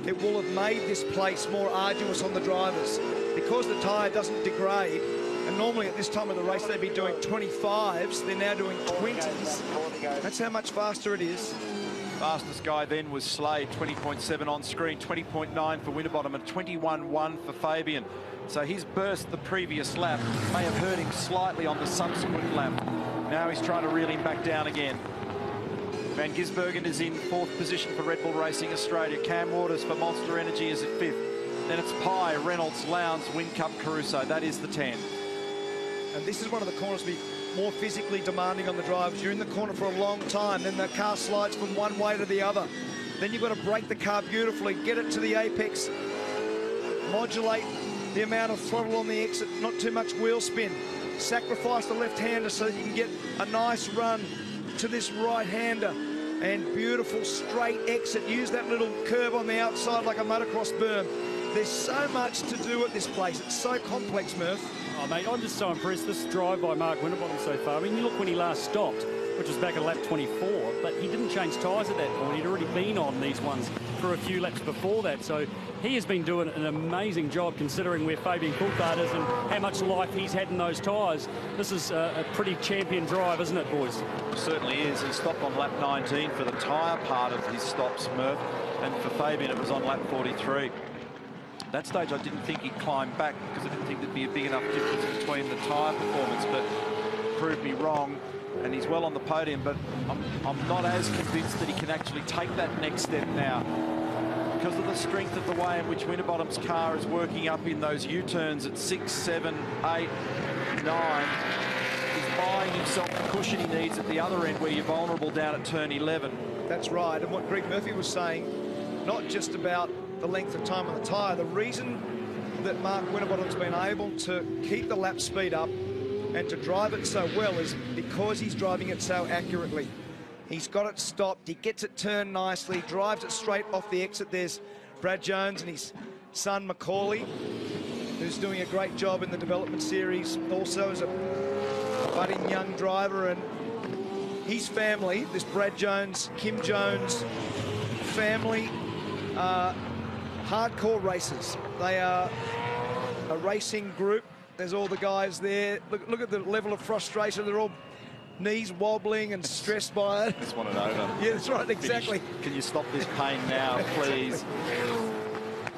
it will have made this place more arduous on the drivers because the tyre doesn't degrade. And normally at this time of the race, they'd be doing 25s. They're now doing 20s. That's how much faster it is. Fastest guy then was Slade, 20.7 on screen, 20.9 for Winterbottom, and 21.1 for Fabian. So his burst the previous lap may have hurt him slightly on the subsequent lap. Now he's trying to reel him back down again. Van Gisbergen is in fourth position for Red Bull Racing Australia. Cam Waters for Monster Energy is at fifth. Then it's Pye, Reynolds, Lowndes, Whincup, Caruso. That is the 10. And this is one of the corners to be more physically demanding on the drivers. You're in the corner for a long time, then the car slides from one way to the other. Then you've got to brake the car beautifully, get it to the apex, modulate the amount of throttle on the exit, not too much wheel spin. Sacrifice the left-hander so that you can get a nice run to this right-hander. And beautiful straight exit. Use that little curve on the outside like a motocross berm. There's so much to do at this place. It's so complex, Murph. Oh, mate, I'm just so impressed. This drive by Mark Winterbottom so far. I mean, you look when he last stopped, which was back at lap 24, but he didn't change tyres at that point. He'd already been on these ones for a few laps before that. So he has been doing an amazing job considering where Fabian Coulthard is and how much life he's had in those tyres. This is a, a pretty champion drive, isn't it, boys? certainly is. He stopped on lap 19 for the tyre part of his stops, Murph. And for Fabian, it was on lap 43. That stage, I didn't think he'd climb back because I didn't think there'd be a big enough difference between the tyre performance, but proved me wrong. And he's well on the podium, but I'm, I'm not as convinced that he can actually take that next step now. Because of the strength of the way in which Winterbottom's car is working up in those U-turns at six, seven, eight, nine, he's buying himself the cushion he needs at the other end where you're vulnerable down at turn 11. That's right. And what Greg Murphy was saying, not just about the length of time on the tyre, the reason that Mark Winterbottom's been able to keep the lap speed up and to drive it so well is because he's driving it so accurately. He's got it stopped, he gets it turned nicely, drives it straight off the exit. There's Brad Jones and his son Macauley, who's doing a great job in the development series, also as a budding young driver. And his family, this Brad Jones, Kim Jones family, are hardcore racers. They are a racing group. There's all the guys there. Look, look at the level of frustration. They're all knees wobbling and stressed by it. Just want it over. Yeah, that's right, Finish. exactly. Can you stop this pain now, please?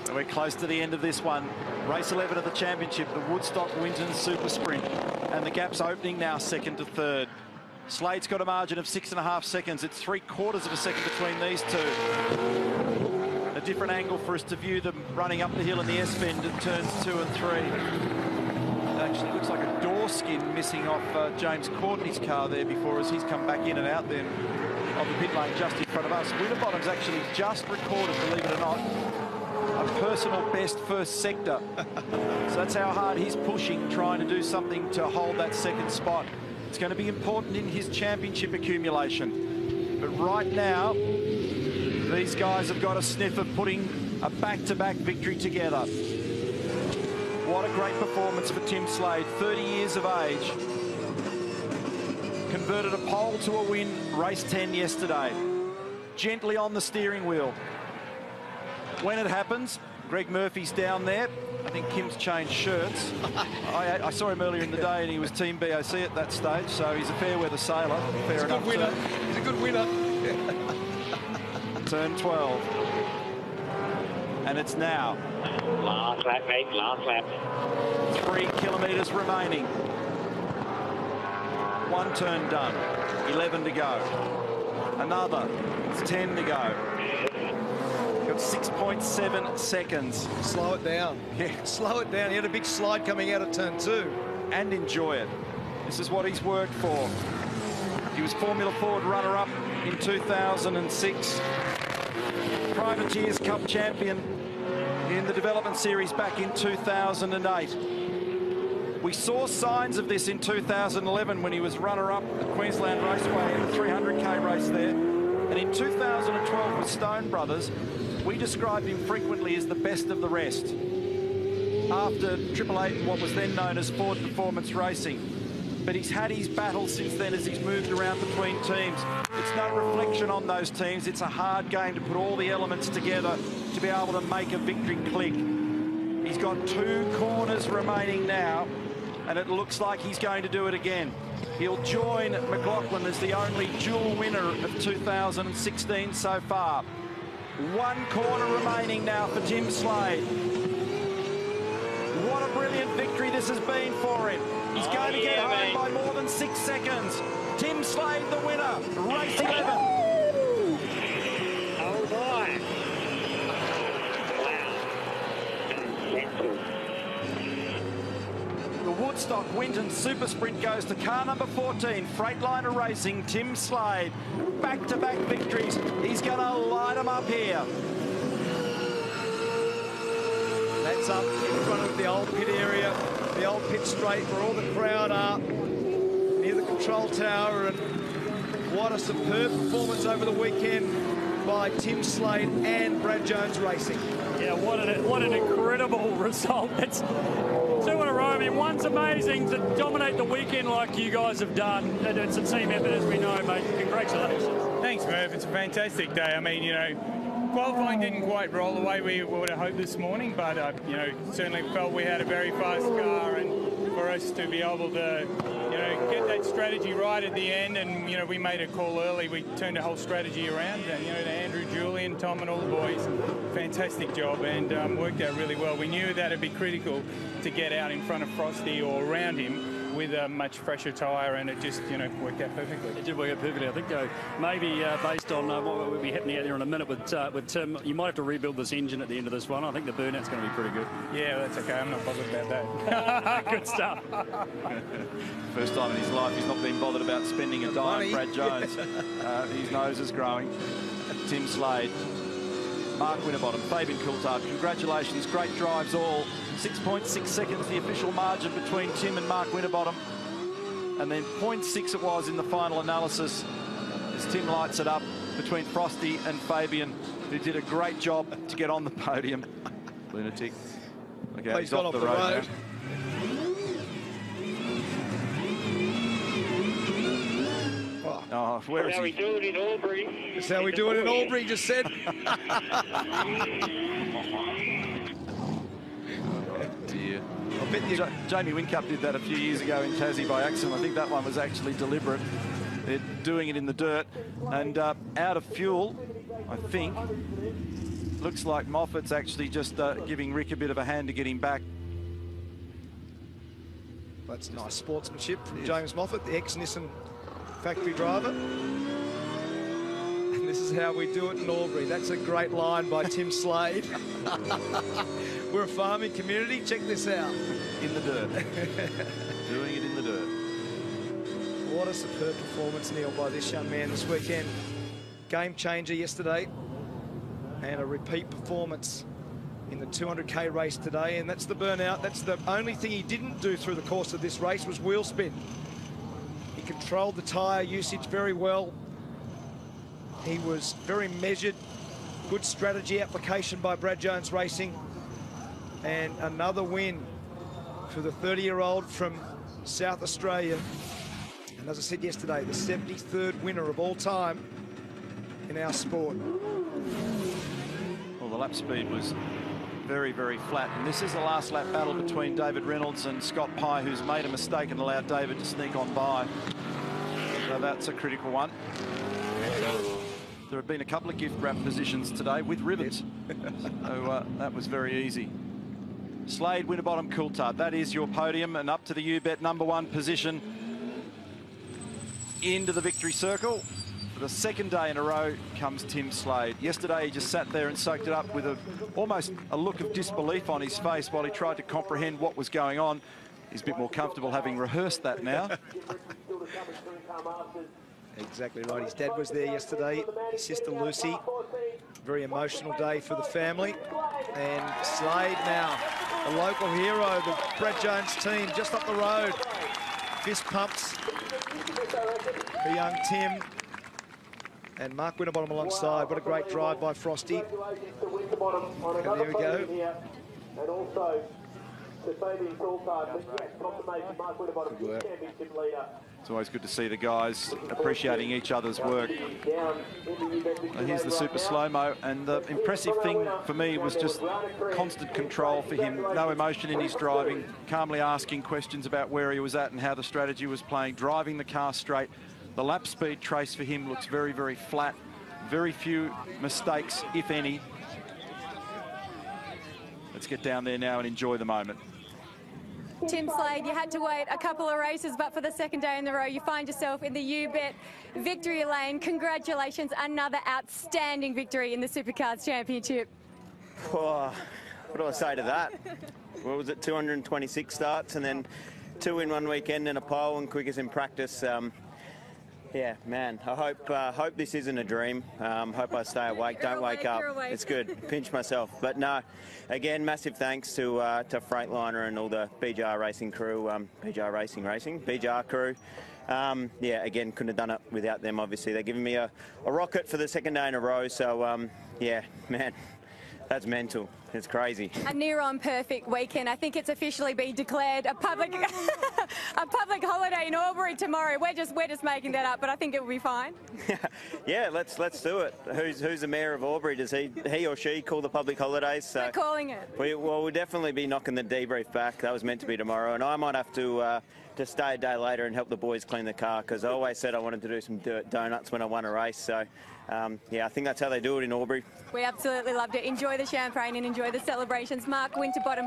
And We're close to the end of this one. Race 11 of the championship, the Woodstock Winton Super Sprint. And the gap's opening now, second to third. Slade's got a margin of six and a half seconds. It's three quarters of a second between these two. A different angle for us to view them running up the hill in the S-bend at turns two and three. It actually looks like a door skin missing off uh, James Courtney's car there before as he's come back in and out then of the pit lane just in front of us. Winterbottom's actually just recorded, believe it or not, a personal best first sector. so that's how hard he's pushing, trying to do something to hold that second spot. It's going to be important in his championship accumulation. But right now, these guys have got a sniff of putting a back-to-back victory together. What a great performance for Tim Slade, 30 years of age. Converted a pole to a win, race 10 yesterday. Gently on the steering wheel. When it happens, Greg Murphy's down there. I think Kim's changed shirts. I, I saw him earlier in the day and he was Team BOC at that stage, so he's a fair weather sailor. Fair He's a enough good winner. too. He's a good winner. Turn 12. And it's now. Last lap, mate, last lap. Three kilometres remaining. One turn done. 11 to go. Another. It's 10 to go. Got 6.7 seconds. Slow it down. Yeah. Slow it down. He had a big slide coming out of turn two. And enjoy it. This is what he's worked for. He was Formula Ford runner-up in 2006. Privateers Cup champion in the development series back in 2008. We saw signs of this in 2011 when he was runner-up at Queensland Raceway in the 300k race there. And in 2012 with Stone Brothers, we described him frequently as the best of the rest. After Triple Eight and what was then known as Ford Performance Racing. But he's had his battles since then as he's moved around between teams. It's no reflection on those teams. It's a hard game to put all the elements together to be able to make a victory click. He's got two corners remaining now, and it looks like he's going to do it again. He'll join McLaughlin as the only dual winner of 2016 so far. One corner remaining now for Tim Slade. What a brilliant victory this has been for him. He's oh, going to get yeah, home mate. by more than six seconds. Tim Slade, the winner. Race 11. Oh boy. Woodstock Winton Super Sprint goes to car number 14, Freightliner Racing, Tim Slade. Back-to-back victories. He's going to light them up here. That's up in front of the old pit area, the old pit straight where all the crowd are, near the control tower. And what a superb performance over the weekend by Tim Slade and Brad Jones Racing. Yeah, what an, what an incredible result. Two in a row. I mean, one's amazing to dominate the weekend like you guys have done. It's a team effort, as we know, mate. Congratulations. Thanks, Merv. It's a fantastic day. I mean, you know, qualifying didn't quite roll the way we would have hoped this morning, but, uh, you know, certainly felt we had a very fast car and for us to be able to, you know, get that strategy right at the end and, you know, we made a call early. We turned the whole strategy around and, you know, Julian, Tom and all the boys, fantastic job and um, worked out really well. We knew that it'd be critical to get out in front of Frosty or around him with a much fresher tyre and it just, you know, worked out perfectly. It did work out perfectly. I think, though, maybe uh, based on uh, what will be happening out there in a minute with uh, with Tim, you might have to rebuild this engine at the end of this one. I think the burnout's going to be pretty good. Yeah, that's okay. I'm not bothered about that. good stuff. First time in his life he's not been bothered about spending a dime, money. Brad Jones. uh, his nose is growing. Tim Slade. Mark Winterbottom, Fabian Coulthard, congratulations, great drives all. 6.6 seconds, the official margin between Tim and Mark Winterbottom. And then 0.6 it was in the final analysis as Tim lights it up between Frosty and Fabian, who did a great job to get on the podium. Lunatic. Okay, he's, he's off, gone the, off the road, road. now. Oh, Oh, where That's is how he? we do it in Albury. That's how we do it in Albury, just said. dear. I bet you... Jamie Whincup did that a few years ago in Tassie by accident. I think that one was actually deliberate. They're doing it in the dirt. And uh, out of fuel, I think. Looks like Moffat's actually just uh, giving Rick a bit of a hand to get him back. That's nice sportsmanship from James Moffat, the ex-Nissan factory driver. And this is how we do it in Albury. That's a great line by Tim Slade. We're a farming community. Check this out. In the dirt. Doing it in the dirt. What a superb performance, Neil, by this young man this weekend. Game changer yesterday and a repeat performance in the 200k race today and that's the burnout that's the only thing he didn't do through the course of this race was wheel spin controlled the tire usage very well he was very measured good strategy application by Brad Jones Racing and another win for the 30 year old from South Australia and as I said yesterday the 73rd winner of all time in our sport Well, the lap speed was very, very flat. And this is the last lap battle between David Reynolds and Scott Pye, who's made a mistake and allowed David to sneak on by. So that's a critical one. There have been a couple of gift wrap positions today with ribbons. so uh, that was very easy. Slade, Winterbottom, Coulthard. That is your podium and up to the U-Bet number one position into the victory circle. For the second day in a row comes Tim Slade. Yesterday he just sat there and soaked it up with a almost a look of disbelief on his face while he tried to comprehend what was going on. He's a bit more comfortable having rehearsed that now. Exactly right. His dad was there yesterday, his sister Lucy. Very emotional day for the family. And Slade now, a local hero, the Brad Jones team, just up the road. Fist pumps for young Tim. And Mark Winterbottom alongside. What a great drive by Frosty. And there we go. And also to Fabian Coulthard, but yes, confirmation Mark Winterbottom, championship leader. It's always good to see the guys appreciating each other's work. Here's the super slow-mo, and the impressive thing for me was just constant control for him. No emotion in his driving, calmly asking questions about where he was at and how the strategy was playing, driving the car straight. The lap speed trace for him looks very, very flat. Very few mistakes, if any. Let's get down there now and enjoy the moment. Tim Slade, you had to wait a couple of races, but for the second day in a row, you find yourself in the U-Bet victory lane. Congratulations, another outstanding victory in the Supercars Championship. Oh, what do I say to that? what was it, 226 starts and then two in one weekend and a pole and quickest in practice. Um, yeah, man, I hope uh, hope this isn't a dream. Um, hope I stay awake, don't wake up. awake. It's good, pinch myself. But no, again, massive thanks to uh, to Freightliner and all the BJR Racing crew, um, BJR Racing Racing, BJR crew. Um, yeah, again, couldn't have done it without them, obviously. They're giving me a, a rocket for the second day in a row. So, um, yeah, man, that's mental. It's crazy. A near on perfect weekend. I think it's officially been declared a public a public holiday in Albury tomorrow. We're just we're just making that up, but I think it will be fine. Yeah, let's let's do it. Who's who's the mayor of Albury? Does he he or she call the public holidays? So We're calling it. we well we'll definitely be knocking the debrief back. That was meant to be tomorrow, and I might have to uh, to stay a day later and help the boys clean the car because I always said I wanted to do some dirt donuts when I won a race. So um, yeah, I think that's how they do it in Albury. We absolutely loved it. Enjoy the champagne and enjoy the celebrations. Mark Winterbottom,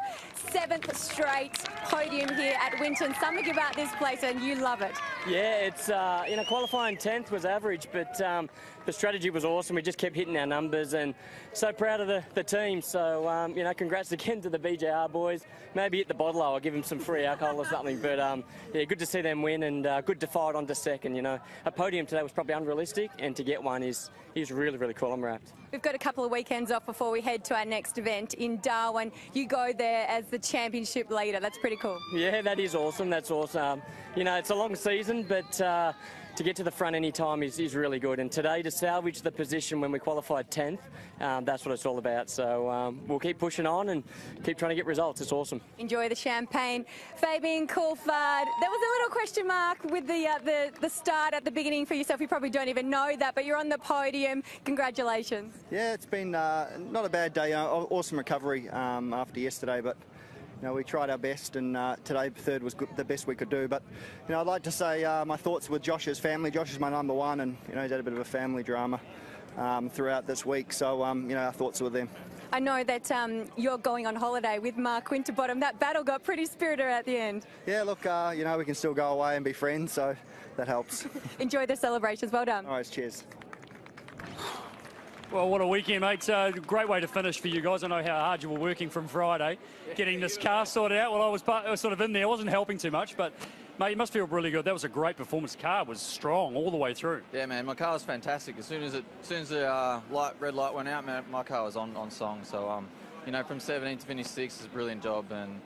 seventh straight podium here at Winton. Something about this place, and you love it. Yeah, it's uh, you know qualifying 10th was average, but um, the strategy was awesome. We just kept hitting our numbers, and so proud of the, the team. So um, you know, congrats again to the BJR boys. Maybe hit the bottle, I'll give them some free alcohol or something. But um, yeah, good to see them win, and uh, good to fight on to second. You know, a podium today was probably unrealistic, and to get one is is really really cool. I'm rapt. We've got a couple of weekends off before we head to our next event in Darwin. You go there as the championship leader. That's pretty cool. Yeah, that is awesome. That's awesome. You know, it's a long season, but uh, to get to the front any time is, is really good. And today, to salvage the position when we qualified 10th, um, that's what it's all about. So um, we'll keep pushing on and keep trying to get results. It's awesome. Enjoy the champagne. Fabian Coulthard, there was a little question mark with the, uh, the, the start at the beginning for yourself. You probably don't even know that, but you're on the podium. Congratulations. Yeah, it's been uh, not a bad day. Uh, awesome recovery um, after yesterday, but you know, we tried our best, and uh, today third was good, the best we could do. But you know, I'd like to say uh, my thoughts with Josh's family. Josh is my number one, and you know, he's had a bit of a family drama um, throughout this week. So um, you know, our thoughts are with them. I know that um, you're going on holiday with Mark Winterbottom. That battle got pretty spirited at the end. Yeah, look, uh, you know, we can still go away and be friends, so that helps. Enjoy the celebrations. Well done. All right, cheers. Well, what a weekend, mate. Uh, great way to finish for you guys. I know how hard you were working from Friday, getting this car sorted out. Well, I was, part, I was sort of in there. I wasn't helping too much, but, mate, you must feel really good. That was a great performance. Car was strong all the way through. Yeah, man, my car was fantastic. As soon as it, as soon as the uh, light, red light went out, man, my car was on, on song. So, um, you know, from 17 to finish six is a brilliant job. And,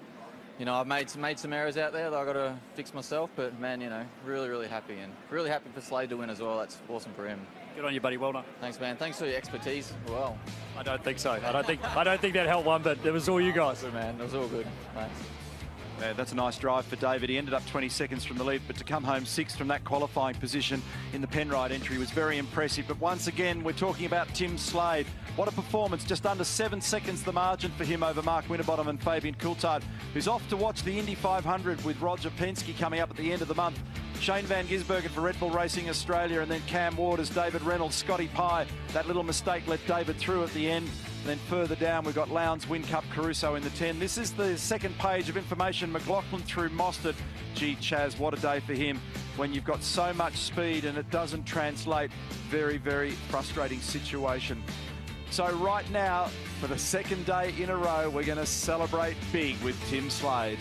you know, I've made some, made some errors out there that I've got to fix myself. But, man, you know, really, really happy. And really happy for Slade to win as well. That's awesome for him. Good on you, buddy. Well done. Thanks, man. Thanks for your expertise well. I don't think so. I don't think I don't think that helped one, but it was all you guys. Good, man. It was all good. Thanks. Yeah, that's a nice drive for David. He ended up 20 seconds from the lead, but to come home sixth from that qualifying position in the Penrite entry was very impressive. But once again, we're talking about Tim Slade. What a performance. Just under seven seconds the margin for him over Mark Winterbottom and Fabian Coulthard, who's off to watch the Indy 500 with Roger Penske coming up at the end of the month. Shane Van Gisbergen for Red Bull Racing Australia, and then Cam Waters, David Reynolds, Scotty Pye. That little mistake let David through at the end. And then further down, we've got Lowndes, Whincup, Caruso in the 10. This is the second page of information. McLaughlin through Mostert. Gee, Chaz, what a day for him when you've got so much speed and it doesn't translate. Very, very frustrating situation. So right now, for the second day in a row, we're going to celebrate big with Tim Slade.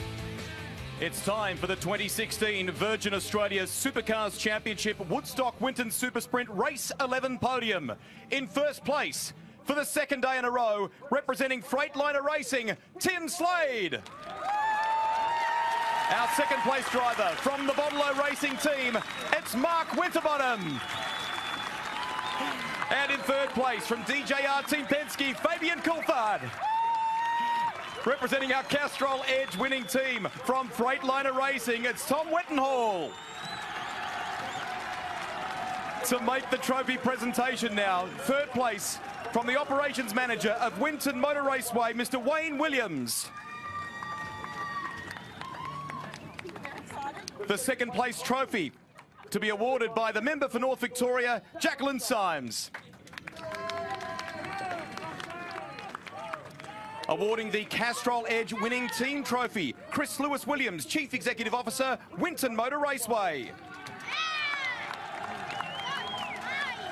It's time for the 2016 Virgin Australia Supercars Championship Woodstock Winton Super Sprint Race 11 podium. In first place, for the second day in a row, representing Freightliner Racing, Tim Slade. Our second place driver from the Bottle Racing team, it's Mark Winterbottom. And in third place from DJR Team Penske, Fabian Coulthard. Representing our Castrol Edge winning team from Freightliner Racing, it's Tom Wettenhall. To make the trophy presentation now, third place from the operations manager of Winton Motor Raceway, Mr. Wayne Williams. The second place trophy to be awarded by the member for North Victoria, Jaclyn Symes. Awarding the Castrol Edge winning team trophy, Chris Lewis Williams, Chief Executive Officer, Winton Motor Raceway.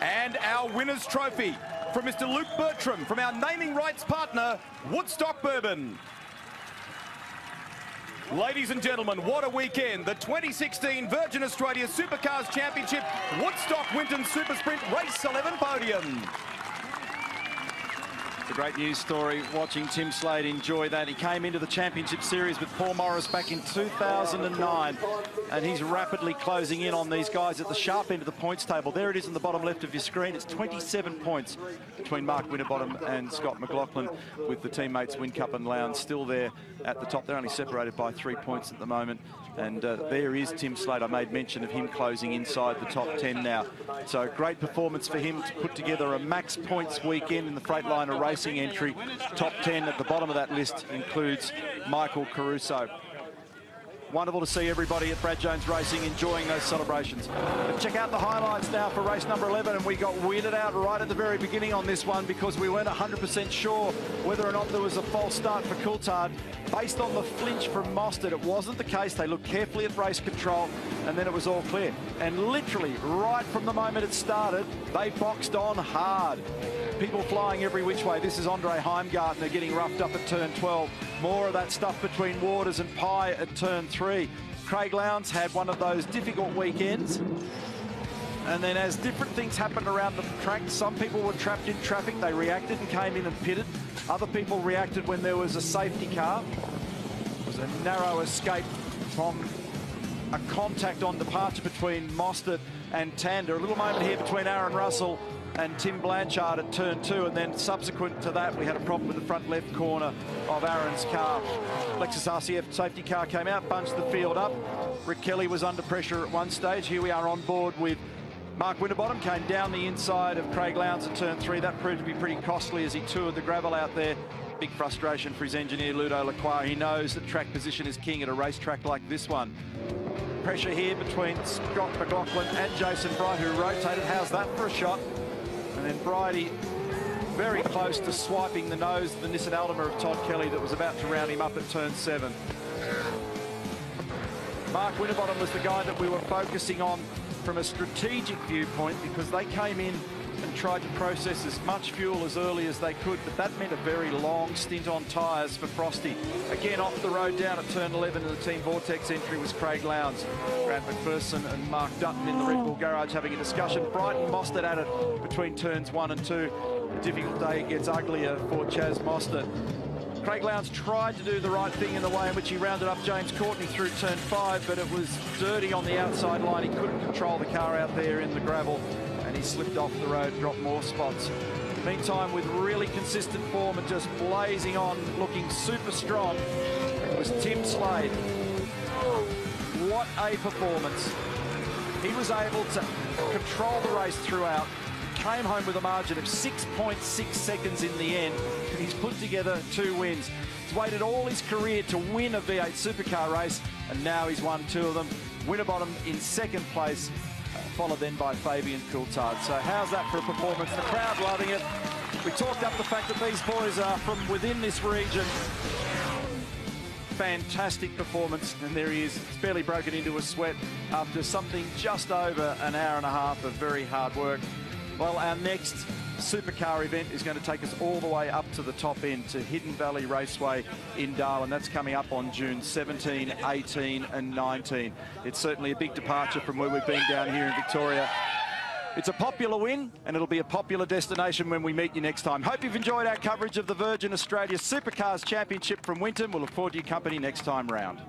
And our winner's trophy from Mr. Luke Bertram from our naming rights partner, Woodstock Bourbon. Ladies and gentlemen, what a weekend. The 2016 Virgin Australia Supercars Championship Woodstock Winton Super Sprint Race 11 podium. It's a great news story watching Tim Slade enjoy that. He came into the championship series with Paul Morris back in 2009 and he's rapidly closing in on these guys at the sharp end of the points table. There it is in the bottom left of your screen. It's 27 points between Mark Winterbottom and Scott McLaughlin with the teammates Whincup and Lowndes still there at the top. They're only separated by three points at the moment. And uh, there is Tim Slade. I made mention of him closing inside the top 10 now. So great performance for him to put together a max points weekend in the Freightliner Racing entry. Top 10 at the bottom of that list includes Michael Caruso. Wonderful to see everybody at Brad Jones Racing enjoying those celebrations. Check out the highlights now for race number 11 and we got weirded out right at the very beginning on this one because we weren't 100% sure whether or not there was a false start for Coulthard based on the flinch from Mostert. It wasn't the case. They looked carefully at race control and then it was all clear. And literally right from the moment it started, they boxed on hard. People flying every which way. This is Andre Heimgartner getting roughed up at turn 12. More of that stuff between Waters and Pye at turn three. Craig Lowndes had one of those difficult weekends. And then as different things happened around the track, some people were trapped in traffic. They reacted and came in and pitted. Other people reacted when there was a safety car. It was a narrow escape from a contact on departure between Mostert and Tander. A little moment here between Aaren Russell and Tim Blanchard at turn two, and then subsequent to that, we had a problem with the front left corner of Aaren's car. Lexus RCF safety car came out, bunched the field up. Rick Kelly was under pressure at one stage. Here we are on board with Mark Winterbottom, came down the inside of Craig Lowndes at turn three. That proved to be pretty costly as he toured the gravel out there. Big frustration for his engineer, Ludo Lacroix. He knows that track position is king at a racetrack like this one. Pressure here between Scott McLaughlin and Jason Bright, who rotated. How's that for a shot? And then Bridie very close to swiping the nose of the Nissan Altima of Todd Kelly that was about to round him up at turn seven. Mark Winterbottom was the guy that we were focusing on from a strategic viewpoint because they came in and tried to process as much fuel as early as they could, but that meant a very long stint on tyres for Frosty. Again, off the road down at turn 11 in the Team Vortex entry was Craig Lowndes. Grant McPherson and Mark Dutton in the Red Bull garage having a discussion. Bright and Mostert at it between turns one and two. A difficult day gets uglier for Chaz Mostert. Craig Lowndes tried to do the right thing in the way in which he rounded up James Courtney through turn five, but it was dirty on the outside line. He couldn't control the car out there in the gravel, he slipped off the road, dropped more spots. Meantime, with really consistent form and just blazing on, looking super strong, was Tim Slade. What a performance. He was able to control the race throughout, came home with a margin of 6.6 seconds in the end, and he's put together two wins. He's waited all his career to win a V8 supercar race, and now he's won two of them. Winterbottom in second place, followed then by Fabian Coulthard. So how's that for a performance? The crowd loving it. We talked up the fact that these boys are from within this region. Fantastic performance, and there he is. It's barely broken into a sweat after something just over an hour and a half of very hard work. Well, our next supercar event is going to take us all the way up to the top end to Hidden Valley Raceway in Darwin. That's coming up on June 17, 18 and 19. It's certainly a big departure from where we've been down here in Victoria. It's a popular win, and it'll be a popular destination when we meet you next time. Hope you've enjoyed our coverage of the Virgin Australia Supercars Championship from Winton. We'll look forward to your company next time round.